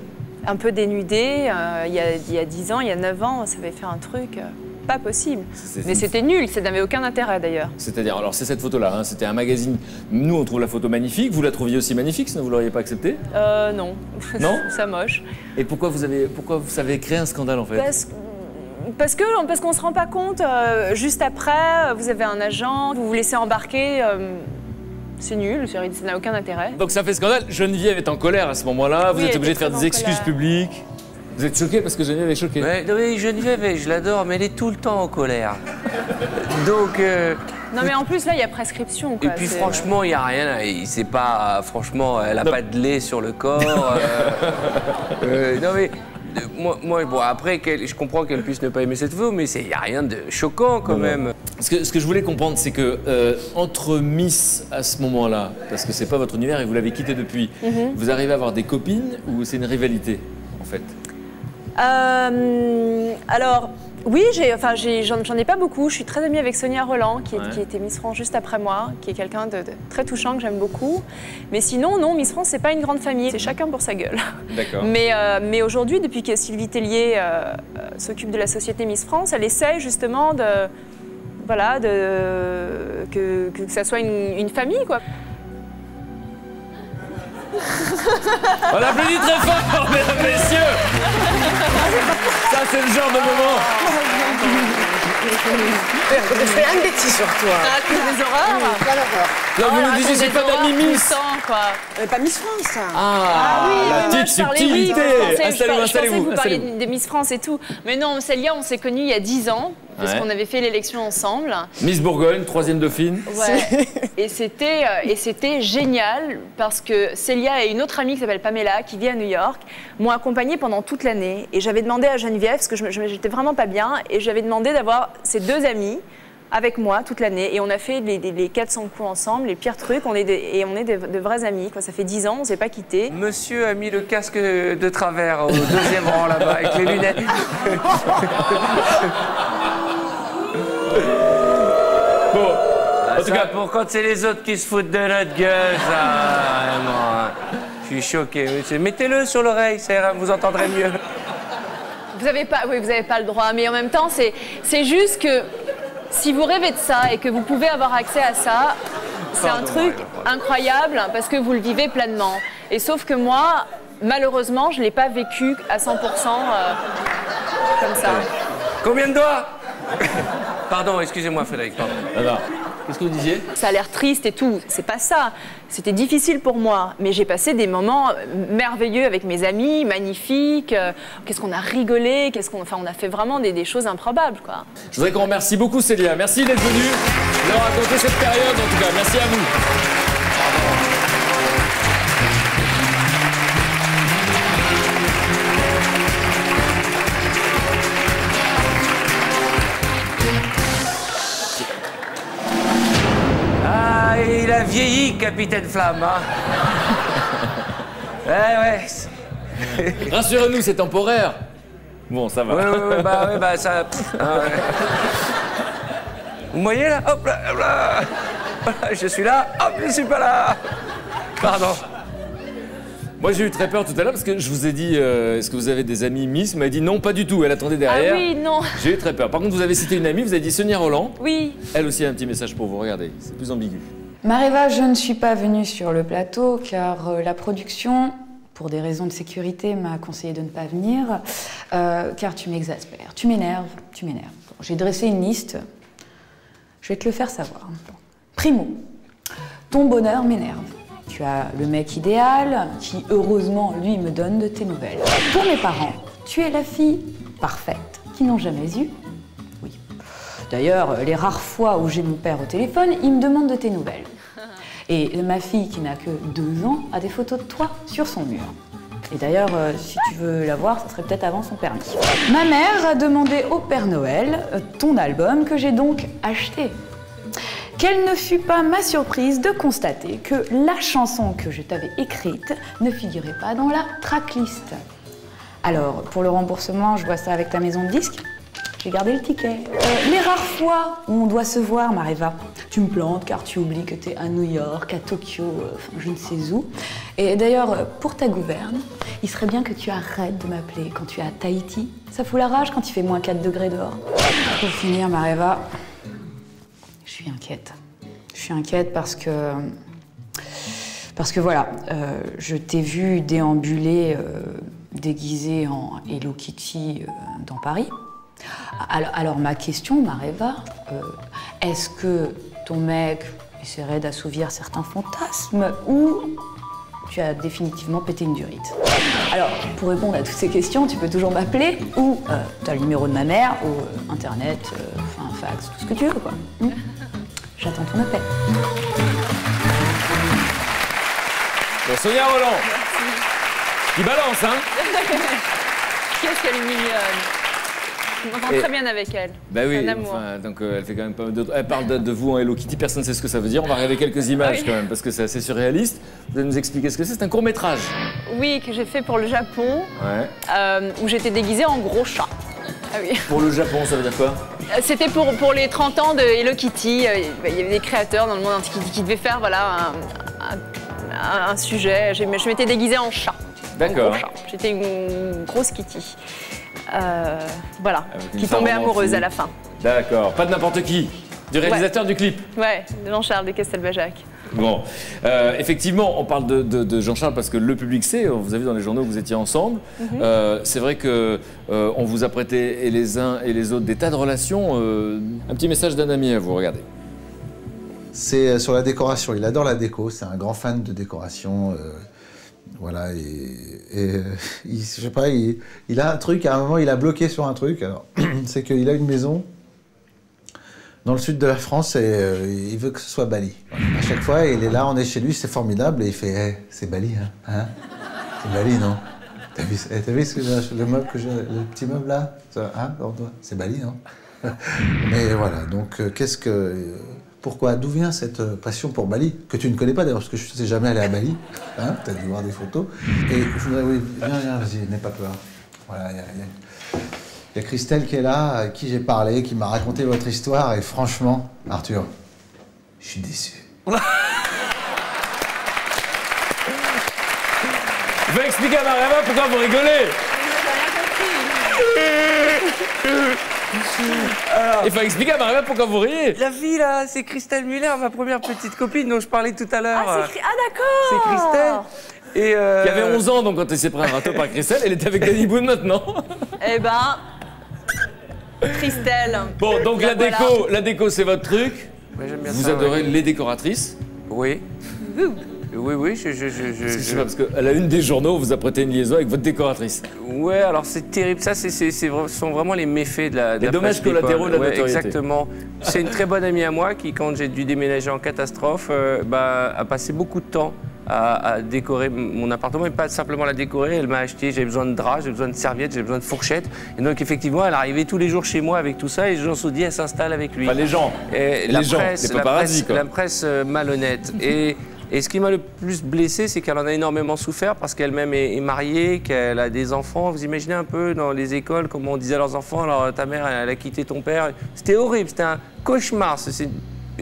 Un peu dénudé, euh, il y, a, il y a 10 ans, il y a 9 ans, ça avait fait un truc euh, pas possible. Mais c'était nul, ça n'avait aucun intérêt d'ailleurs. C'est-à-dire, alors c'est cette photo-là, hein, c'était un magazine. Nous, on trouve la photo magnifique. Vous la trouviez aussi magnifique, sinon vous l'auriez pas acceptée? Euh, non. Non? Ça moche. Et pourquoi vous avez, pourquoi vous avez créé un scandale en fait? Parce, parce que parce qu'on se rend pas compte. euh, juste après, vous avez un agent, vous vous laissez embarquer. euh, c'est nul, ça n'a aucun intérêt. Donc ça fait scandale. Geneviève est en colère à ce moment-là. Vous Oui, êtes obligé de faire des excuses colère. publiques. Vous êtes choqué parce que Geneviève est choquée. Ouais, oui, Geneviève, je l'adore, mais elle est tout le temps en colère. Donc. euh, Non mais en plus là il y a prescription Et puis franchement, il n'y a rien. il- C'est pas. Franchement, elle a pas de lait sur le corps. euh, euh, non mais. Moi, moi, bon, après, je comprends qu'elle puisse ne pas aimer cette photo, mais il n'y a rien de choquant quand même. Ce que, ce que je voulais comprendre, c'est que euh, entre Miss à ce moment-là, parce que c'est pas votre univers et vous l'avez quitté depuis, Mhm. vous arrivez à avoir des copines ou c'est une rivalité en fait? Euh, alors, oui, j'ai, enfin, j'ai- j'en, j'en ai pas beaucoup. Je suis très amie avec Sonia Roland, qui, est- Ouais. qui était Miss France juste après moi, qui est quelqu'un de, de très touchant que j'aime beaucoup. Mais sinon, non, Miss France, c'est pas une grande famille. C'est chacun pour sa gueule. D'accord. Mais, euh, mais aujourd'hui, depuis que Sylvie Tellier euh, euh, s'occupe de la société Miss France, elle essaye justement de, voilà, de, que, que ça soit une, une famille, quoi. On applaudit très fort, mesdames, messieurs Ça, c'est le genre de moment Je fais un bêtise sur toi. Ah, que des horreurs Quelle horreur. Non, vous nous disiez, raconte j'ai des pas Miss. temps, quoi. Euh, pas Miss France. Ah, oui, la petite subtilité Installez-vous, installez-vous, vous parliez des Miss France et tout. Mais non, Célia, on s'est connus il y a 10 ans, parce Ouais. qu'on avait fait l'élection ensemble. Miss Bourgogne, troisième dauphine. Ouais. et c'était euh, et c'était génial parce que Célia et une autre amie qui s'appelle Pamela qui vit à New York m'ont accompagnée pendant toute l'année et j'avais demandé à Geneviève parce que je j'étais vraiment pas bien et j'avais demandé d'avoir ces deux amis avec moi toute l'année et on a fait les, les- les 400 coups ensemble, les pires trucs, on est et on est de, de vrais amis. Quoi. Ça fait 10 ans, on s'est pas quittés. Monsieur a mis le casque de travers au deuxième rang là-bas avec les lunettes. Bon, Ah, ça, pour quand c'est les autres qui se foutent de notre gueule, ça, vraiment. hein. Je suis choqué. Mettez-le sur l'oreille, ça ira, vous entendrez mieux. Vous avez pas, oui, vous n'avez pas le droit, mais en même temps, c'est, c'est juste que si vous rêvez de ça et que vous pouvez avoir accès à ça, c'est un truc incroyable parce que vous le vivez pleinement. Et sauf que moi, malheureusement, je ne l'ai pas vécu à 100% euh, comme ça. Combien de doigts? Pardon, excusez-moi Frédéric, pardon. Alors, qu'est-ce que vous disiez Ça a l'air triste et tout, c'est pas ça. C'était difficile pour moi, mais j'ai passé des moments merveilleux avec mes amis, magnifiques. euh, Qu'est-ce qu'on a rigolé, qu'est-ce qu'on, enfin, on a fait vraiment des, des choses improbables, quoi. Je voudrais qu'on remercie beaucoup Célia. Merci d'être venue, de raconter cette période en tout cas. Merci à vous. Il a vieilli, capitaine Flamme. Hein. ouais, ouais. Rassurez-nous, c'est temporaire. Bon, ça va. Ouais, ouais, ouais, bah, ouais, bah, ça. Ah, ouais. Vous me voyez là? Hop là, hop là Voilà, Je suis là, hop, je suis pas là Pardon. Moi, j'ai eu très peur tout à l'heure parce que je vous ai dit euh, est-ce que vous avez des amis? Miss m'avez dit non, pas du tout. Elle attendait derrière. Ah oui, non. J'ai eu très peur. Par contre, vous avez cité une amie, vous avez dit Sonia Roland. Oui. Elle aussi a un petit message pour vous. Regardez, c'est plus ambigu. Mareva, je ne suis pas venue sur le plateau car euh, la production, pour des raisons de sécurité, m'a conseillé de ne pas venir euh, car tu m'exaspères, tu m'énerves, tu m'énerves. J'ai dressé une liste, je vais te le faire savoir. Primo, ton bonheur m'énerve. Tu as le mec idéal qui, heureusement, lui, me donne de tes nouvelles. Pour mes parents, tu es la fille parfaite qu'ils n'ont jamais eue. D'ailleurs, les rares fois où j'ai mon père au téléphone, il me demande de tes nouvelles. Et ma fille, qui n'a que deux ans, a des photos de toi sur son mur. Et d'ailleurs, euh, si tu veux la voir, ce serait peut-être avant son permis. Ma mère a demandé au Père Noël euh, ton album que j'ai donc acheté. Quelle ne fut pas ma surprise de constater que la chanson que je t'avais écrite ne figurait pas dans la tracklist. Alors, pour le remboursement, je vois ça avec ta maison de disques. J'ai gardé le ticket. Euh, les rares fois où on doit se voir, Mareva, tu me plantes car tu oublies que tu es à New York, à Tokyo, euh, je ne sais où. Et d'ailleurs, euh, pour ta gouverne, il serait bien que tu arrêtes de m'appeler quand tu es à Tahiti. Ça fout la rage quand il fait moins 4 degrés dehors. Pour finir, Mareva, je suis inquiète. Je suis inquiète parce que. Parce que voilà, je t'ai vu déambuler déguisée en Hello Kitty dans Paris. Alors, alors ma question, Mareva, euh, est-ce que ton mec essaierais d'assouvir certains fantasmes ou tu as définitivement pété une durite. Alors, pour répondre à toutes ces questions, tu peux toujours m'appeler ou tu as le numéro de ma mère ou euh, internet, euh, enfin fax, tout ce que tu veux quoi. Hmm J'attends ton appel. Bon, Sonia Roland. Qui balance, hein? Qu'est-ce qu'elle est mignonne. Je m'entends très bien avec elle. Bah oui, un amour. enfin, donc euh, elle fait quand même pas mal. Elle parle de, de vous en Hello Kitty, personne ne sait ce que ça veut dire. On va regarder quelques images Ah oui. quand même, parce que c'est assez surréaliste. Vous allez nous expliquer ce que c'est. C'est un court métrage. Oui, que j'ai fait pour le Japon, Ouais. euh, où j'étais déguisée en gros chat. Ah oui. Pour le Japon, ça veut dire quoi? Euh, C'était pour, pour les 30 ans de Hello Kitty. Euh, Il y avait des créateurs dans le monde entier qui, qui devaient faire voilà, un, un- un sujet. Je m'étais déguisée en chat. D'accord. J'étais une grosse Kitty. Euh, voilà, une qui tombait amoureuse à la fin. D'accord. Pas de n'importe qui. Du réalisateur du clip. Ouais, de Jean-Charles de Castelbajac. Bon, Euh, effectivement, on parle de, de- de Jean-Charles parce que le public sait. Vous avez vu dans les journaux que vous étiez ensemble. Mhm. Euh, c'est vrai que euh, on vous a prêté et les uns et les autres des tas de relations. Euh, un petit message d'un ami à vous. Regardez. C'est sur la décoration. Il adore la déco. C'est un grand fan de décoration. Voilà. Et, euh, il, je sais pas, il, a un truc. À un moment, il a bloqué sur un truc. C'est qu'il a une maison dans le sud de la France et euh, il veut que ce soit Bali. Voilà. À chaque fois, il est là, on est chez lui, c'est formidable. Et il fait Eh, C'est Bali, hein, hein C'est Bali, non? T'as vu, eh, ce le meuble que j'ai, le petit meuble là? Hein, C'est Bali, non? Mais voilà, donc euh, qu'est-ce que. Pourquoi D'où vient cette euh, passion pour Bali Que tu ne connais pas d'ailleurs, parce que je ne sais jamais aller à Bali. Hein, tu as dû voir des photos. Et je voudrais, oui, viens, viens, vas-y, n'aie pas peur. Voilà, il y a- il y a- il y a Christelle qui est là, à qui j'ai parlé, qui m'a raconté votre histoire, et franchement, Arthur, je suis déçu. Je vais expliquer à Mariama pourquoi vous rigolez. Il faut expliquer à Mariama pourquoi vous riez. La fille là, c'est Christelle Muller, ma première petite copine dont je parlais tout à l'heure. Ah, ah, d'accord C'est Christelle. Et euh, Qui avait 11 ans donc quand il s'est pris un râteau par Christelle, elle était avec Danny Boone maintenant. Eh ben, Christelle. Bon, donc la Voilà. déco, la déco c'est votre truc. Ouais, bien Vous ça, adorez ouais. les décoratrices. Oui. Oui, oui, je. je, je, je- Parce qu'à la une des journaux, vous a prêté une liaison avec votre décoratrice. Ouais, alors c'est terrible. Ça, c'est, sont vraiment les méfaits de la. de Les la dommages presse collatéraux de la Ouais, notoriété. Exactement. C'est une très bonne amie à moi qui, quand j'ai dû déménager en catastrophe, euh, bah, a passé beaucoup de temps à, à décorer mon appartement et pas simplement la décorer. Elle m'a acheté, j'ai besoin de draps, j'ai besoin de serviettes, j'ai besoin de fourchettes. Et donc, effectivement, elle arrivait tous les jours chez moi avec tout ça et sont dit, elle s'installe avec lui. Enfin, les gens. Et Les la gens, presse, les la presse, quoi. la presse euh, malhonnête. Et, et ce qui m'a le plus blessé, c'est qu'elle en a énormément souffert parce qu'elle-même est, mariée, qu'elle a des enfants. Vous imaginez un peu dans les écoles comment on disait à leurs enfants alors ta mère, elle a quitté ton père. C'était horrible, c'était un cauchemar. C'est-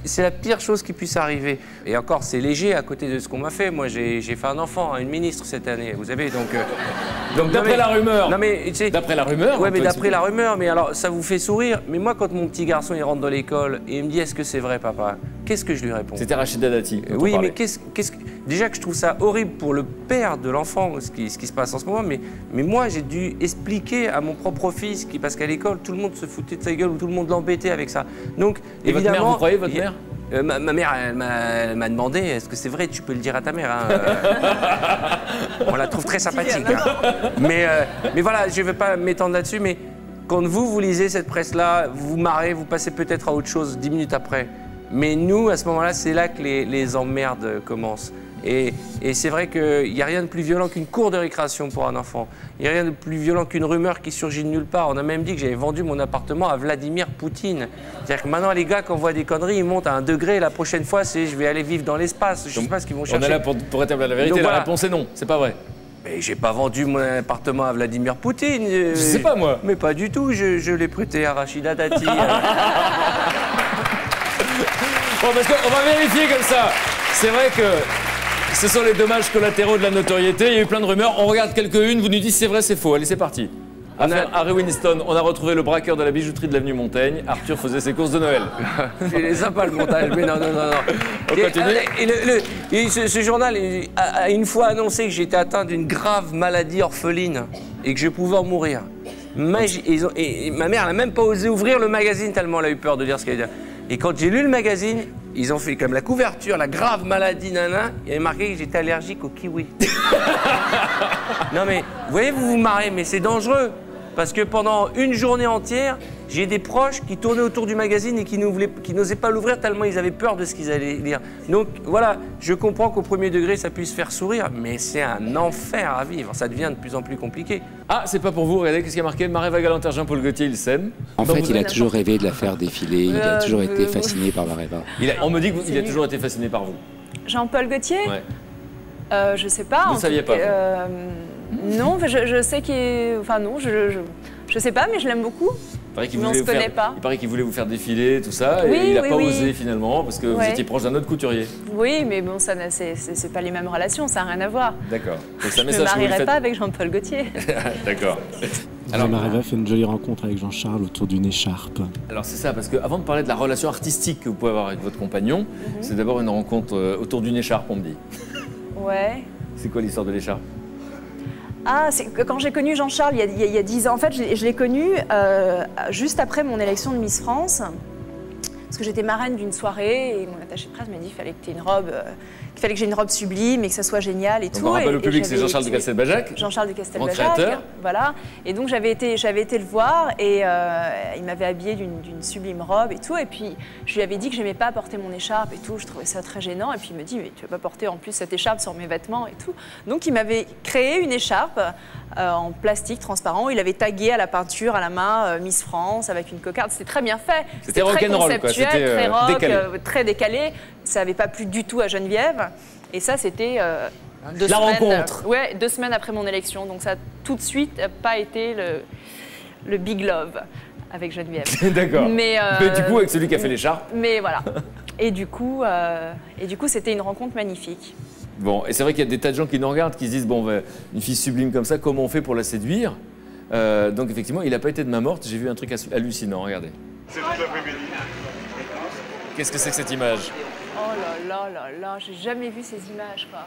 C'est la pire chose qui puisse arriver. Et encore, c'est léger à côté de ce qu'on m'a fait. Moi, j'ai fait un enfant, hein, une ministre cette année, vous savez. Donc, euh, Donc d'après la rumeur. Non mais tu sais- D'après la rumeur. Ouais, mais d'après la rumeur, mais alors ça vous fait sourire. Mais moi, quand mon petit garçon il rentre dans l'école et il me dit Est-ce que c'est vrai, papa? Qu'est-ce que je lui réponds? C'était Rachida Dati. on Oui, mais qu'est-ce, qu'est-ce que- déjà que je trouve ça horrible pour le père de l'enfant, ce qui, ce qui se passe en ce moment. Mais, mais moi, j'ai dû expliquer à mon propre fils, qui, parce qu'à l'école, tout le monde se foutait de sa gueule ou tout le monde l'embêtait avec ça. Donc, Et votre évidemment. mère, vous croyez, votre mère Euh, ma, ma mère, elle m'a, elle m'a demandé est-ce que c'est vrai Tu peux le dire à ta mère. hein, euh. On la trouve très sympathique. hein. Mais, euh, mais voilà, je ne vais pas m'étendre là-dessus. Mais quand vous, vous lisez cette presse-là, vous vous marrez, vous passez peut-être à autre chose dix minutes après. Mais nous, à ce moment-là, c'est là que les, les emmerdes commencent. Et, et c'est vrai qu'il n'y a rien de plus violent qu'une cour de récréation pour un enfant. Il n'y a rien de plus violent qu'une rumeur qui surgit de nulle part. On a même dit que j'avais vendu mon appartement à Vladimir Poutine. C'est-à-dire que maintenant, les gars, quand on voit des conneries, ils montent à un degré. La prochaine fois, c'est je vais aller vivre dans l'espace. Je ne sais pas ce qu'ils vont On chercher. est là pour, pour établir la vérité. Donc la voilà. réponse est non. C'est pas vrai. Mais j'ai pas vendu mon appartement à Vladimir Poutine. Je sais pas, moi. Mais pas du tout. Je, je l'ai prêté à Rachida Dati. Bon, parce qu'on va vérifier comme ça. C'est vrai que ce sont les dommages collatéraux de la notoriété. Il y a eu plein de rumeurs. On regarde quelques-unes. Vous nous dites c'est vrai, c'est faux. Allez, c'est parti. Affaire Harry Winston, on a retrouvé le braqueur de la bijouterie de l'avenue Montaigne. Arthur faisait ses courses de Noël. Il est sympa le montage, mais non, non, non, non. On Et, continue euh, et le- le- et ce, ce journal a, a une fois annoncé que j'étais atteint d'une grave maladie orpheline et que je pouvais en mourir. Mais j- ils ont- et, et ma mère n'a même pas osé ouvrir le magazine tellement elle a eu peur de lire ce qu'elle dit. Et quand j'ai lu le magazine, ils ont fait comme la couverture, la grave maladie, nana. Il y avait marqué que j'étais allergique au kiwi. non mais, vous voyez, vous vous marrez, mais c'est dangereux. Parce que pendant une journée entière, j'ai des proches qui tournaient autour du magazine et qui n'osaient pas l'ouvrir tellement ils avaient peur de ce qu'ils allaient lire. Donc voilà, je comprends qu'au premier degré, ça puisse faire sourire, mais c'est un enfer à vivre. Ça devient de plus en plus compliqué. Ah, c'est pas pour vous, regardez, qu'est-ce qui a marqué? Maréva Galanter, Jean-Paul Gaultier, il s'aime. En fait, il a toujours rêvé de la faire défiler, il a Euh, toujours été euh, fasciné par Mareva. On me dit qu'il a toujours été fasciné par vous. Jean-Paul Gaultier? Ouais. Euh, Je sais pas. Vous ne saviez pas, euh, Non, je, je sais qu'il. est- Enfin, non, je, je, je sais pas, mais je l'aime beaucoup. Il paraît qu'il voulait vous faire- voulait vous défiler, tout ça, Oui, et il n'a oui, pas oui. osé finalement, parce que vous étiez proche d'un autre couturier. Oui, mais bon, ça c'est pas les mêmes relations, ça n'a rien à voir. D'accord. Je un me marierai faites. pas avec Jean-Paul Gaultier. D'accord. Alors, Mareva fait une jolie rencontre avec Jean Charles autour d'une écharpe. Alors c'est ça, parce que avant de parler de la relation artistique que vous pouvez avoir avec votre compagnon, Mhm. c'est d'abord une rencontre euh, autour d'une écharpe, on me dit. Ouais. C'est quoi l'histoire de l'écharpe? Ah, quand j'ai connu Jean-Charles il y a- il y, a- il y a 10 ans, en fait, je, je l'ai connu euh, juste après mon élection de Miss France. Parce que j'étais marraine d'une soirée et mon attaché de presse m'a dit qu'il fallait que tu une robe, euh, qu'il fallait que j'ai une robe sublime et que ça soit génial et Donc tout. on rappelle au public, c'est Jean-Charles de Castelbajac. Jean-Charles de Castelbajac. Voilà. Et donc j'avais été, j'avais été le voir et euh, il m'avait habillée d'une sublime robe et tout. Et puis je lui avais dit que j'aimais pas porter mon écharpe et tout. Je trouvais ça très gênant. Et puis il me dit mais tu vas pas porter en plus cette écharpe sur mes vêtements et tout. Donc il m'avait créé une écharpe euh, en plastique transparent. Il avait tagué à la peinture à la main euh, Miss France avec une cocarde. C'était très bien fait. C'était très rock'n'roll, quoi. conceptuel, C'était, euh, très rock, décalé. très décalé. Ça n'avait pas plu du tout à Geneviève. Et ça, c'était euh, deux La semaines. rencontre. ouais, deux semaines après mon élection. Donc ça a tout de suite euh, pas été le, le big love avec Geneviève. D'accord. Mais, euh, Mais du coup, avec celui qui a fait l'écharpe. Mais voilà. Et du coup, euh, et du coup, c'était une rencontre magnifique. Bon, et c'est vrai qu'il y a des tas de gens qui nous regardent, qui se disent bon, ben, une fille sublime comme ça, comment on fait pour la séduire? Euh, Donc effectivement, il n'a pas été de main morte. J'ai vu un truc hallucinant. Regardez. Qu'est-ce que c'est que cette image? Oh là là là là, j'ai jamais vu ces images quoi.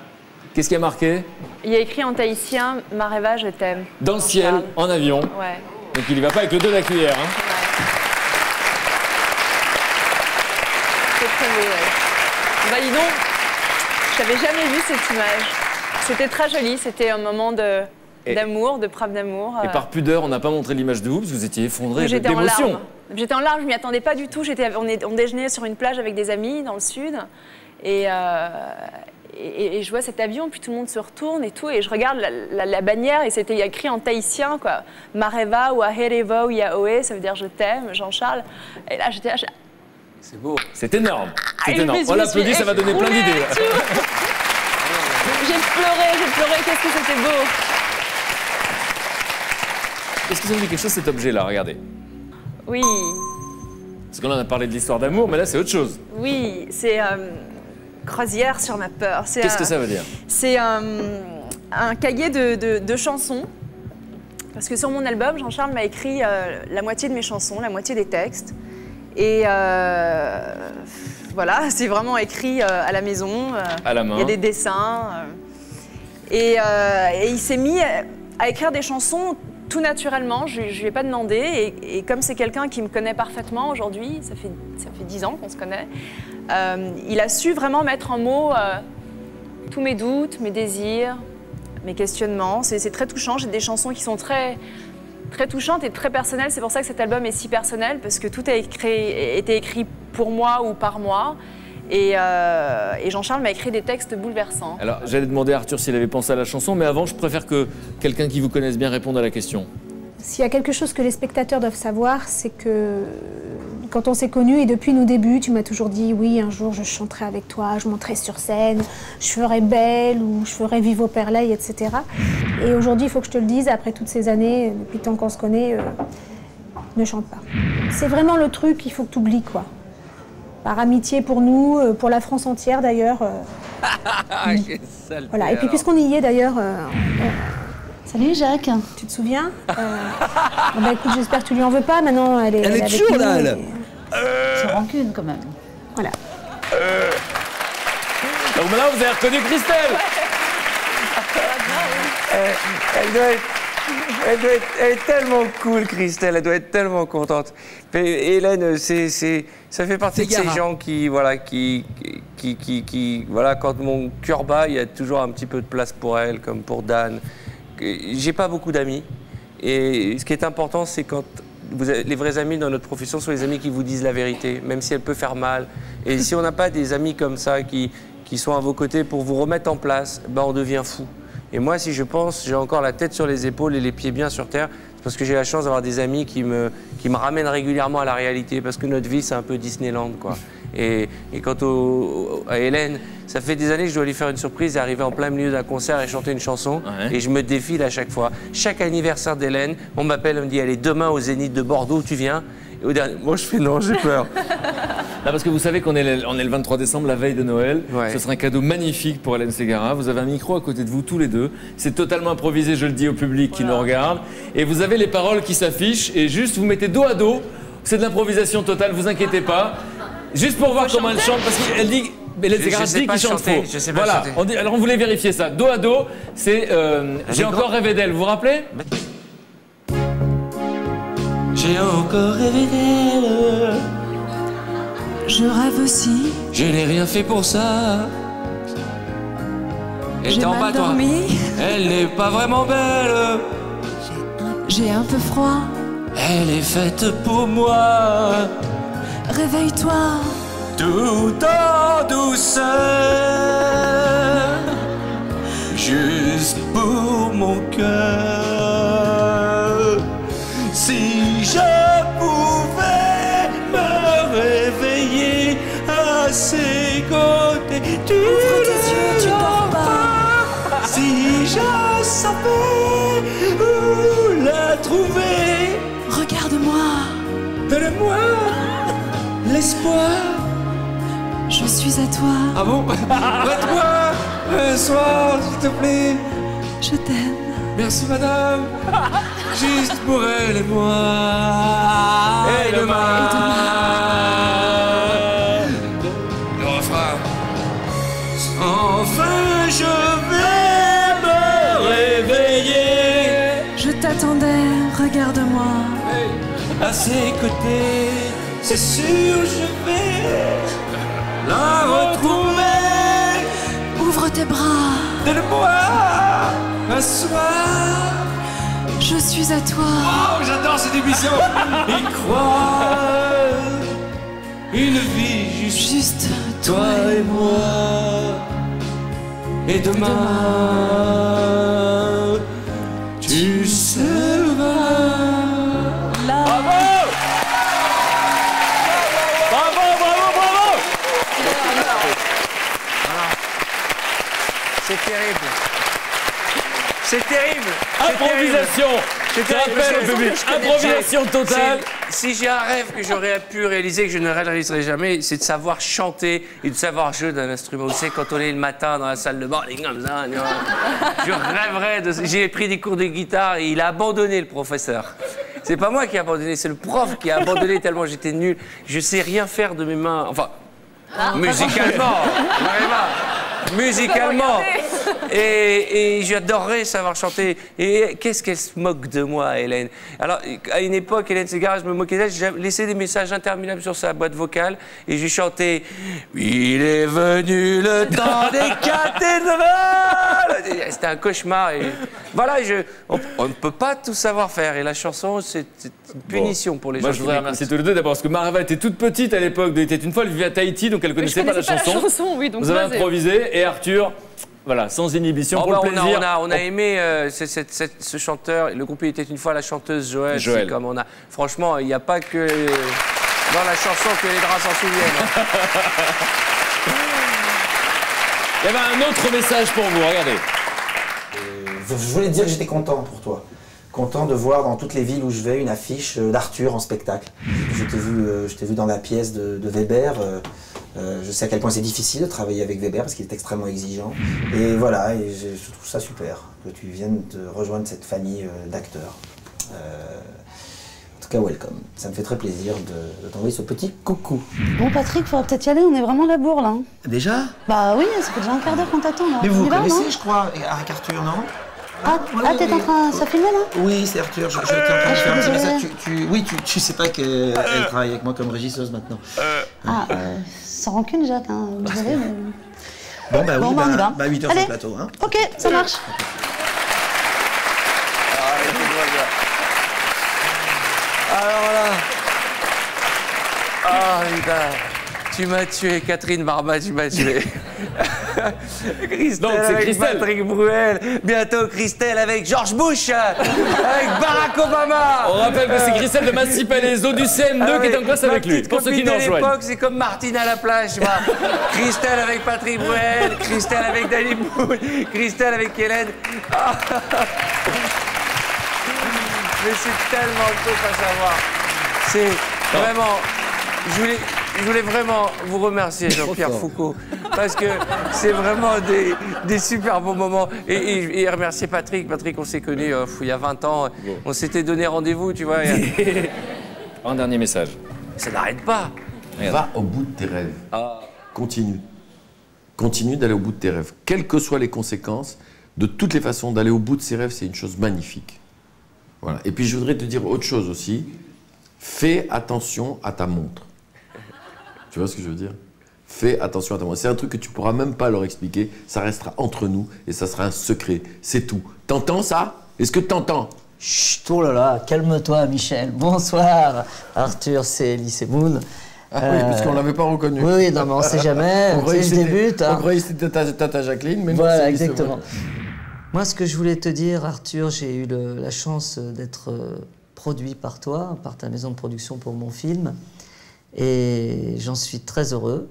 Qu'est-ce qui a marqué Il y a écrit en tahitien Mareva, je t'aime. Dans le ciel, en avion. Ouais. Donc il y va pas avec le dos de la cuillère. hein. C'est très beau, ouais. Bah dis donc, j'avais jamais vu cette image. C'était très joli, c'était un moment de d'amour, de preuve d'amour. Et euh. par pudeur, on n'a pas montré l'image de vous parce que vous étiez effondré d'émotion. J'étais en larmes, je m'y attendais pas du tout. J'étais, on, est- on déjeunait sur une plage avec des amis dans le sud. Et, euh, et, et je vois cet avion, puis tout le monde se retourne et tout. Et je regarde la, la- la bannière et c'était écrit en tahitien, quoi. Mareva ou Ahereva ou Yaoé, ça veut dire je t'aime, Jean-Charles. Et là, j'étais là, je- C'est beau. C'est énorme. C'est Ah, énorme. me On suis l'applaudit, ça va donner plein d'idées. J'ai pleuré, j'ai pleuré, qu'est-ce que c'était beau. Est-ce que ça vous dit quelque chose cet objet-là? Regardez. Oui, Parce qu'on en a parlé de l'histoire d'amour, mais là c'est autre chose. oui, c'est euh, croisière sur ma peur. Qu'est-ce que ça veut dire? C'est un, un cahier de, de- de chansons. Parce que sur mon album, Jean-Charles m'a écrit euh, la moitié de mes chansons, la moitié des textes. Et euh, voilà, c'est vraiment écrit euh, à la maison. euh, À la main. Il y a des dessins. euh. et, euh, et il s'est mis à écrire des chansons tout naturellement. Je ne lui ai pas demandé. Et, comme c'est quelqu'un qui me connaît parfaitement aujourd'hui, ça fait, ça fait 10 ans qu'on se connaît, euh, il a su vraiment mettre en mots euh, tous mes doutes, mes désirs, mes questionnements. C'est très touchant. J'ai des chansons qui sont très, très touchantes et très personnelles. C'est pour ça que cet album est si personnel, parce que tout a été écrit pour moi ou par moi. Et, euh, et Jean-Charles m'a écrit des textes bouleversants. Alors j'allais demander à Arthur s'il avait pensé à la chanson, mais avant je préfère que quelqu'un qui vous connaisse bien réponde à la question. S'il y a quelque chose que les spectateurs doivent savoir, c'est que quand on s'est connus et depuis nos débuts, tu m'as toujours dit oui, un jour je chanterai avec toi, je monterai sur scène, je ferai belle ou je ferai Vivo Perley, etc. Et aujourd'hui, il faut que je te le dise, après toutes ces années, depuis le temps qu'on se connaît, euh, ne chante pas. C'est vraiment le truc qu'il faut que tu oublies, quoi. Par amitié pour nous, euh, pour la France entière d'ailleurs. euh, voilà. Et puis puisqu'on y est d'ailleurs. euh, euh, Salut Jacques. Tu te souviens Euh, bon, bah, écoute, j'espère que tu lui en veux pas. Maintenant, elle est. Elle est toujours là, et- elle. Sans rancune quand même. Voilà. Donc maintenant vous avez reconnu Christelle elle doit être Elle, doit être, elle est tellement cool, Christelle. Elle doit être tellement contente. Mais Hélène, c'est, ça fait partie de ces gens qui, voilà, qui, qui, qui, qui- voilà, quand mon cœur bat, il y a toujours un petit peu de place pour elle, comme pour Dan. J'ai pas beaucoup d'amis. Et ce qui est important, c'est quand vous avez- les vrais amis dans notre profession sont les amis qui vous disent la vérité, même si elle peut faire mal. Et si on n'a pas des amis comme ça qui, qui sont à vos côtés pour vous remettre en place, ben on devient fou. Et moi, si je pense, j'ai encore la tête sur les épaules et les pieds bien sur terre, c'est parce que j'ai la chance d'avoir des amis qui me, qui me ramènent régulièrement à la réalité, parce que notre vie, c'est un peu Disneyland, quoi. Et, et quant au- à Hélène, ça fait des années que je dois lui faire une surprise et arriver en plein milieu d'un concert et chanter une chanson. Et je me défile à chaque fois. Chaque anniversaire d'Hélène, on m'appelle, on me dit Allez, demain au Zénith de Bordeaux, tu viens? Au dernier, moi je fais Non, j'ai peur. Non, parce que vous savez qu'on est, le- on est le 23 décembre, la veille de Noël. Ce sera un cadeau magnifique pour Hélène Ségara. Vous avez un micro à côté de vous tous les deux. C'est totalement improvisé, je le dis au public qui nous regarde. Et vous avez les paroles qui s'affichent et juste vous mettez dos à dos. C'est de l'improvisation totale, vous inquiétez pas. Juste pour voir comment elle chante, parce qu'elle dit. Mais Hélène sais dit pas qu'il chante chanter, faux. je sais pas voilà. chanter. On dit- alors on voulait vérifier ça. Dos à dos, c'est euh, J'ai encore rêvé d'elle. Vous vous rappelez? J'ai encore rêvé d'elle. Je rêve aussi. Je n'ai rien fait pour ça. J'ai mal bas, toi. Elle n'est pas vraiment belle. J'ai un peu froid. Elle est faite pour moi. Réveille-toi. Tout en douceur. Juste pour mon cœur. L'espoir. Je suis à toi. Ah bon Prête-moi un soir, s'il te plaît. Je t'aime. Merci, madame. Juste pour elle et moi. Et demain. Le refrain. Enfin, je vais me réveiller. Je t'attendais. Regarde-moi. À ses côtés, c'est sûr, je vais la retrouver. Ouvre tes bras. Donne-moi un soir. Je suis à toi. Oh, j'adore cette émission. Et croire une vie juste, juste toi et moi. Et demain, terrible. C'est terrible. C'est Improvisation. terrible. Je C'est terrible. rappelle au public, improvisation totale. c'est- Si j'ai un rêve que j'aurais pu réaliser, que je ne réaliserai jamais, c'est de savoir chanter et de savoir jouer d'un instrument. Vous savez, quand on est le matin dans la salle de bain, comme ça, je rêverais de. J'ai pris des cours de guitare et il a abandonné le professeur. C'est pas moi qui ai abandonné, c'est le prof qui a abandonné tellement j'étais nul. Je sais rien faire de mes mains. Enfin, Ah. musicalement, vraiment. Musicalement. Et, et j'adorerais savoir chanter. Et qu'est-ce qu'elle se moque de moi, Hélène? Alors, à une époque, Hélène Ségara, je me moquais d'elle. J'ai laissé des messages interminables sur sa boîte vocale. Et je lui chantais Il est venu le temps des cathédrales C'était un cauchemar. Et voilà, je, on, on ne peut pas tout savoir faire. Et la chanson, c'est une punition pour les Moi, gens. je qui voudrais remercier tous les deux d'abord parce que Marava était toute petite à l'époque Il était une fois, elle vivait à Tahiti, donc elle connaissait pas la pas chanson. la chanson, oui, donc Vous avez moi, improvisé et Arthur, voilà, sans inhibition Oh, pour bah, le on, a, plaisir. on, a, on a aimé euh, ce- chanteur. Le groupe il était une fois la chanteuse Joël. Joël. Comme on a, franchement, il n'y a pas que dans la chanson que les draps s'en souviennent. hein. Il y avait un autre message pour vous, regardez. Je je voulais te dire que j'étais content pour toi. Content de voir dans toutes les villes où je vais une affiche euh, d'Arthur en spectacle. Je t'ai vu, euh, je t'ai vu dans la pièce de, de Weber. Euh, je sais à quel point c'est difficile de travailler avec Weber parce qu'il est extrêmement exigeant. Et voilà, et je, je trouve ça super que tu viennes de rejoindre cette famille euh, d'acteurs. Euh, en tout cas, welcome. Ça me fait très plaisir de, de t'envoyer ce petit coucou. Bon, Patrick, faudra peut-être y aller, on est vraiment la bourre là. hein. Déjà? Bah oui, ça fait déjà un quart d'heure qu'on t'attend là. Mais vous vous va, connaissez, je crois, avec Arthur, non? Ah, ah, t'es en train. Ça filmer là? Oui, c'est Arthur, je, je train Ah, de je faire un petit message. Tu, tu- oui, tu, tu sais pas qu'elle elle travaille avec moi comme régisseuse maintenant. Ah, euh, sans rancune, Jacques, hein. Désolée, mais. Bon, bah oui, Bon, bah, on y va. bah, 8 heures sur Allez. le plateau. Hein. Ok, ça marche. Alors là. Ah. Tu m'as tué, Catherine Barba, tu m'as tué. Christelle Donc, avec Christelle. Patrick Bruel. Bientôt Christelle avec George Bush. avec Barack Obama. On rappelle que c'est Christelle de Massy Palaiso du CM2 Ah qui est en classe avec lui. Pour ceux qui l'époque, c'est comme Martine à la plage, vois. Christelle avec Patrick Bruel, Christelle avec Danny Boone, Christelle avec Hélène. Ah. Mais c'est tellement le truc à savoir. C'est vraiment. Je voulais, je voulais vraiment vous remercier, Jean-Pierre Foucault, parce que c'est vraiment des, des super bons moments. Et, et- et remercier Patrick. Patrick, on s'est connus euh, il y a 20 ans. On s'était donné rendez-vous, tu vois. Un dernier message. Ça n'arrête pas. Va au bout de tes rêves. Ah. Continue. Continue d'aller au bout de tes rêves. Quelles que soient les conséquences, de toutes les façons, d'aller au bout de ses rêves, c'est une chose magnifique. Voilà. Et puis je voudrais te dire autre chose aussi. Fais attention à ta montre. Tu vois ce que je veux dire? Fais attention à ta montre. C'est un truc que tu pourras même pas leur expliquer. Ça restera entre nous et ça sera un secret. C'est tout. T'entends ça? Est-ce que t'entends? Chut, oh là là, calme-toi, Michel. Bonsoir, Arthur, c'est Elise Moon. Ah oui, Euh, parce qu'on l'avait pas reconnu. Oui, oui, non, mais on sait jamais. On je c'était- débute. hein. On croyait que c'était ta, tata Jacqueline, mais non, Voilà, exactement. Moi, ce que je voulais te dire, Arthur, j'ai eu le- la chance d'être euh, produit par toi, par ta maison de production pour mon film. Et j'en suis très heureux.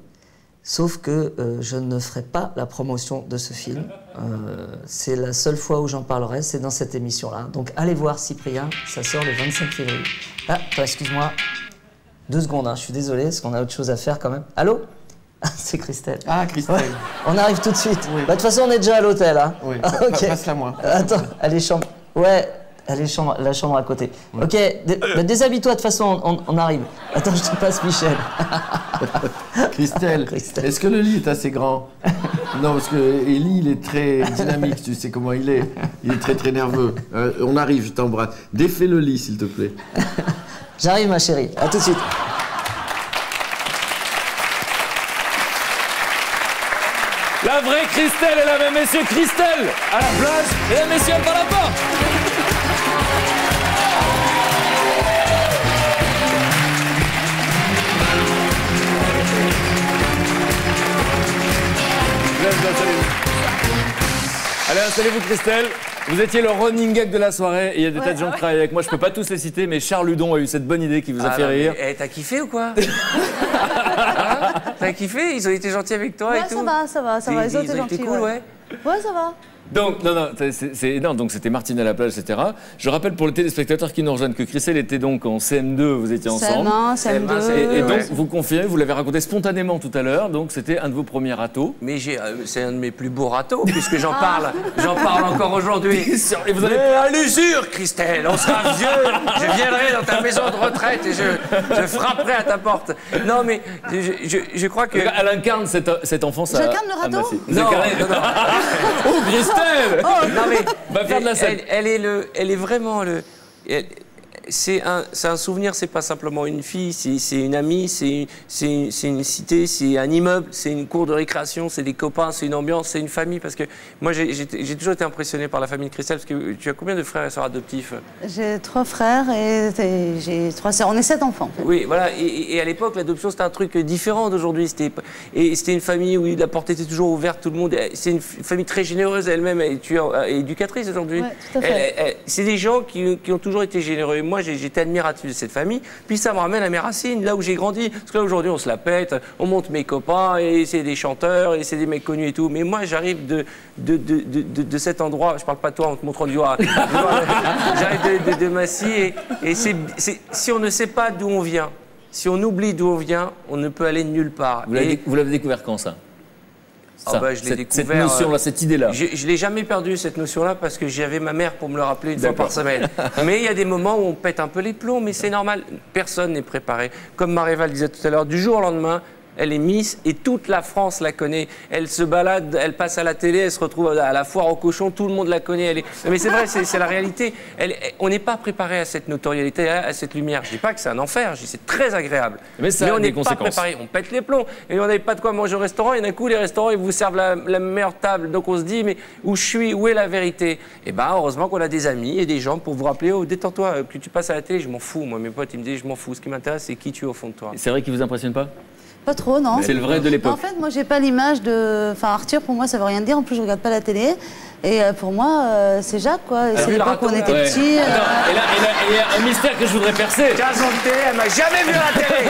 Sauf que euh, je ne ferai pas la promotion de ce film. Euh, c'est la seule fois où j'en parlerai, c'est dans cette émission-là. Donc allez voir Cyprien, ça sort le 25 février. Ah, excuse-moi. Deux secondes, hein, je suis désolé, parce qu'on a autre chose à faire quand même. Allô? Ah, C'est Christelle. Ah, Christelle. Ouais, on arrive tout de suite. Bah, De toute façon, on est déjà à l'hôtel. Hein. Oui, Ah, passe-la moi. Attends, allez, chambre. Ouais, allez, chambre, la chambre à côté. Ok, dé- bah, déshabille-toi, de toute façon, on, on arrive. Attends, je te passe Michel. Christelle, est-ce que le lit est assez grand? Non, parce que Ellie, il est très dynamique, tu sais comment il est. Il est très très nerveux. Euh, on arrive, je t'embrasse. Défais le lit, s'il te plaît. J'arrive, ma chérie. À tout de suite. La vraie Christelle est là, mesdames, messieurs. Christelle à la place. Mesdames, messieurs, elle va à la porte. Allez, installez-vous, Christelle. Vous étiez le running gag de la soirée. et Il y a des tas de gens qui travaillent avec moi. Je peux pas tous les citer, mais Charles Ludon a eu cette bonne idée qui vous a Ah, fait non, rire. eh, T'as kiffé ou quoi Hein T'as kiffé Ils ont été gentils avec toi Ouais, et tout ça va, ça va, ça va. Ils ont été gentils. cool, ouais. Ouais, ça va. Donc, non, non, c'est- non, donc c'était Martine à la plage, etc. Je rappelle pour les téléspectateurs qui nous rejoignent que Christelle était donc en CM2, vous étiez ensemble. CM1, CM2. Et, et donc, ouais. vous confirmez, vous l'avez raconté spontanément tout à l'heure, donc c'était un de vos premiers râteaux. Mais euh, c'est un de mes plus beaux râteaux, puisque j'en parle. J'en parle encore aujourd'hui. Et vous Mais à l'usure, Christelle, on sera vieux. Je viendrai dans ta maison de retraite et je, je frapperai à ta porte. Non, mais je, je, je crois que. Elle incarne cette, cette enfance à- J'incarne le râteau Massy. Vous Non, non, non. Oh, Christelle Non, mais. Va faire de la scène. Elle, elle est, le, elle est vraiment le. elle- c'est un, un souvenir, c'est pas simplement une fille, c'est une amie, c'est une, cité, c'est un immeuble, c'est une cour de récréation, c'est des copains, c'est une ambiance, c'est une famille. Parce que moi, j'ai toujours été impressionné par la famille de Christelle, parce que tu as combien de frères et sœurs adoptifs? J'ai trois frères et et j'ai trois sœurs. On est sept enfants. Oui, voilà. Et, à l'époque, l'adoption, c'était un truc différent d'aujourd'hui. Et c'était une famille où la porte était toujours ouverte, tout le monde. C'est une famille très généreuse elle-même. Et tu es euh, éducatrice aujourd'hui. Ouais, C'est des gens qui, qui ont toujours été généreux. Moi, j'étais admiratif de cette famille. Puis ça me ramène à mes racines, là où j'ai grandi. Parce que là, aujourd'hui, on se la pète, on monte mes copains, et c'est des chanteurs, et c'est des mecs connus et tout. Mais moi, j'arrive de, de, de, de, de- de cet endroit. Je parle pas de toi en te montrant du doigt. j'arrive de, de, de Massy. Et, si on ne sait pas d'où on vient, si on oublie d'où on vient, on ne peut aller nulle part. Vous l'avez Et- vous l'avez découvert quand, ça? Ah bah, je l'ai cette- découvert. Cette notion-là, euh, cette idée-là. Je, je l'ai jamais perdu cette notion-là parce que j'avais ma mère pour me le rappeler une fois par semaine. mais il y a des moments où on pète un peu les plombs, mais c'est normal. Personne n'est préparé. Comme Maréval disait tout à l'heure, du jour au lendemain, Elle est Miss et toute la France la connaît. Elle se balade, elle passe à la télé, elle se retrouve à la foire au cochon, tout le monde la connaît. Elle est... Mais c'est vrai, c'est la réalité. Elle- on n'est pas préparé à cette notoriété, à cette lumière. Je dis pas que c'est un enfer, je dis c'est très agréable. Mais ça on n'est pas préparé, on pète les plombs. Et on n'avait pas de quoi manger au restaurant. Et d'un coup, les restaurants, ils vous servent la, la meilleure table. Donc on se dit, mais où je suis? Où est la vérité? Et ben heureusement qu'on a des amis et des gens pour vous rappeler, oh, détends-toi, euh, que tu passes à la télé, je m'en fous. Moi, mes potes, ils me disent, je m'en fous. Ce qui m'intéresse, c'est qui tu es au fond de toi. C'est vrai qu'il vous impressionne pas? Pas trop, non. C'est le vrai de l'époque. En fait, moi, j'ai pas l'image de. Enfin, Arthur, pour moi, ça veut rien dire. En plus, je regarde pas la télé. Et euh, pour moi, euh, c'est Jacques, quoi. Alors, C'est l'époque où on était ouais. petits. euh, Attends, et là, il y a un mystère que je voudrais percer. 15 ans de télé, elle m'a jamais vu à la télé.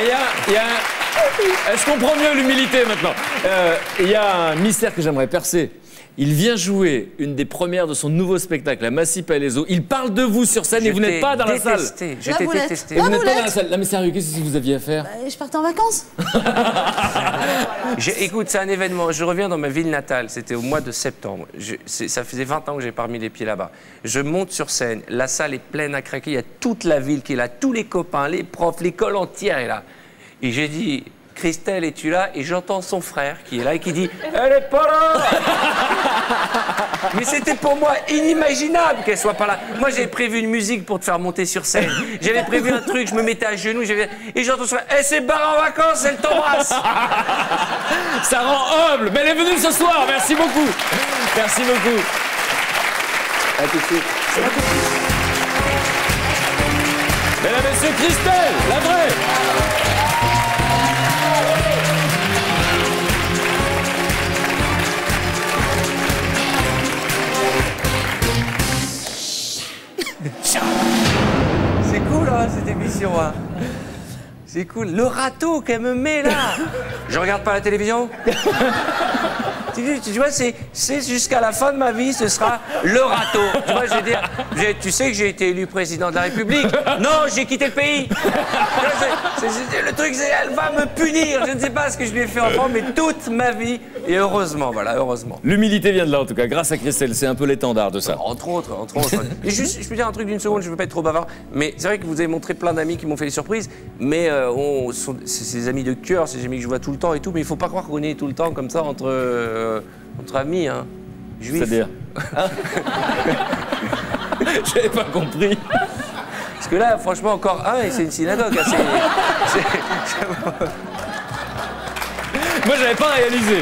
Et il y a, y a un- Je comprends mieux l'humilité maintenant? Euh, Il y a un mystère que j'aimerais percer. Il vient jouer une des premières de son nouveau spectacle, La Massy Palaiso. Il parle de vous sur scène et vous n'êtes pas dans la salle. détesté, je La t'ai boulette. détesté. Et vous n'êtes pas dans la salle. Non mais sérieux, qu'est-ce que vous aviez à faire euh, je partais en vacances. J'ai- Écoute, c'est un événement. Je reviens dans ma ville natale. C'était au mois de septembre. Je- ça faisait 20 ans que j'ai pas mis les pieds là-bas. Je monte sur scène. La salle est pleine à craquer. Il y a toute la ville qui est là. Tous les copains, les profs, l'école entière est là. Et j'ai dit, Christelle, es-tu là Et j'entends son frère qui est là et qui dit, elle est pas là Mais c'était pour moi inimaginable qu'elle soit pas là. Moi, j'avais prévu une musique pour te faire monter sur scène. J'avais prévu un truc, je me mettais à genoux, et j'entends son frère, elle s'est barrée en vacances, elle t'embrasse Ça rend humble. Mais elle est venue ce soir. Merci beaucoup. Merci beaucoup. À tout de suite. Mesdames, Messieurs, Christelle, la vraie. C'est cool, hein, cette émission. hein. C'est cool. Le râteau qu'elle me met là. Je regarde pas la télévision. tu, tu vois, c'est jusqu'à la fin de ma vie, ce sera le râteau. Tu vois, je veux dire, tu sais que j'ai été élu président de la République. Non, j'ai quitté le pays. Le truc, c'est elle va me punir. Je ne sais pas ce que je lui ai fait enfant, mais toute ma vie. Et heureusement, voilà, heureusement. L'humilité vient de là en tout cas, grâce à Christelle. C'est un peu l'étendard de ça. Entre autres, entre autres. Et juste, je peux dire un truc d'une seconde, je ne veux pas être trop bavard, mais c'est vrai que vous avez montré plein d'amis qui m'ont fait des surprises, mais euh, on, sont- c'est des amis de cœur, c'est des amis que je vois tout le temps et tout, mais il faut pas croire qu'on est tout le temps comme ça entre, euh, entre amis, hein. Juifs. C'est-à-dire J'avais pas compris. Parce que là, franchement, encore un et c'est une synagogue. hein, c'est- c'est- Moi, j'avais pas réalisé.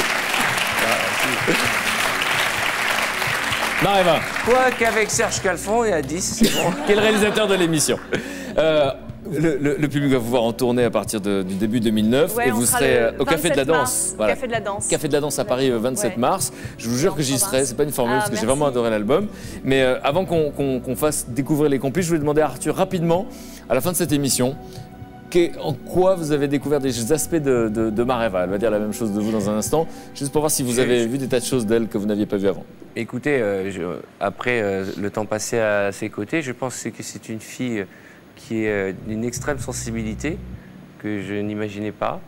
Maréva, Quoi qu'avec Serge Calfon, il y a 10, c'est bon. qui est le réalisateur de l'émission? Euh, le, le- le public va vous voir en tournée à partir de- du début 2009 Ouais, et vous serez le euh, au Café de la 27 Danse. Café de la Danse. Café de la Danse à Paris, euh, 27 Ouais. mars. Je vous jure que j'y serai. C'est pas une formule Ah, parce que j'ai vraiment adoré l'album. Mais euh, avant qu'on fasse découvrir les complices, je voulais demander à Arthur rapidement, à la fin de cette émission, en quoi vous avez découvert des aspects de, de, de Mareva? Elle va dire la même chose de vous dans un instant, juste pour voir si vous avez vu des tas de choses d'elle que vous n'aviez pas vues avant. Écoutez, euh, je- après euh, le temps passé à ses côtés, je pense que c'est une fille qui est euh, d'une extrême sensibilité que je n'imaginais pas.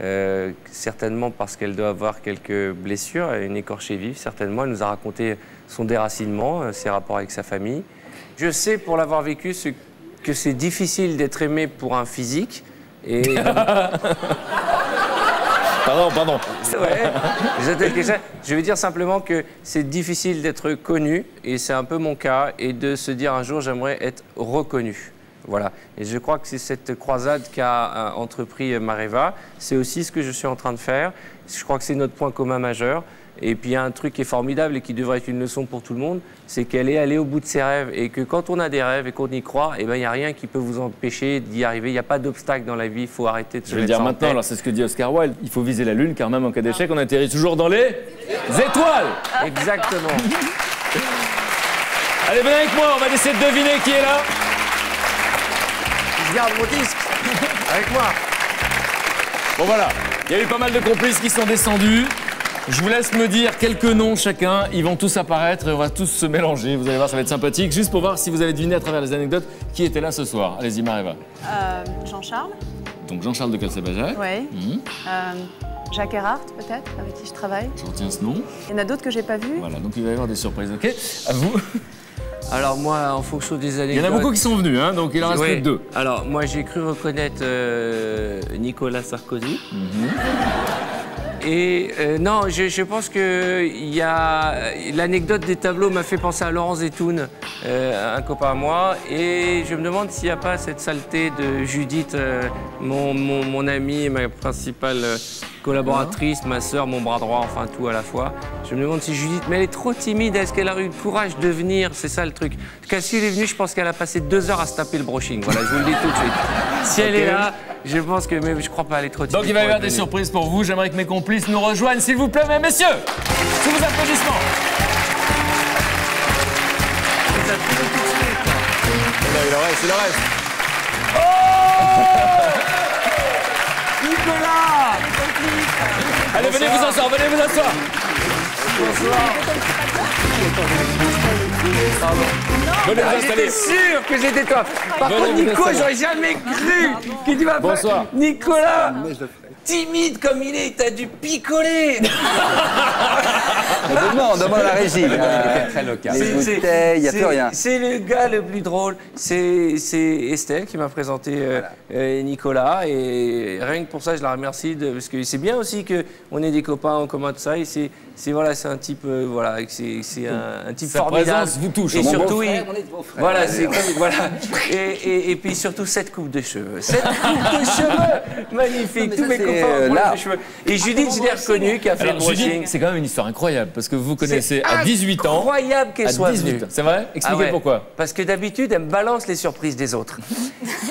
Euh, certainement parce qu'elle doit avoir quelques blessures, une écorchée vive, certainement. Elle nous a raconté son déracinement, euh, ses rapports avec sa famille. Je sais, pour l'avoir vécu, ce- que c'est difficile d'être aimé pour un physique. Et Pardon, pardon. Ouais. Je Je veux dire simplement que c'est difficile d'être connu, et c'est un peu mon cas, et de se dire un jour j'aimerais être reconnu. Voilà. Et je crois que c'est cette croisade qu'a euh, entrepris euh, Mareva. C'est aussi ce que je suis en train de faire. Je crois que c'est notre point commun majeur. Et puis il y a un truc qui est formidable et qui devrait être une leçon pour tout le monde, c'est qu'elle est allée au bout de ses rêves et que quand on a des rêves et qu'on y croit, eh ben, il n'y a rien qui peut vous empêcher d'y arriver. Il n'y a pas d'obstacle dans la vie, il faut arrêter de se Je vais dire maintenant, alors c'est ce que dit Oscar Wilde, il faut viser la lune car même en cas d'échec, on atterrit toujours dans les étoiles. Exactement. Allez, venez avec moi, on va essayer de deviner qui est là. Garde mon disque avec moi. Bon voilà, il y a eu pas mal de complices qui sont descendus. Je vous laisse me dire quelques noms chacun, ils vont tous apparaître et on va tous se mélanger. Vous allez voir, ça va être sympathique. Juste pour voir si vous avez deviné à travers les anecdotes qui était là ce soir. Allez-y, Mareva. Euh, Jean-Charles Donc Jean-Charles de Calcebajac. Oui. Mhm. Euh, Jacques Erhardt, peut-être, avec qui je travaille. Je retiens ce nom. Il y en a d'autres que j'ai pas vus. Voilà, donc il va y avoir des surprises, ok À vous. Alors moi, en fonction des Il y en a beaucoup qui sont venus, hein, donc il en reste Ouais. que deux. Alors moi, j'ai cru reconnaître euh, Nicolas Sarkozy. Mhm. Et euh, non, je, pense que l'anecdote des tableaux m'a fait penser à Laurent Zetoun, euh, un copain à moi, et je me demande s'il n'y a pas cette saleté de Judith, euh, mon, mon, mon amie, ma principale collaboratrice, ma sœur, mon bras droit, enfin tout à la fois. Je me demande si Judith, mais elle est trop timide, est-ce qu'elle a eu le courage de venir? C'est ça le truc. Si elle est venue, je pense qu'elle a passé deux heures à se taper le brushing. Voilà, je vous le dis tout de suite. Si elle est là, je pense que, mais je crois pas, elle est trop timide. Donc il va y avoir des surprises pour vous. J'aimerais que mes complices nous rejoignent, s'il vous plaît, mes messieurs. Sous vos applaudissements. Là, il en reste, il en reste. Nicolas Allez, venez vous asseoir, venez vous asseoir. Venez vous installer. J'étais sûr que j'étais toi. Par Venez contre, Nico, j'aurais jamais cru que tu vas Bonsoir. Nicolas Timide comme il est, t'as dû picoler Demande, demande à la régie. Il était très local. Les bouteilles, n'y a plus rien. C'est le gars le plus drôle. C'est Estelle qui m'a présenté euh, euh, Nicolas. Et rien que pour ça, je la remercie. de- parce que c'est bien aussi qu'on ait des copains en commun de ça. Et c'est c'est- voilà, c'est un type, euh, voilà, c'est c'est un, un type Sa formidable. présence vous touche. Et surtout, il- on est de beaux frères. voilà, c'est comme, voilà. Et, et- et puis surtout cette coupe de cheveux. Cette coupe de cheveux magnifique. Tous ça, mes copains euh, ont là. cheveux. Et Judith, je l'ai reconnue qui a fait Alors, le brushing. Judith, c'est quand même une histoire incroyable parce que vous vous connaissez à 18 ans. Incroyable qu'elle soit 18 venue. ans. C'est vrai? Expliquez Ah ouais. pourquoi. Parce que d'habitude, elle me balance les surprises des autres.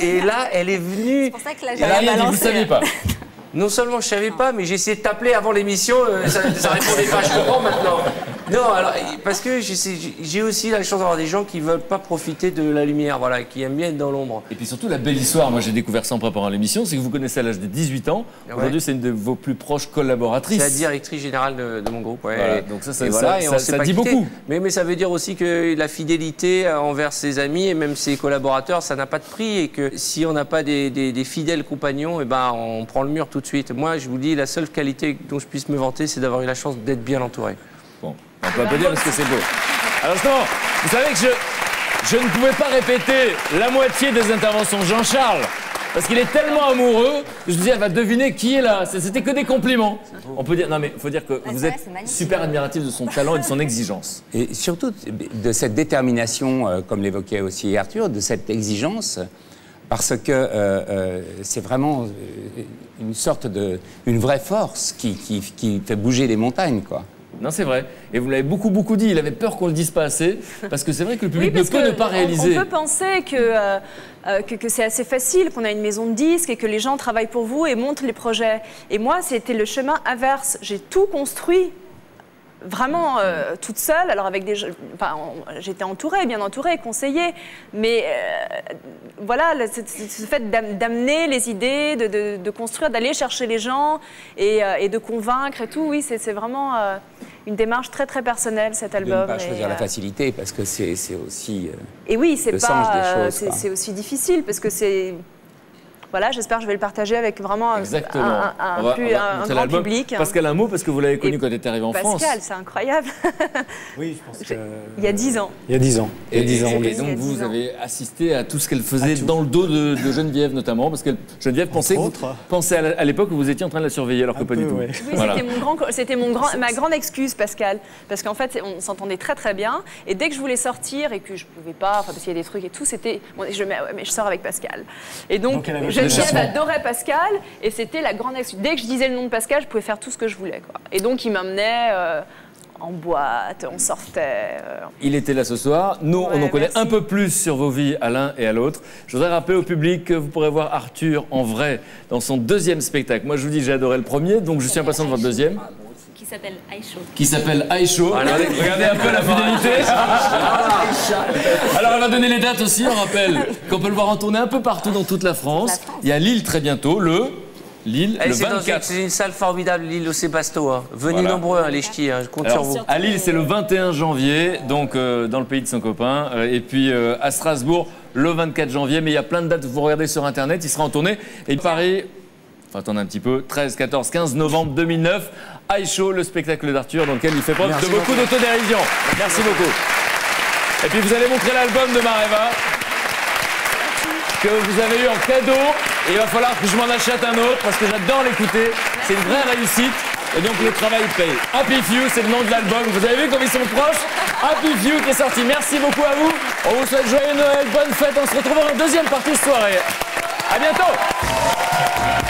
Et là, elle est venue. C'est pour ça que la Elle a rien dit, vous ne saviez pas. Non seulement je savais pas, mais j'ai essayé de t'appeler avant l'émission, euh, ça, ça répondait pas, je comprends maintenant. Non, alors, parce que j'ai- aussi la chance d'avoir des gens qui veulent pas profiter de la lumière, voilà, qui aiment bien être dans l'ombre. Et puis surtout, la belle histoire, moi j'ai découvert ça en préparant l'émission, c'est que vous connaissez à l'âge de 18 ans. Ouais. Aujourd'hui, c'est une de vos plus proches collaboratrices. C'est la directrice générale de, de mon groupe. Ouais. Voilà, donc ça, ça- et ça- et ça- on dit quitté. beaucoup. Mais, mais ça veut dire aussi que la fidélité envers ses amis et même ses collaborateurs, ça n'a pas de prix et que si on n'a pas des, des- des fidèles compagnons, et ben on prend le mur tout de suite. Moi, je vous dis, la seule qualité dont je puisse me vanter, c'est d'avoir eu la chance d'être bien entouré. Bon, on peut applaudir parce que c'est beau. Alors justement, vous savez que je, je ne pouvais pas répéter la moitié des interventions de Jean-Charles. Parce qu'il est tellement amoureux, je me dis, elle va deviner qui est là. C'était que des compliments. On peut dire, non mais il faut dire que vous êtes super admiratif de son talent et de son exigence. Et surtout de cette détermination, euh, comme l'évoquait aussi Arthur, de cette exigence, parce que euh, euh, c'est vraiment euh, une sorte de, une vraie force qui, qui, qui fait bouger les montagnes, quoi. Non, c'est vrai. Et vous l'avez beaucoup, beaucoup dit. Il avait peur qu'on le dise pas assez. Parce que c'est vrai que le public Oui, ne peut ne pas on- réaliser. On, peut penser que, euh, que, que c'est assez facile, qu'on a une maison de disques et que les gens travaillent pour vous et montent les projets. Et moi, c'était le chemin inverse. J'ai tout construit vraiment euh, toute seule. Alors avec des, enfin, j'étais entourée, bien entourée, conseillée, mais euh, voilà, le- ce ce fait d'am- d'amener les idées, de, de- de construire, d'aller chercher les gens et, euh, et de convaincre et tout, oui, c'est vraiment une démarche très très personnelle cet De album. ne pas et, choisir la facilité, parce que c'est aussi... et oui, c'est le sens pas, c'est aussi difficile parce que c'est, voilà, j'espère que je vais le partager avec vraiment un- Exactement. un, un- va- plus- un- montrer grand public. hein. Pascal, un mot, parce que vous l'avez connu Et quand il était arrivé en France. Pascal, c'est incroyable. Oui, je pense que... Il y a 10 ans. Il y a 10 ans. Il y a 10 ans. Et, et donc vous avez assisté à tout ce qu'elle faisait dans le dos de, de Geneviève notamment, parce que Geneviève pensait, pensait à l'époque que vous étiez en train de la surveiller, alors que pas du tout. Oui, Voilà. c'était mon grand, c'était mon grand, ma grande excuse, Pascal, parce qu'en fait, on s'entendait très très bien. Et dès que je voulais sortir et que je pouvais pas, enfin parce qu'il y a des trucs et tout, c'était, bon, je mets, ouais, mais je sors avec Pascal. Et donc, Donc, elle avait Geneviève le adorait Pascal, et c'était la grande excuse. Dès que je disais le nom de Pascal, je pouvais faire tout ce que je voulais, quoi. Et donc, il m'emmenait euh, en boîte, on sortait. euh, Il était là ce soir. Nous, on en connaît merci. un peu plus sur vos vies à l'un et à l'autre. Je voudrais rappeler au public que vous pourrez voir Arthur en vrai dans son deuxième spectacle. Moi, je vous dis, j'ai adoré le premier, donc je suis impatient de votre deuxième, qui s'appelle Aisho. qui s'appelle Aisho. Voilà. Regardez, regardez un peu la fidélité. Alors, elle va donner les dates aussi. On rappelle qu'on peut le voir en tournée un peu partout dans toute la France. Il y a Lille très bientôt, le Lille, Eh, le c'est dans une, 24. c'est une salle formidable, l'île au Sébasto. hein. Venez Voilà. nombreux, hein, les ch'tis, hein, je compte Alors, sur vous. À Lille, c'est le 21 janvier, donc euh, dans le pays de son copain. Euh, et puis euh, à Strasbourg, le 24 janvier. Mais il y a plein de dates, vous regardez sur Internet, il sera en tournée. Et Paris, enfin attendez un petit peu, 13, 14, 15 novembre 2009, High Show, le spectacle d'Arthur, dans lequel il fait preuve de beaucoup beaucoup. d'autodérision. Merci beaucoup. Et puis vous allez montrer l'album de Mareva que vous avez eu en cadeau. Et il va falloir que je m'en achète un autre parce que j'adore l'écouter. C'est une vraie réussite. Et donc le travail paye. Happy Few, c'est le nom de l'album. Vous avez vu comme ils sont proches? Happy Few qui est sorti. Merci beaucoup à vous. On vous souhaite joyeux Noël, bonne fête. On se retrouve en deuxième partie de soirée. À bientôt